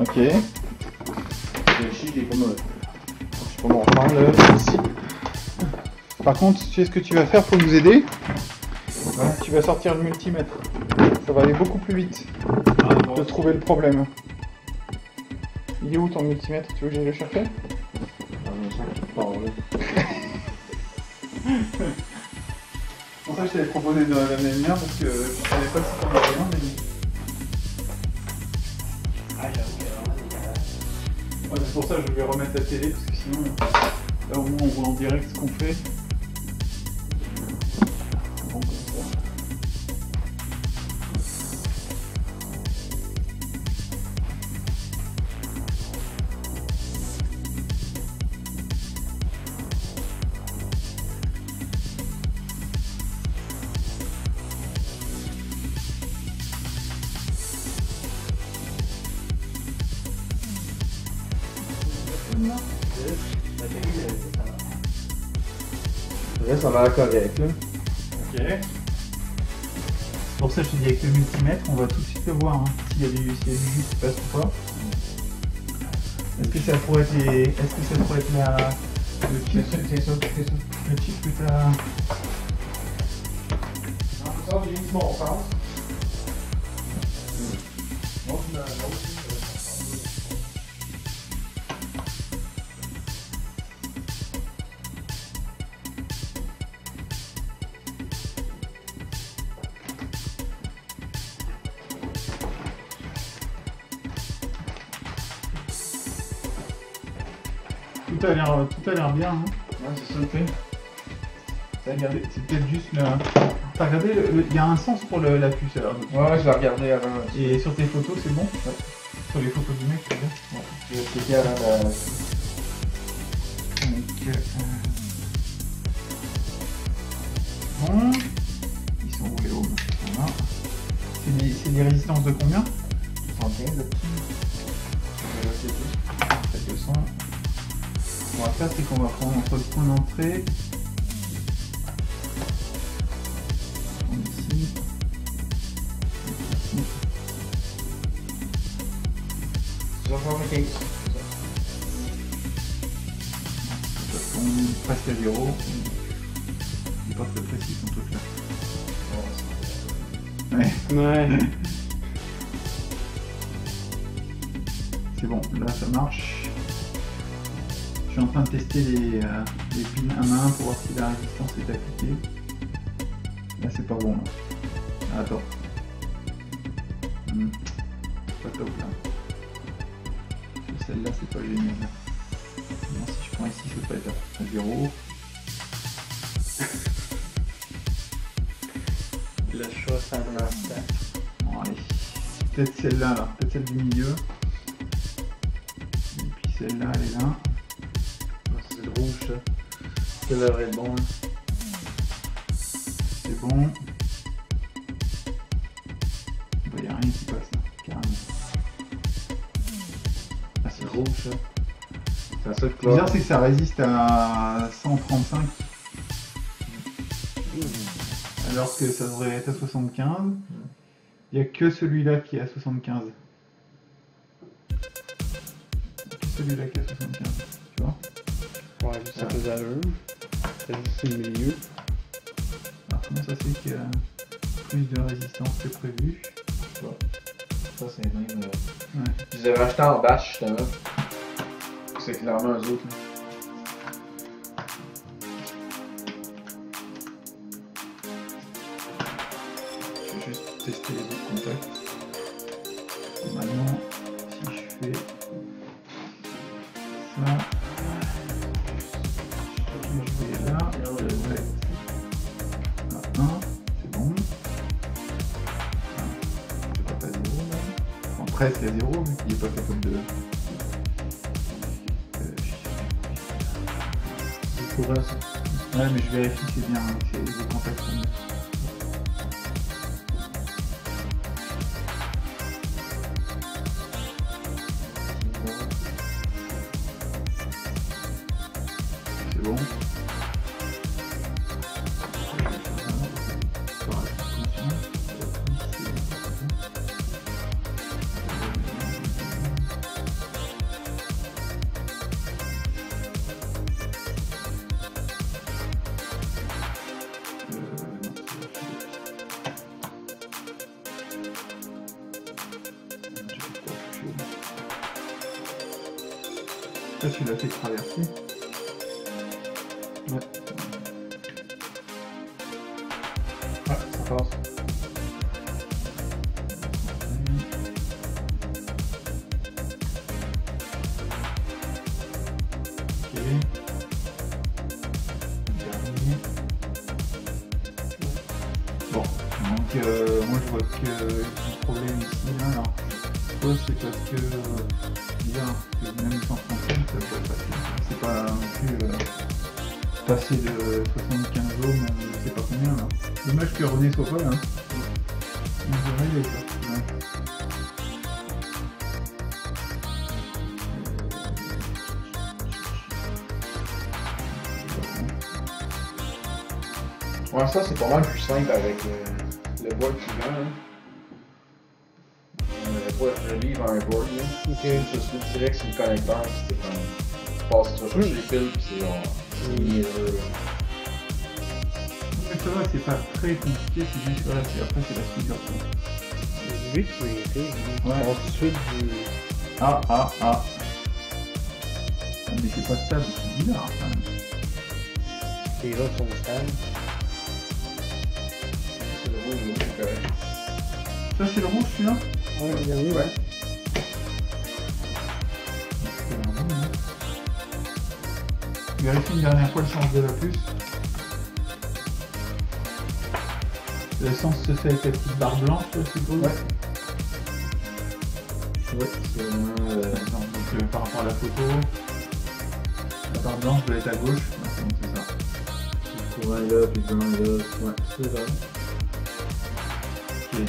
Ok. Le. Je là, ici. Par contre, tu sais ce que tu vas faire pour nous aider? Tu vas sortir le multimètre. Ça va aller beaucoup plus vite de trouver le problème. Il est où ton multimètre? Tu veux que j'aille le chercher? Ah, *laughs* pour ça je t'avais proposé de l'amener le mien parce que je savais pas si t'en avais un, la télé parce que sinon, là moins on voit en direct ce qu'on fait. Ça correct, là. Ok. C'est pour ça que je te dis avec le multimètre, on va tout de suite le voir hein, s'il y a du s'il y a du jus qui passe ou pas. Est-ce que ça pourrait être les... Est-ce que ça pourrait être la... le chip ça, ça. que t'as? Ça, j'ai mis mon tout a l'air bien. Hein. Ouais, c'est ça le fait. T'as regardé, c'est peut-être juste là. T'as regardé, il y a un sens pour le- la puce alors. Ouais, ouais, je l'ai regardé avant. Et sur tes photos, c'est bon? Sur les photos du mec, c'est bon Je vais checker avant de... On prend ici. Ici. Tombe presque à zéro. Il est pas très précis son truc là. Ouais. Ouais. C'est bon, là ça marche. Je suis en train de tester les, euh, les pins un à un pour voir si la résistance est appliquée. Là c'est pas bon là. Ah, attends. Hmm. Pas top là. Celle-là c'est pas génial. Non, si je prends ici ça peut être à 0. Le chat, ça me lance. Bon allez. Peut-être celle-là alors, peut-être celle du milieu. Et puis celle-là elle est là. Ça devrait être bon. hein. C'est bon. Il n'y a rien qui passe là, carrément. Ah, c'est rouge, ça. C'est à ça que bizarre, c'est que ça résiste à 135. Alors que ça devrait être à 75. Il n'y a que celui-là qui est à 75. Que celui-là qui est à 75. Tu vois Ouais, ça faisait allure. C'est le milieu. Comment ça c'est qu'il y a plus de résistance que prévu Ça, c'est même. euh, Ouais. Je les avais achetés en batch, justement. C'est clairement eux autres. là. Je vais juste tester les autres contacts. Maintenant, c'est bien, Ça c'est pas mal plus simple avec le, le board qui vient. Hein. Le, board, le livre a un board là. Ok. Je suis direct sur le connecteur, c'était comme. Tu passes, tu vas chercher les fils, puis c'est genre. C'est niaiseux, ça va, c'est pas très compliqué, c'est juste voilà, c'est- après c'est la vu que tu m'as été. Ouais. Ensuite, du. Ah ah ah. Ah, Mais c'est pas stable, c'est bizarre quand même. Les autres sont stables. Ça c'est le rouge celui-là Ouais, le dernier, Ouais. Vérifie une dernière fois le sens de la puce. Le sens se fait avec la petite barre blanche, je suppose Ouais. Ouais, c'est euh, donc euh, par rapport à la photo, la barre blanche doit être à gauche. Ouais, c'est ça. le courant est là, puis le blanc est là. Ouais, c'est ça. Ok.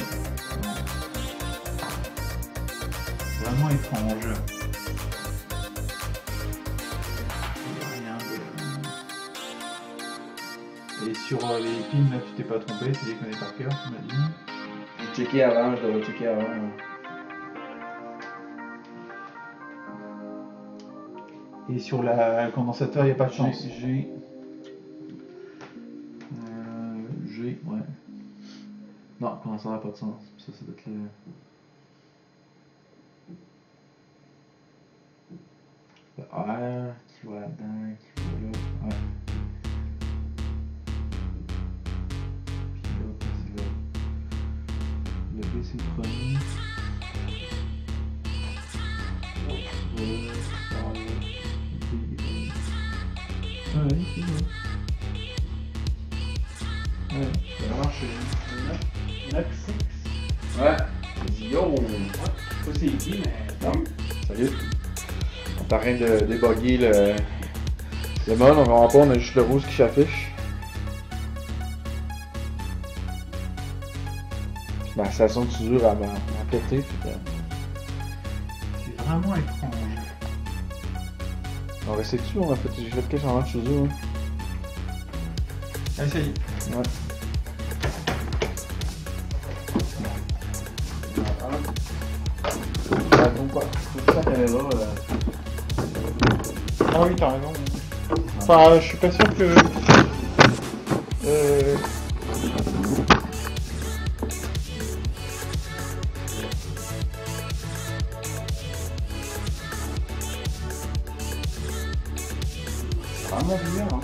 Vraiment étrange. Et sur euh, les pins, là, tu t'es pas trompé, tu les connais par cœur, tu m'as dit. J'ai checké avant, je devrais checker avant. Et sur la, le condensateur, il n'y a pas de chance. G. G. Euh, G, ouais. Non, ça n'a pas de sens. Ça, ça doit être le. Le R qui va là-dedans, qui va là. Ouais. Puis l'autre, c'est le. Le B, c'est le va. Ouais, c'est. Ouais. Ça a marché. Nox 6. Ouais. J'ai dit yo! Ça, c'est qui, mais. Non. Salut. On est en train de débugger le, le mode, on comprend pas, on a juste le rouge qui s'affiche. Ma station de soudure fait que- C'est vraiment étrange. On restait dessus, on a fait, j'ai fait quelques changements de soudure. hein. Ça. Ouais. Quoi, ça. Euh... Ah oui, t'as raison. Enfin, je suis pas sûr que. Euh... C'est Vraiment bizarre. Hein.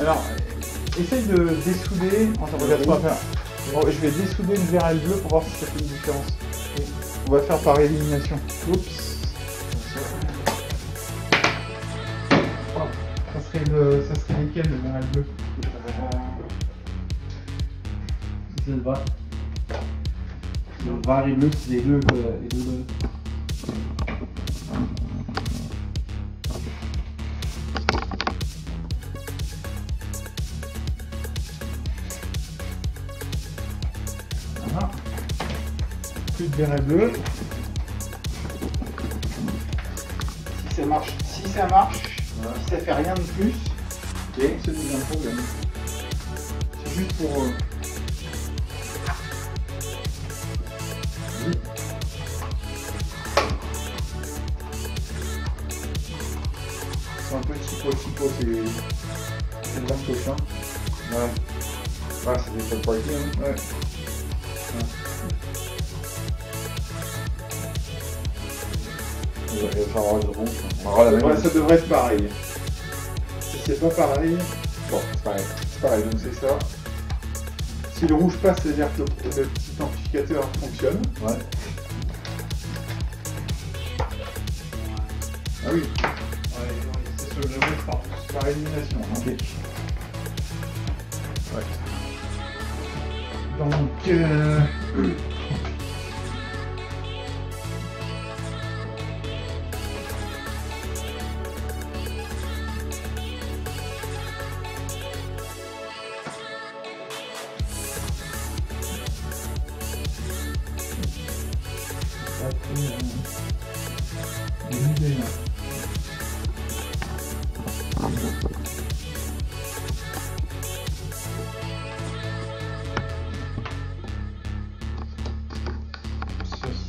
Alors, euh, essaye de dessouder. Attends, regarde vais dessouder le vert et le bleu pour voir si ça fait une différence. On va faire par élimination. Oups. Ça serait, le, ça serait lesquels le vert et le bleu c'est le vert. Le vert et bleu, c'est les deux, euh, les deux Plus de vert et bleu. Si ça marche, si ça marche, si ça fait rien de plus, ok, c'est un problème. C'est juste pour. euh, la même. Ouais, ça devrait être pareil. Si c'est pas pareil, Bon, c'est pareil. c'est pareil, donc c'est ça. Si le rouge passe, c'est-à-dire que le, le petit amplificateur fonctionne. Ouais. Ah oui. Ouais, c'est sur le rouge par, par élimination. hein. Ok. Donc, euh... *clears throat*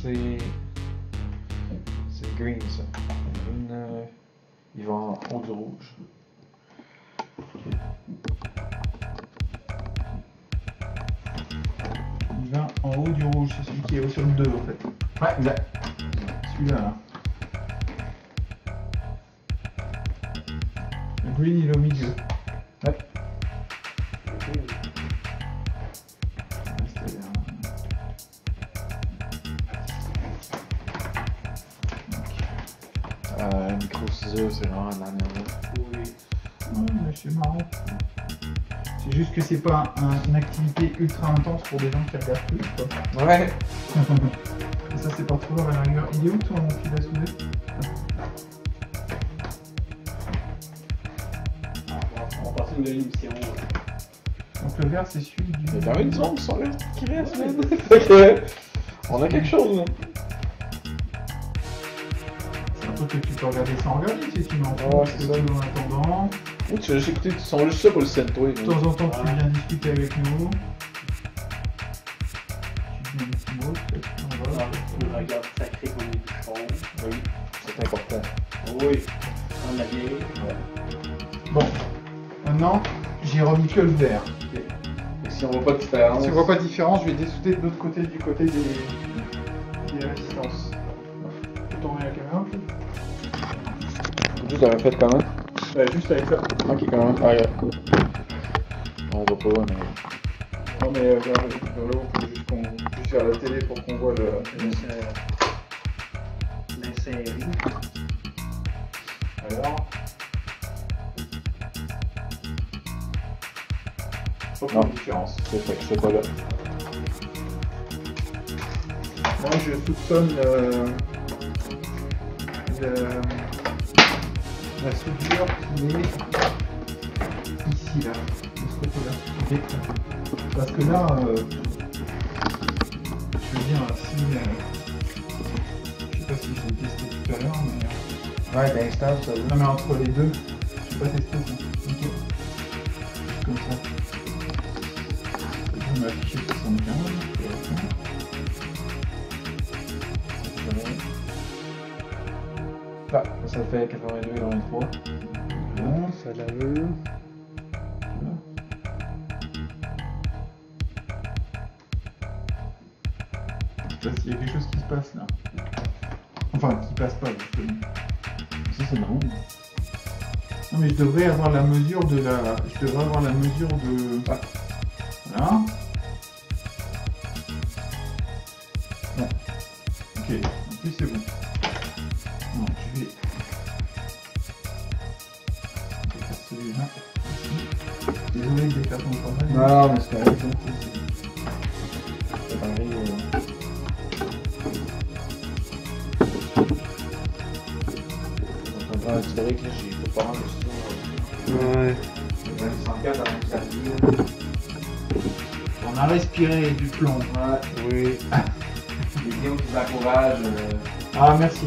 c'est. C'est green, ça. Green, euh, il va en haut du rouge. Il va en haut du rouge, c'est celui qui est au sur le 2 en fait. Ouais, exact. Celui-là. là. Le green il est au milieu. Ciseaux, c'est vraiment la dernière. Oui. Ouais, mais c'est marrant. C'est juste que c'est pas un- une activité ultra intense pour des gens qui regardent plus. Quoi. Ouais. *laughs* Et ça, c'est pas trop à la rigueur. Il est où ton fil à souder On va passer une nouvelle émission. euh. Donc le vert, c'est celui du. Il y a quand même du monde qui reste, *laughs* On a quelque chose, truc que tu peux regarder sans regarder si tu mets en Ouais, fond, c'est c'est ça. en attendant. Ou tu veux juste écouter, ils sont juste ça pour le scène, toi. De temps en temps, tu viens discuter avec nous. Tu peut-être. regarde sacré. Oui, c'est important. Oui. On la vieille. Bon, maintenant, j'ai remis que le vert. Et si on voit pas de différence? Si on voit pas de différence, je vais dessouder de l'autre côté, du côté des, des résistances. Tu l'avais fait quand même Ouais, juste avec ça. Ok, quand même. Ah, ouais. On voit pas, mais. Non mais euh, vers, vers le haut, faut juste qu'on puisse faire la télé pour qu'on voit le... Alors... Non. différence. C'est fait que c'est pas là. Moi je soupçonne euh, le- la soudure est ici là, de ce côté-là. Parce que là, euh, je veux dire, si... euh, je sais pas si j'ai testé tout à l'heure, mais... Ouais, t'es instable, ça Non mais entre les deux, j'ai pas testé ça. Ok. Comme ça. Je vais m'afficher 75. Ah, ça fait 82 et 23. Voilà. Ça l'a vu. Je sais pas s'il y a quelque chose qui se passe là. Enfin, qui passe pas justement. Ça, c'est marrant. Non mais je devrais avoir la mesure de la. Je devrais avoir la mesure de. Ah. Voilà. Plomb. Ouais, Oui. les vidéos qui vous encouragent. euh, Ah, merci.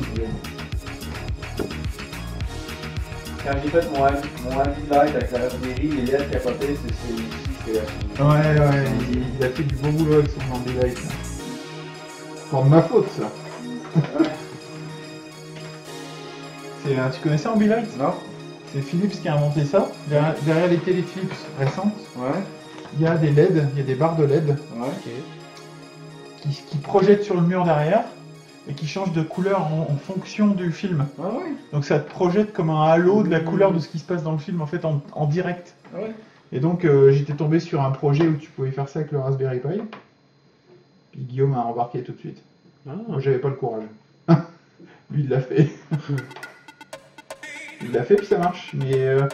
Quand j'ai fait mon mon ami de light avec la Raspberry, les LED capotaient, c'est ici que Ouais, ouais, il, il a fait du beau boulot avec son Ambilight. là. Pour de ma faute, ça. C'est, tu connaissais Ambilight Non? C'est Philips qui a inventé ça. Derrière, derrière les télé Philips récentes, Ouais, il y a des LED, il y a des barres de LED ouais. qui, qui projettent sur le mur derrière et qui changent de couleur en, en fonction du film. Ah ouais? Donc ça te projette comme un halo de la couleur de ce qui se passe dans le film en fait en, en direct. Ah ouais? Et donc euh, j'étais tombé sur un projet où tu pouvais faire ça avec le Raspberry Pi. Puis Guillaume a embarqué tout de suite. Ah. Moi j'avais pas le courage. *laughs* Lui il l'a fait. *laughs* il l'a fait puis ça marche. Mais euh,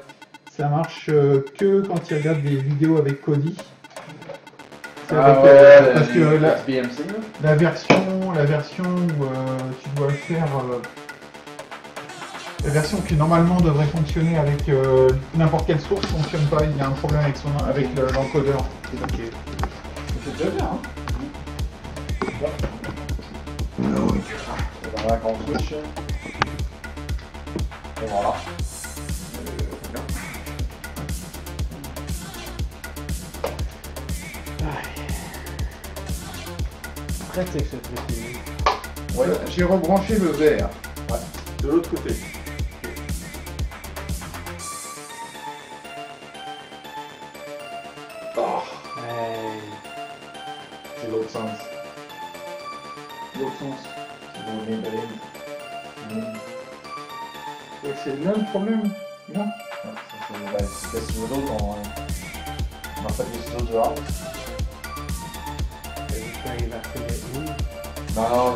ça marche euh, que quand il regarde des vidéos avec Cody. Avec, euh, parce que la la, BMC, là? la version, la version où euh, tu dois faire, euh, la version qui normalement devrait fonctionner avec euh, n'importe quelle source fonctionne pas. Il y a un problème avec son, avec le- l'encodeur. C'est déjà bien, hein? Switch, hein. Et voilà. J'ai rebranché le verre. De l'autre côté. Ah,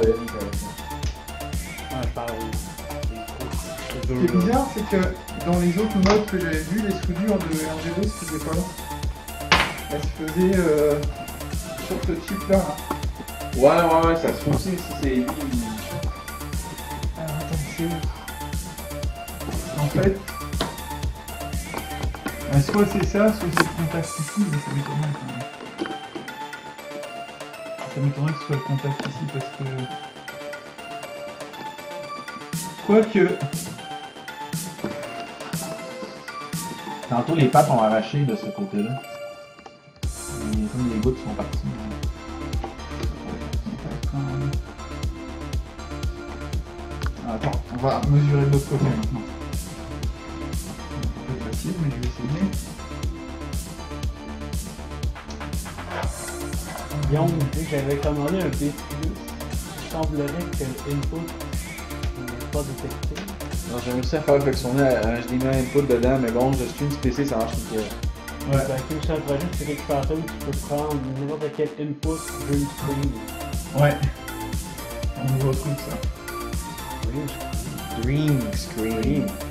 Ce qui est bizarre, c'est que dans les autres modes que j'avais vus, les soudures de RGB se faisaient pas là. Elles se faisaient euh, sur ce type-là. là. Ouais, ouais, ouais, ça se aussi si c'est lui. Alors attends, c'est où? En fait, euh, soit c'est ça, soit c'est le contact ici, mais ça même. Ça m'étonnerait que ce soit le contact ici parce que. Quoique. Tantôt, les pattes ont arraché de ce côté-là. Comme les gouttes sont parties. Ah, Attends, on va mesurer l'autre côté maintenant. Guillaume me dit que j'avais commandé un PC. Il semblerait que l'input n'est pas détecté. Non, j'ai réussi à faire fonctionner un HDMI input dedans, mais bon, je stream ce PC, ça marche nickel. Ouais. Fait que c'est un projet de récupérateur où tu peux prendre n'importe quel input d'une screen. Ouais. Un nouveau truc ça. Green screen. Ok.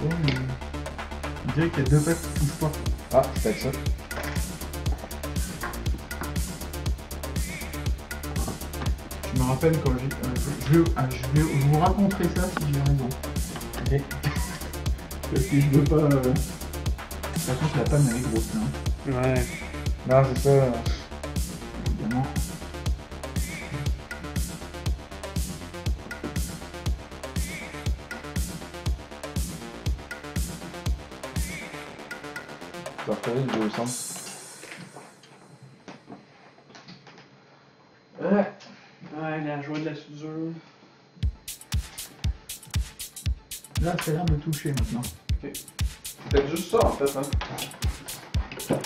Ouais, mais On dirait qu'il y a deux pattes qui touchent pas. Ah, c'est peut-être ça. Je me rappelle quand j'ai. euh, je, je, ah, je vais je vous raconterai ça si j'ai raison. Ok. Parce que je veux pas. Euh, Par contre, la panne, elle est grosse, là. Ouais. Non, c'est ça. Euh, évidemment. Parfait, je vais au centre. de la soudure. Là, ça a l'air de toucher maintenant. Peut-être juste ça, en fait, hein.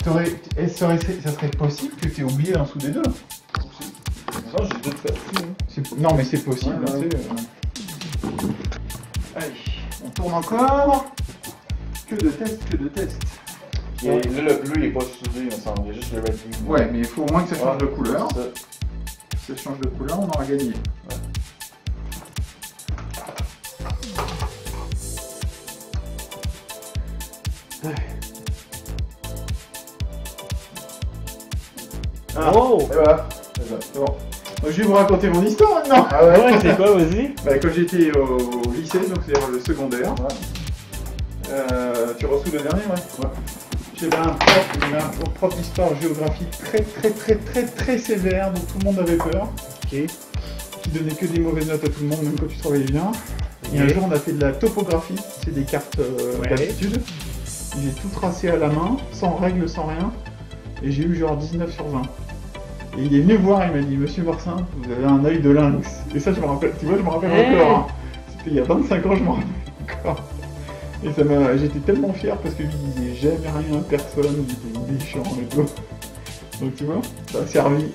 Serait- ça serait possible que tu aies oublié un sous des deux j'ai hein. C'est- Non, mais c'est possible. Ouais, ouais. euh. Allez, on tourne encore. Que de tests, que de tests. Et là, le bleu, il est pas soudé, il me semble. Il y a juste le red. Ouais, mais il faut au moins que ça change de couleur. c'est ça. Si ça change de couleur, on aura gagné. Ah. Oh! Et voilà. C'est ça. C'est bon. Donc, je vais vous raconter mon histoire maintenant. Ah ouais? Ouais, c'est quoi, vas-y? *laughs* Bah, quand j'étais au lycée, donc c'est-à-dire le secondaire, Ouais. euh, tu reçois le dernier, ouais. J'avais un prof, un prof d'histoire géographie très très très très très sévère, dont tout le monde avait peur, Ok. qui donnait que des mauvaises notes à tout le monde, même quand tu travaillais bien. Et un jour, on a fait de la topographie, c'est des cartes euh, Ouais. d'altitude. J'ai tout tracé à la main, sans règle, sans rien, et j'ai eu genre 19 sur 20. Et il est venu voir, il m'a dit Monsieur Marsin, vous avez un œil de lynx. Et ça, je me rappelle, tu vois, je me rappelle Hey. encore. hein. C'était il y a 25 ans, je me rappelle encore. Et ça m'a, j'étais tellement fier parce que je disais jamais rien à personne, j'étais méchant et tout. Donc tu vois, ça a servi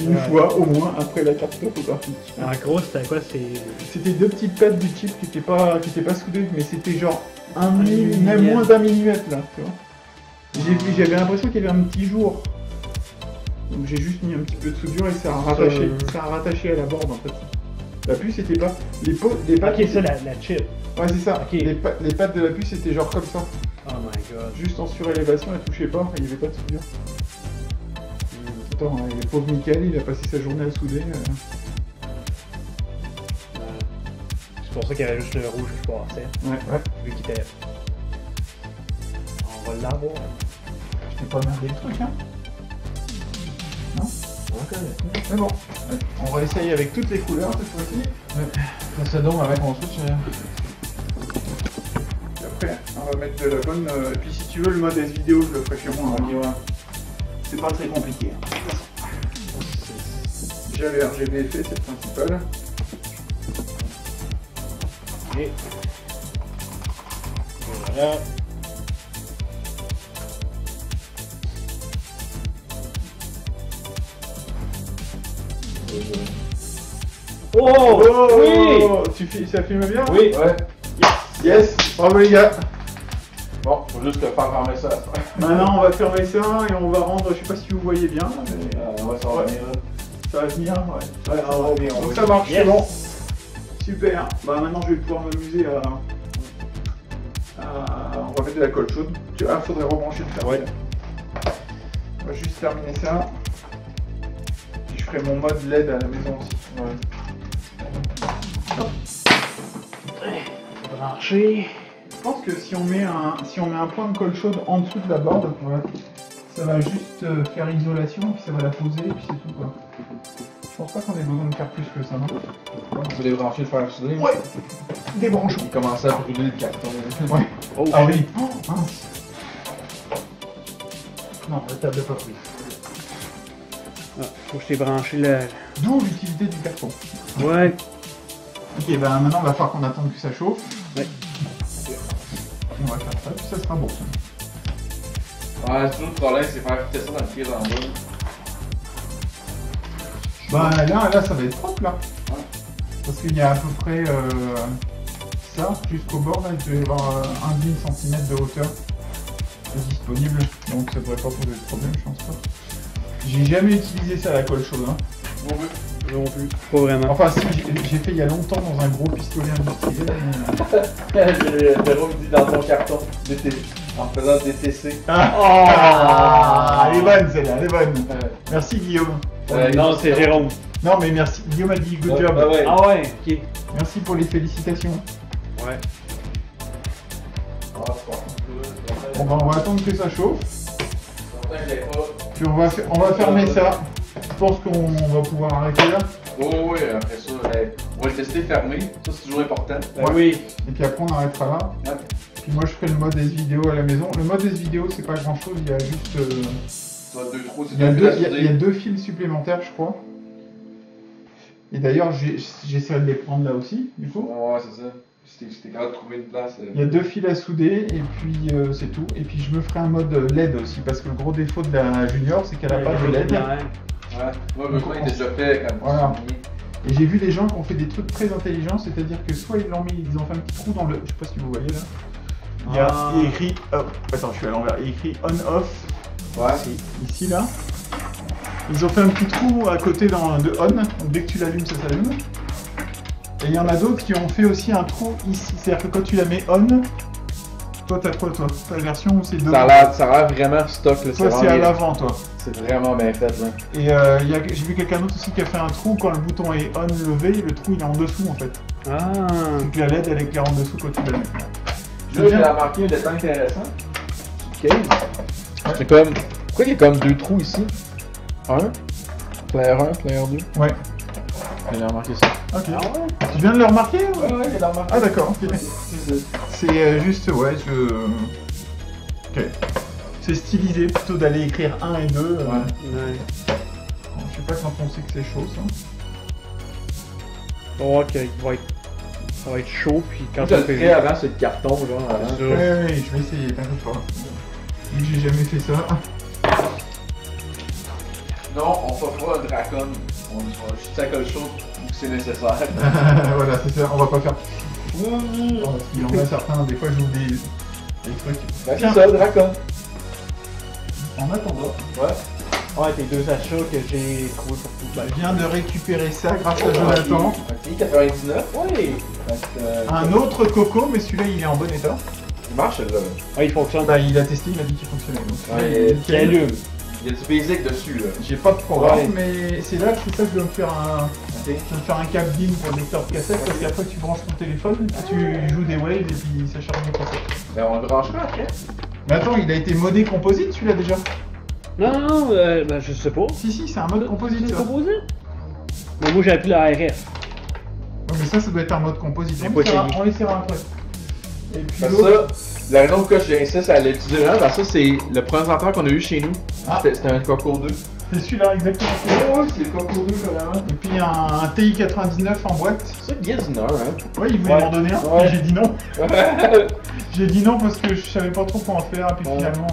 une Ouais. fois au moins après la carte topographique. En gros, c'était quoi? C'est. C'était deux petites pattes du chip qui étaient pas, qui étaient pas soudées, mais c'était genre un milli, même moins d'un millimètre là, tu vois. J'ai vu- J'avais l'impression qu'il y avait un petit jour. Donc j'ai juste mis un petit peu de soudure et ça a rattaché, Euh. ça a rattaché à la board en fait. La puce était pas. Les, po- les pattes. Ok, ça, la, la chip. Ouais, c'est ça. Les, pa- les pattes de la puce étaient genre comme ça. Oh my god. Juste en surélévation, elle touchait pas, il n'y avait pas de soudure. Attends, hein, le pauvre Michael, il a passé sa journée à souder. euh. C'est pour ça qu'il y avait juste le rouge qui passait, Ouais, ouais. vu qu'il était. On va l'avoir. Je t'ai pas merdé le truc, hein Mais bon, on va essayer avec toutes les couleurs cette fois-ci. Ça donc avec mon switch. Et après, on va mettre de la bonne. euh, Et puis si tu veux, le mode S vidéo, je le ferai chez moi. hein. C'est pas très compliqué. hein. Déjà le RGB fait, c'est le principal. Et. Voilà. Oh! Oui! Tu fi- Ça filme bien? Oui! Ouais. Yes Bravo les gars Bon, faut juste faire fermer ça. Maintenant on va fermer ça et on va rendre, je sais pas si vous voyez bien, mais Euh, ouais, ça va venir ça va venir, ouais. Ouais, ça va. Donc ça marche, Yes. c'est bon. Super. Bah maintenant je vais pouvoir m'amuser à... à- On va mettre de la colle chaude. Tu- Ah, faudrait rebrancher le fer. Ouais. On va juste terminer ça. Ferai mon mode LED à la maison aussi. Ouais. Branché. Je pense que si on met un, si on met un point de colle chaude en dessous de la board, ça va juste euh, faire isolation, puis ça va la poser, et puis c'est tout quoi. Je pense pas qu'on ait besoin de faire plus que ça, non On peut les brancher, le faire souder? Ouais Débranche Il commençait à brûler le carton. Ouais. Oh, Ah oui oh, mince. Non, La table de fruits. Ah, faut que je t'ai branché le. d'où l'utilité du carton. Ouais. Ok, bah maintenant on va falloir qu'on attende que ça chauffe. Ouais. On va faire ça, puis ça sera bon. Ouais, c'est tout le problème, c'est faire fitter ça dans le pied en bas. Bah là, là ça va être propre là. Ouais. Parce qu'il y a à peu près euh, ça jusqu'au bord là, il doit y avoir euh, un demi centimètre de hauteur disponible. Donc ça devrait pas poser de problème, je pense pas. J'ai jamais utilisé ça à la colle chaude. Hein. Bon, oui. Non plus. Pas vraiment. Enfin si, j'ai fait il y a longtemps dans un gros pistolet industriel. *laughs* Jérôme dit dans ton carton, DT, en faisant DTC. Ah, elle est bonne celle-là, elle est bonne. Merci Guillaume. Euh, non, c'est Jérôme. Non mais merci, Guillaume a dit good Ouais, job. bah ouais. Ah ouais, ok. Merci pour les félicitations. Ouais. Ah. Bon bah on va attendre que ça chauffe. Puis on va, on va fermer ça. Je pense qu'on va pouvoir arrêter là. Oui, oui, oui, après ça, ben, on va le tester fermé. Ça, c'est toujours important. Oui. Et puis après on arrêtera là. Ouais. Puis moi je ferai le mode S vidéo à la maison. Le mode S vidéo c'est pas grand chose, il y a juste. euh, deux il, y a deux fils à il, y a, il y a souder. deux fils supplémentaires je crois. Et d'ailleurs j'ai- j'essaierai de les prendre là aussi, du coup. Ouais, c'est ça. C'était c'était capable de trouver une place. euh, Il y a deux fils à souder et puis euh, c'est tout. Et puis je me ferai un mode LED aussi parce que le gros défaut de la Junior c'est qu'elle a pas de LED. Ouais, moi, le plan était déjà fait quand Voilà. Et j'ai vu des gens qui ont fait des trucs très intelligents, c'est-à-dire que soit ils l'ont mis, ils ont fait un petit trou dans le. Je sais pas si vous voyez là. Il y a Ah. écrit. Oh, attends, je suis à l'envers. Il y a écrit on-off Ouais. ici là. Ils ont fait un petit trou à côté dans, de on, donc dès que tu l'allumes, ça s'allume. Et il y en a d'autres qui ont fait aussi un trou ici, c'est-à-dire que quand tu la mets on, toi t'as quoi toi? T'as la version où c'est deux Ça a l'air- ça a l'air vraiment stock. là, Toi c'est vraiment à bien- l'avant toi. C'est vraiment bien fait. Là. Et euh, j'ai vu quelqu'un d'autre aussi qui a fait un trou quand le bouton est on levé, le trou il est en dessous en fait. Ah. Donc la LED elle éclaire en dessous quand tu la mets. Là, j'ai remarqué un détail intéressant. Ouais. C'est comme. Pourquoi il y a comme deux trous ici? Un. Player 1, player 2. Ouais. J'ai remarqué ça. Ok. Ah ouais? Tu viens de le remarquer ou- Ouais, ouais, j'ai remarqué. Ah d'accord. ok. C'est euh, juste ouais je. Ok. C'est stylisé plutôt d'aller écrire 1 et 2. euh, Ouais. Ouais. Je sais pas quand on sait que c'est chaud ça. Oh, ok, il va être... Ça va être chaud, puis quand le fait trait avant, c'est le carton, genre. Ouais, ça. ouais, je vais essayer, t'inquiète pas. Vu que j'ai jamais fait ça. Non, on fera pas un dracon. On va juste la colle chaude où c'est nécessaire. *laughs* voilà, c'est ça, on va pas faire. Parce qu'il y en a certains, des fois j'ouvre des, des trucs. Ben, c'est ça, dracon. En attendant, Ouais. Ouais, tes deux achats que j'ai trouvé pour tout. Ben, je viens de récupérer ça grâce à Jonathan. Ok, 99. Ouais! Fait que, euh, Un autre coco, mais celui-là il est en bon état. Il marche, là. Ouais, il fonctionne. Bah, il a testé, il a dit qu'il fonctionnait. Donc, Ouais, il il allume. Il y a du basic dessus, là. J'ai pas de programme, Ouais. mais c'est là que c'est ça que je dois me faire un, Ok. je dois me faire un câble DIN pour le lecteur de cassette parce qu'après tu branches ton téléphone, tu joues des waves et puis ça charge le cassette. Ben, on le branchera après. Mais attends, il a été modé composite celui-là déjà? Non, non, non, euh, ben, je sais pas. Si, si, c'est un mode composite C'est composé? Mais moi, j'ai appris la RF. Ouais, mais ça, ça doit être un mode composite. On on essaiera après. Et puis Parce ça, la raison pourquoi j'insiste à l'utiliser là, parce que ça, c'est le présentateur qu'on a eu chez nous. Ah. C'était un Coco 2. c'est celui-là exactement. Oh, c'est le Coco 2, carrément. Et puis un, un TI-99 en boîte. C'est bien du Nord, hein? Ouais, il voulait Ouais. m'en donner un. Ouais. J'ai dit non. hein. *laughs* J'ai dit non parce que je savais pas trop quoi en faire. Et puis Ouais. finalement.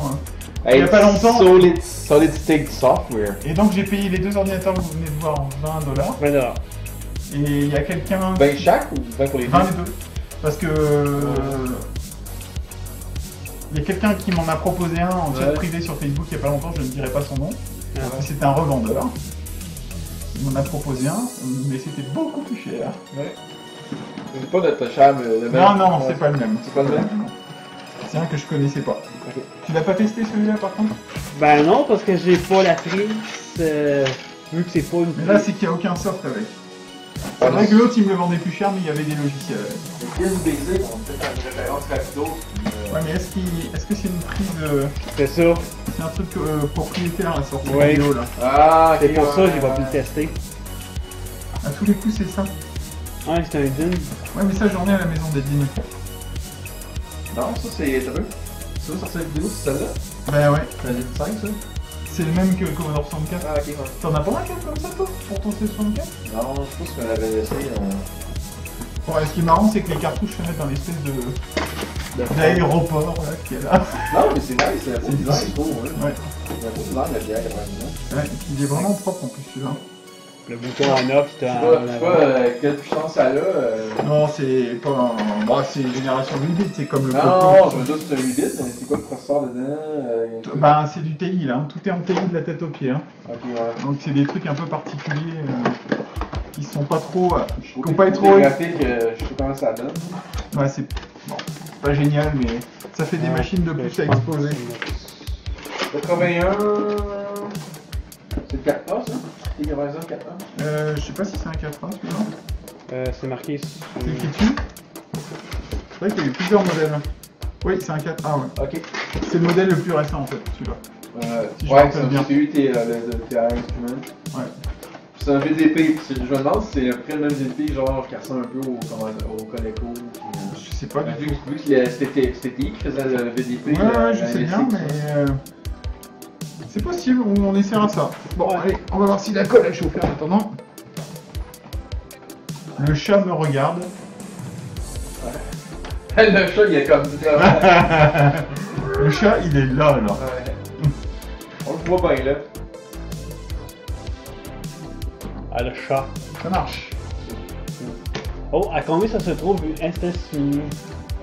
Hey, Il y a pas longtemps- Solid, solid State Software. Et donc j'ai payé les deux ordinateurs que vous venez de voir en 20 dollars. 20 dollars. Et il y a quelqu'un. 20 chaque ou 20 pour les 20 deux? les deux. Parce que. euh, Il y a quelqu'un qui m'en a proposé un en chat Ouais. privé sur Facebook il y a pas longtemps, je ne dirai pas son nom. Ah, C'était un revendeur. Il m'en a proposé un, mais c'était beaucoup plus cher. Ouais. C'est pas notre charme, le même. Non, non, Ouais. c'est pas le même. C'est pas le même? C'est un que je connaissais pas. Tu l'as pas testé celui-là par contre? Ben non, parce que j'ai pas la prise. euh, vu que c'est pas une Mais là, c'est qu'il n'y a aucun soft avec. C'est Ah, vrai que l'autre il me le vendait plus cher, mais il y avait des logiciels avec. Le Kiss Basic, on peut faire une référence Ouais, mais est-ce qu'il... est-ce que c'est une prise. euh, C'est ça. C'est un truc euh, propriétaire la sortie Ouais. vidéo là Ah. C'est pour ça j'ai pas pu le tester. À tous les coups, c'est ça. Ouais, c'est un din. Ouais, mais ça, j'en ai à la maison des dîners. Non, ça c'est. T'as vu? Ça, sur cette vidéo, c'est celle-là? Bah ouais, C'est la 5, ça? C'est le même que le Commodore 64. Ah, ok, ouais. T'en as pas un câble comme ça, toi Pour ton C64 Non, je pense qu'on avait laissé. euh, Bon, ce qui est marrant, c'est que les cartouches se mettent dans l'espèce de. d'aéroport là, là. Non, mais c'est nice, c'est design, je trouve. hein. Ouais. Design, la vraiment. Ouais, puis il est vraiment propre en plus celui-là. Le bouton en off, sais en pas, je pas euh, quelle puissance ça a. Euh... Non, c'est pas un. Bah, c'est génération 8 bits, c'est comme le Non, Coco. je me doute que c'est un 8 bits, mais c'est quoi le processeur dedans euh, un Bah, c'est du TI là, hein. tout est en TI de la tête aux pieds. Hein. Ouais. Donc, c'est des trucs un peu particuliers euh, qui sont pas trop. euh, Je Faut pas trop- trop graphique, euh, je sais pas comment ça donne. Ouais, c'est bon, pas génial, mais ça fait des Ouais. machines de plus à exposer. 81. C'est le 4A ça? C'est le Ryzen 4A Euh, je sais pas si c'est un 4A celui-là. Euh, c'est marqué. sur- C'est. C'est vrai qu'il y a eu plusieurs modèles. Oui, c'est un 4A, ouais. Ok. C'est le modèle le plus récent en fait, celui-là. Euh, Si je ouais, c'est rappelle bien. le CPU, t'es euh, le, le. Ouais. C'est un VDP. c'est- Je me demande si c'est après le même VDP, genre qui ressemble un peu au, comment- au Coleco. puis, euh, Je sais pas du vu, tout. vu que c'était TI qui faisait le VDP. Ouais, euh, ouais, je la sais bien, mais. euh, C'est possible, on, on essaiera ça. Bon, Ouais. allez, on va voir si la colle a chauffé en attendant. Le chat me regarde. *laughs* le chat, il est comme ça. *laughs* Le chat, il est là, alors. Ouais. On le voit bien là. Ah, le chat. Ça marche. Oh, à combien ça se trouve Instant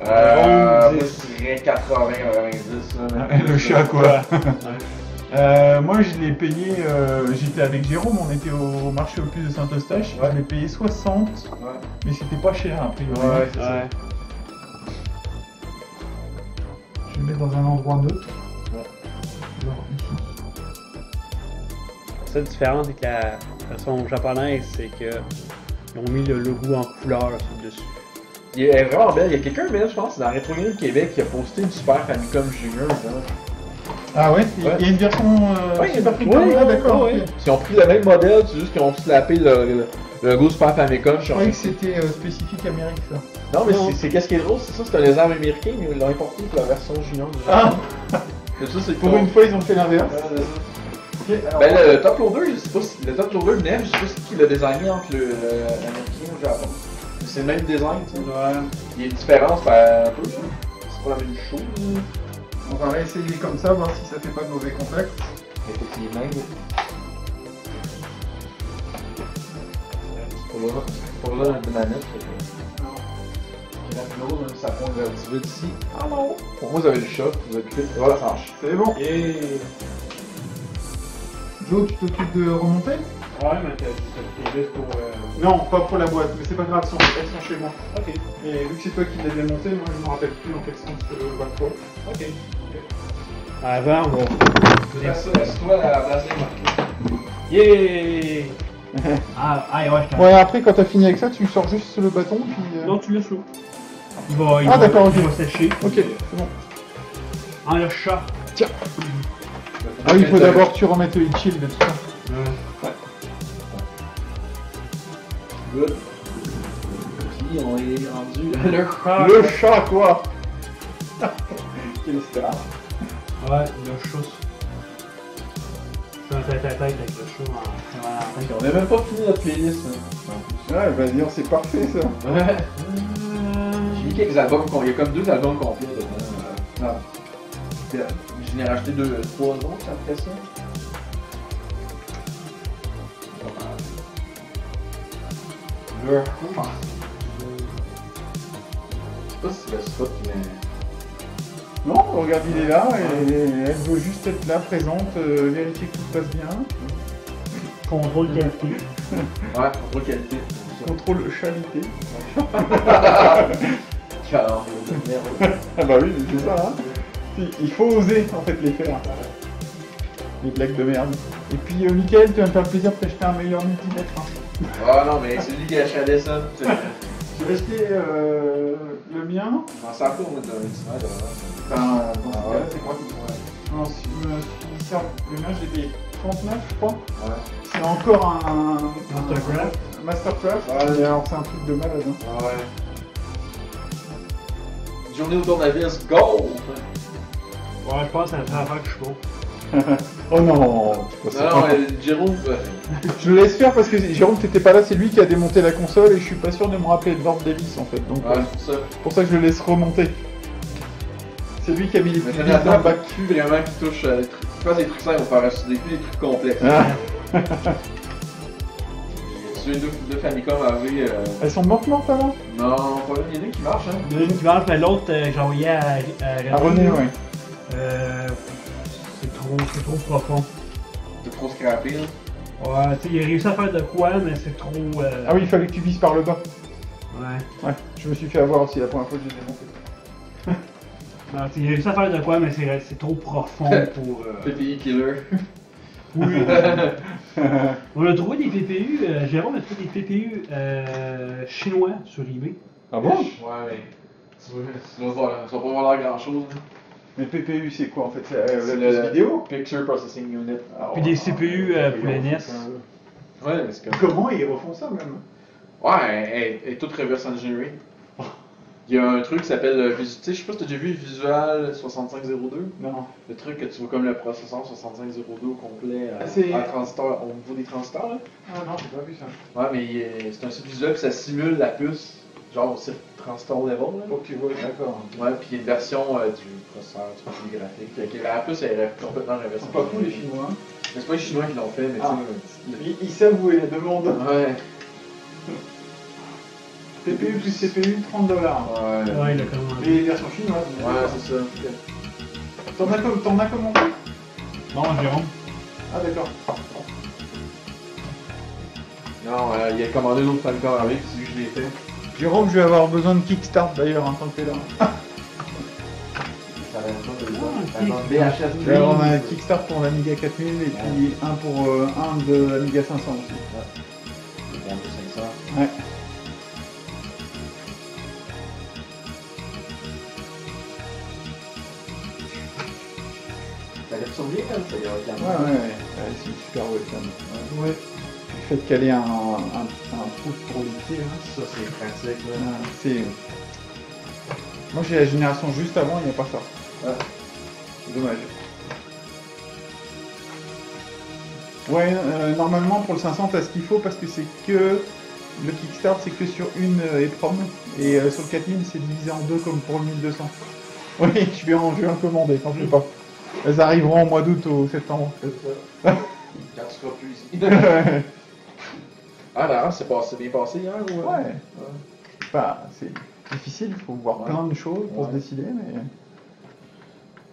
Euh, Bon, moi, je dirais 80, 90 là. *laughs* Le chat, quoi? Euh, moi, je l'ai payé. euh, J'étais avec Jérôme, on était au marché au plus de Saint-Eustache. Ouais. Je l'ai payé 60, Ouais. mais c'était pas cher a priori. Ouais, c'est ça. Ouais. Je le mets dans un endroit neutre. La seule différence avec la version japonaise, c'est que ils ont mis le logo en couleur sur le dessus. Il est vraiment belle. Il y a quelqu'un, mais là, je pense, dans Retro Game Québec qui a posté une Super Famicom Junior. Là. Ah ouais? Il Ouais. il y a une version. Euh, Ouais, il y a une Super version- Famicom, ouais, d'accord. ouais. Ils ont pris le même modèle, c'est juste qu'ils ont slappé le, le, logo Super Famicom. Je croyais que c'était euh, spécifique Amérique ça. Non, mais c'est- c'est qu'est-ce qui est drôle, c'est ça, c'est un lézard américain, mais ils l'ont importé pour la version junior. du Ah *laughs* ça, Pour une fois, ils ont fait l'inverse. Alors- Ben, le, le top loader, je sais pas si. Le top loader neuf, je sais pas si qui l'a designé entre l'américain ou le Japon. C'est le même design, tu sais. Ouais. Il y a une différence, ben, un peu. C'est pas la même chose. On va réessayer comme ça, voir si ça fait pas de mauvais. C'est pour là, c'est pour haute, même si ça vers le petit vide ici. Ah non! Pour moi, vous avez le chat, vous avez cliqué. Voilà, ça marche. C'est bon. Et... Joe, tu t'occupes de remonter? Ouais, mais t'as t'as juste pour... Euh... Non, pas pour la boîte, mais c'est pas grave, elles sont, chez moi. Ok, Et vu que c'est toi qui l'as démonté, moi je me rappelle plus dans quel sens je le vois toi. ok. On va... Laisse- Laisse-toi la place des. Yeah! ah, ah, ouais, je t'en... Ouais, après quand t'as fini avec ça, tu sors juste le bâton, puis. euh, Non, tu laisses chaud. Il va, il Ah, va, d'accord, il ok. va sécher. Ok, c'est bon. Ah, le chat. Ah oui, il faut d'abord que tu remettes le heat shield et tout ça. Good. Puis on est rendu le chat. Le chat, quoi *laughs* Quelle star Ouais, le chat. Je fais un tête-à-tête avec le chat en... en- On a même pas fini notre playlist. Hein. Ouais, vas-y, on c'est parfait ça. Ouais. Euh, J'ai mis quelques albums, il y a comme deux albums complets dedans. euh, ah. J'en ai racheté deux, trois autres après ça. Je sais pas si c'est le spot, mais. Non, regarde, il est là, et elle veut juste être là, présente, euh, vérifier que tout se passe bien. Contrôle qualité. Ouais, qualité. Contrôle qualité. Car, de merde. Ah bah oui, c'est ça, hein. Il faut oser en fait les faire. Les blagues de merde. Et puis, euh, Michael, tu vas me faire plaisir de t'acheter un meilleur multimètre. hein. Ah non, mais c'est lui qui a acheté ça. *laughs* J'ai acheté euh, le mien. Je m'en sers pas, moi, d'un multimètre. Enfin, dans ce Ah cas-là, ouais. c'est ouais. Non, si je me suis servi- le mien, j'ai payé 39, je crois. Ouais. C'est encore un. Mastercraft. un Mastercraft. Ouais. Et alors, c'est un truc de malade. Hein. Ah ouais. Journée au tournevis, go! Ouais, je pense que c'est la affaire que je suis bon. *laughs* Oh non euh, Jérôme, euh, *laughs* Je le laisse faire parce que Jérôme, t'étais pas là, c'est lui qui a démonté la console et je suis pas sûr de me rappeler de Lord Davis en fait. Donc, ouais, euh, c'est pour ça. pour ça que je le laisse remonter. C'est lui qui a mis les vis dans le bac. plus vraiment qui touche euh, les trucs. Tu fais des trucs simples, on des des trucs complexes. Ah. *laughs* Deux, deux Famicom AV. Euh... Elles sont mortes mortes alors Non, pas une idée qui marche, hein. Il y en a une qui marche, mais l'autre, euh, j'ai envoyé à, à, À René, ouais. Euh, trop, c'est trop profond. C'est trop scrappé, là. Ouais, tu sais, il a réussi à faire de quoi, mais c'est trop. Euh... Ah oui, il fallait que tu vises par le bas. Ouais. Ouais, je me suis fait avoir aussi la première fois que j'ai démonté. *laughs* Non, tu sais, il a réussi à faire de quoi, mais c'est, c'est trop profond *laughs* pour. Euh... PPI Killer. *laughs* Oui. On a trouvé des PPU. Euh, Jérôme a trouvé des PPU euh, chinois sur eBay. Ah bon? Ouais, mais. Tu voir, ça va pas valoir grand chose. Mais PPU, c'est quoi en fait? C'est euh, la vidéo? Picture Processing Unit. Puis des CPU euh, pour les NES. Ouais, mais c'est comme. Comment ils refont ça même? Ouais, elle, elle- est toute reverse engineering. Il y a un truc qui s'appelle. euh, Tu sais, je sais pas si t'as déjà vu Visual 6502. Non. Le truc que tu vois comme le processeur 6502 au complet euh, Ah, c'est- en transistor, au niveau des transistors. Là. Ah non, j'ai pas vu ça. Ouais, mais c'est un site visuel que ça simule la puce, genre au circuit transistor level. Là. Tu vois, d'accord. Ouais, puis il y a une version euh, du processeur, du graphique. Que la plus, elle est complètement. C'est pas fou les Chinois. Mais c'est pas les Chinois qui l'ont fait, mais Ah. tu sais. Ils, savent où est la demande. Ouais. *laughs* CPU plus CPU, 30 dollars. Ouais. Ouais, il a commandé. Les versions chinoises. Ouais, c'est ça. T'en as, com- t'en as commandé Non, Jérôme. Ah d'accord. Non, euh, il a commandé une autre Famicom avec, c'est lui que je l'ai fait. Jérôme, je vais avoir besoin de Kickstart d'ailleurs en tant que t'es là. Ah, Je vais avoir un. Kickstart pour l'Amiga 4000 et puis un pour euh, un de l'Amiga 500 aussi. C'est bon, c'est 500. Ouais. Ça lève sur bien, hein, ça y a Ouais, ouais, ouais. Ouais, c'est une super webcam. Ouais. Le fait de caler un, un, un pouce pour les pieds, hein, Ça, c'est pratique, là. c'est. Moi j'ai la génération juste avant, il n'y a pas ça. Ouais. C'est dommage. Ouais, euh, normalement pour le 500 t'as ce qu'il faut parce que c'est que le Kickstart c'est que sur une euh, EPROM et euh, sur le 4000 c'est divisé en deux comme pour le 1200. *laughs* Oui, je vais en, je vais en commander, t'en fais pas. *laughs* Elles arriveront au mois d'août ou septembre. C'est ça. Quand tu seras plus ici. *laughs* ouais. Ah, là, c'est passé, bien passé hier ou. euh? Ouais. Bah, c'est difficile, il faut voir Ouais. plein de choses pour Ouais. se décider, mais.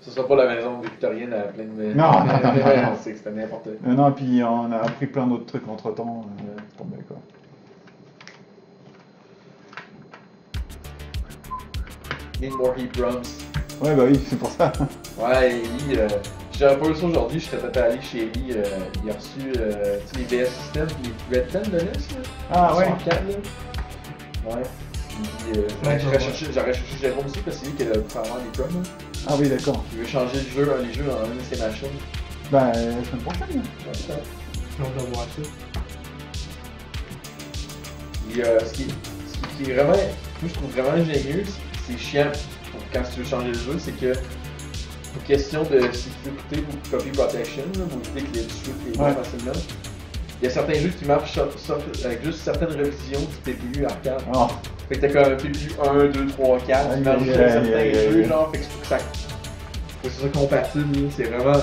Ce sera pas la maison victorienne à pleine de. *laughs* Non, non, non, non, non. c'est que c'était n'importe quoi. Euh, non, puis on a appris plein d'autres trucs entre temps. tombé quoi. Need more heat drums. Ouais, bah oui, c'est pour ça. Ouais, Ellie, euh, j'avais pas eu ça aujourd'hui, je serais peut-être allé chez Ellie, euh, il a reçu euh, les VS Systems puis les Red Pen de NES, là. Ah, ouais. 64, là. Ouais. Puis, euh, Ouais, j'aurais cherché, j'aurais cherché Jérôme aussi parce que c'est lui qui a le les drums, là. Ah oui, d'accord. Il veut changer le jeu, les jeux dans une de ses machines. Bah, euh, la semaine prochaine. Ouais, ça. J'ai hâte de voir ça. Et, euh, ce, qui, ce qui est vraiment, moi je trouve vraiment ingénieux, c'est chiant pour quand tu veux changer le jeu, c'est que pour question de sécurité ou copy protection, là, pour éviter que les jeux les Ouais. facilement, il y a certains jeux qui marchent avec juste certaines révisions du TPU arcade. Alors, Fait que t'as comme TPU 1, 2, 3, 4, Aïe, tu marches aïe, juste avec aïe, certains aïe, jeux, aïe. genre, fait que c'est pour que ça. Faut que soit compatible, c'est vraiment.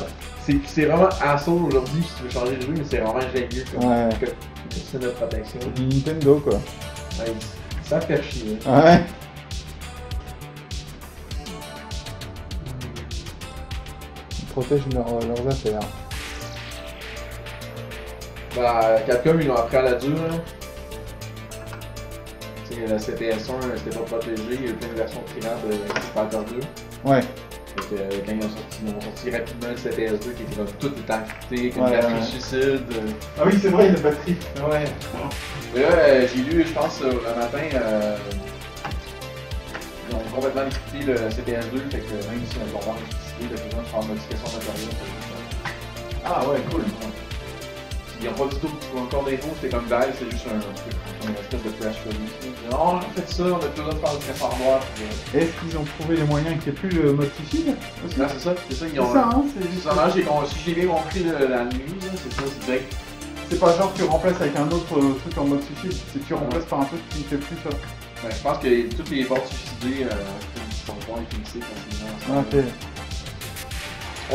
C'est vraiment assaut aujourd'hui si tu veux changer le jeu, mais c'est vraiment ingénieux comme, Ouais. comme de protection. Nintendo quoi. Ouais, ça fait chier. Ouais. Protègent leurs leurs affaires. Bah, Capcom, ils l'ont appris à la dure. Sais, la CPS1, c'était pas protégé. Il y a eu plein de versions primaires de Fighter 2. Ouais. Que euh, quand ils ont sorti, ils ont sorti rapidement le CPS2 qui était comme tout est comme Ouais, une batterie ouais. suicide. Ah oui, c'est vrai, la batterie. Ouais. Mais là, euh, j'ai lu, je pense, euh, le matin, euh, ils ont complètement encrypté le CPS2, fait que même si on va avoir une de besoin de faire une modification matérielle. Ah ouais, cool. Ils n'ont pas du tout encore d'infos, c'était comme dalle, c'est juste un truc, une espèce de press release. Non, on a fait ça, on a besoin de faire le transformoir. Est-ce qu'ils ont trouvé les moyens qu'il n'y ait plus le mode suicide? Non, c'est ça, c'est ça, ils C'est ont. ça, hein, c'est C'est juste si j'ai bien compris la nuit, c'est ça, c'est direct. C'est pas genre que tu remplaces avec un autre euh, truc en mode suicide, c'est que tu remplaces par un truc qui ne fait plus ça. Ben, je pense que toutes les portes suicidées euh, sont et fixées facilement. Ok.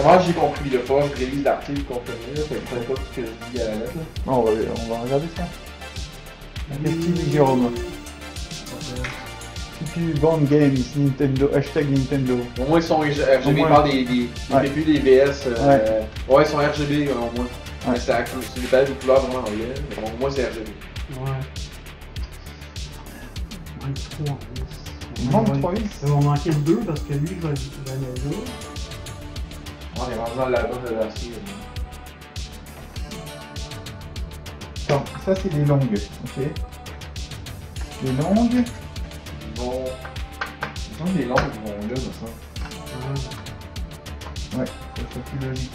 Moi, j'ai compris le pas, je réalise l'article là, fait que peu importe ce que je dis à la lettre. là. Bon, on va, on va regarder ça. Qu'est-ce qu'il dit Jérôme Band Games, Nintendo, hashtag Nintendo. Au moins, ils sont RGB, moins. par des, des, des Ouais. PPU, des VS. Euh, ouais. ils sont RGB au moins. Ouais. C'est à- c'est une palette de couleurs vraiment en lait, mais bon, au moins c'est RGB. Ouais. Il manque 3 Il manque 3 vis. Ça va en manquer 2 parce que lui, je vais de. Attends, ça c'est les longues, ok? Les longues, Bon. Ils ont des longues, vont là, ça. Ouais. ouais, ça plus logique.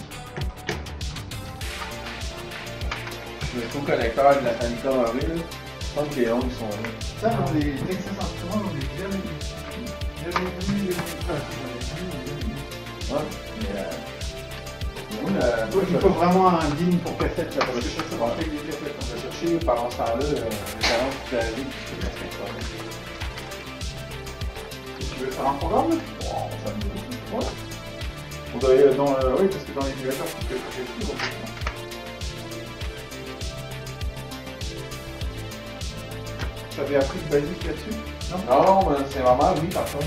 Le faux connecteur de la là. Je pense que les longues, sont là. Ça, dans les Texas Instruments, on est jamais vu. Jamais vu, Ouais, mais. Euh, la- Il faut vraiment un digne pour cassette là, parce que ça, ça va chercher pendant ce temps-là euh, référence de la se passe faire un programme Oh, ça me dit. Ouais. On doit aller dans le... Oui, parce que dans l'émulateur, tu peux changer le fait. T'avais appris le basique là-dessus? Non? Non, mais c'est vraiment oui, par contre.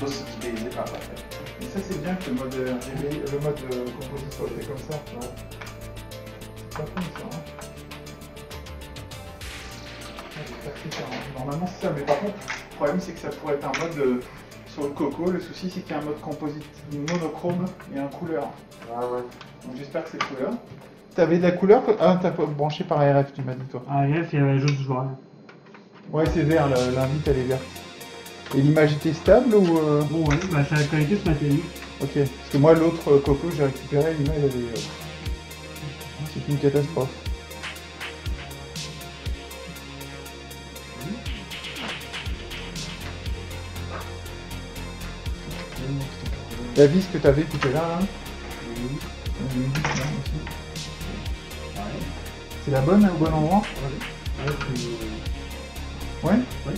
Je pas. Et ça, c'est bien que le mode, euh, réveil- le mode euh, composite soit fait comme ça. Ouais. C'est pas con ça. Hein. Ça, hein. Normalement, c'est ça, mais par contre, le problème, c'est que ça pourrait être un mode euh, sur le coco. Le souci, c'est qu'il y a un mode composite monochrome et un couleur. Ah ouais. Donc j'espère que c'est couleur. T'avais de la couleur Ah, t'as pas branché par RF, tu m'as dit toi. Ah, bref, il y avait juste du joueur. Ouais, c'est vert, l'invite elle est verte. Et l'image était stable ou. euh, Bon, ouais, bah, ça a connecté sur ma télé. Ok, parce que moi l'autre euh, coco j'ai récupéré, l'image elle est. euh, C'est une catastrophe. La vis que t'avais était là, là aussi. C'est la bonne, au bon endroit? Ouais, c'est. Ouais? Ouais.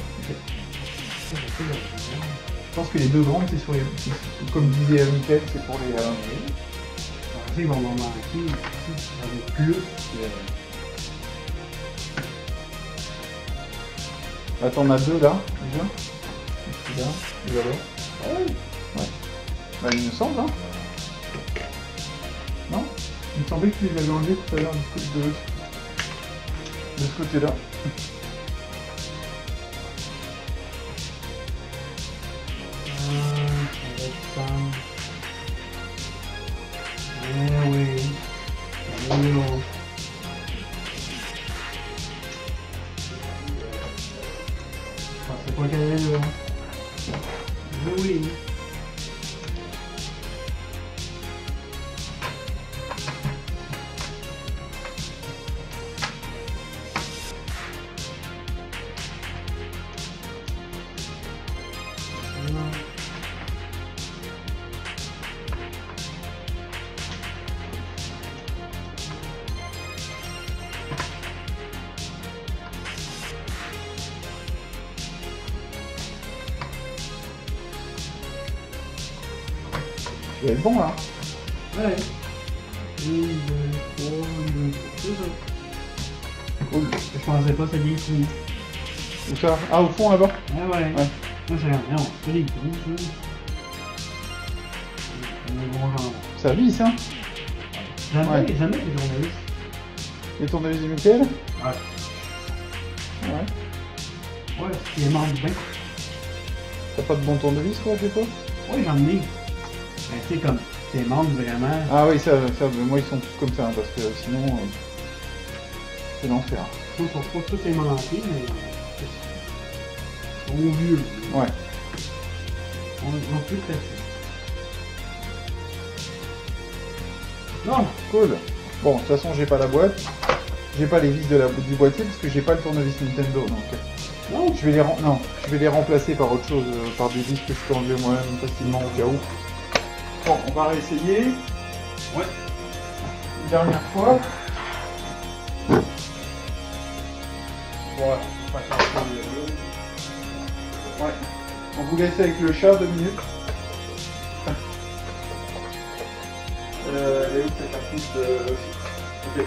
Je pense que les deux grandes, c'est sur les. Comme disait Mickaël, c'est pour les. sais qu'ils vont manquer ici, avec plus. Là, t'en as deux là, déjà. Celui-là, et là-bas. Ouais. Ouais. Bah, il me semble, hein. Non? Il me semblait que tu les avais enlevés tout à l'heure de ce côté-là. Ah, au fond là-bas Ah ouais. Ouais. Moi j'ai non, c'est des trous, ça. C'est genre. Ça visse, hein Jamais, Ouais. jamais les journalistes. Et ton avis, Mickaël Ouais. Ouais. Ouais, c'est qui manque bien. T'as pas de bon tournevis, quoi, je sais pas? Ouais, j'en ai. Mais tu sais, comme, c'est manque vraiment. Ah oui, ça, ça, mais moi ils sont tous comme ça, hein, parce que sinon, euh, c'est l'enfer. Ils sont pas tous aimantés, mais. Ils sont vieux. Ouais. On est plus. Non, Cool. Bon, de toute façon, j'ai pas la boîte. J'ai pas les vis de la, du boîtier parce que j'ai pas le tournevis Nintendo. Donc, euh, non, je vais les, non, je vais les remplacer par autre chose, euh, par des vis que je peux enlever moi-même facilement au cas où. Bon, on va réessayer. Ouais. Une dernière fois. Voilà. chercher le- Ouais. On vous laisse avec le chat deux minutes. Euh, elle est où cette artiste euh, Ok.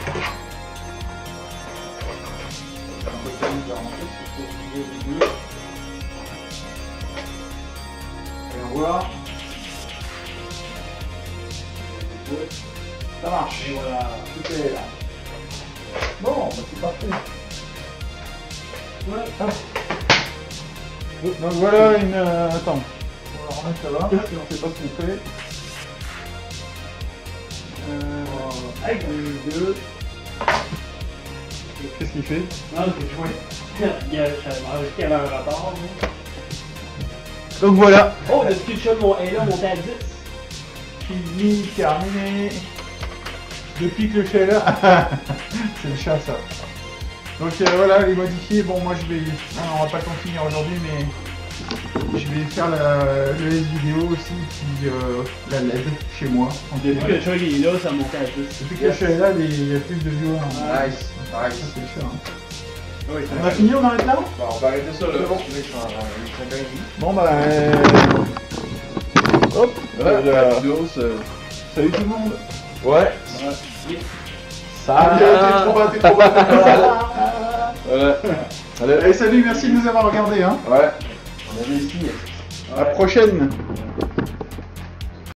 Un peu de de rentrer, c'est pour deux. Voyons voir. Ouais. Ça marche. et voilà. Tout est là. Bon, bah c'est parfait. Ouais. Donc voilà une. euh, attends. On va remettre là-bas, parce qu'on sait pas ce qu'on fait. Euh, un, deux. Qu'est-ce qu'il fait? Non, c'est chouette. Il y a, qu'il y avait un rapport. moi. Donc voilà. Oh, que je mon est là, monté à 10. Fini, terminé. Depuis que le chat est là. *laughs* c'est le chat ça. Donc euh, voilà, les modifiés, bon moi je vais. On va pas t'en finir aujourd'hui, mais Je vais faire la, le S vidéo aussi, puis euh, la LED chez moi. Depuis que. Chug est là, ça monte à 10. Depuis que je suis là, les- il y a plus de viewers. hein. Nice, Ça, nice. c'est sûr. hein. Oui, On a fini, on arrête là? On va arrêter ça là. Bon. Je un- un. Bon bah... euh, Hop Ouais, vidéo, c'est- Salut tout le monde Ouais. Ah, t'es trop bas, t'es trop bas, t'es trop bas. Voilà. Allez. Allez, salut, merci de nous avoir regardés. Hein. Ouais. On avait ici. À la prochaine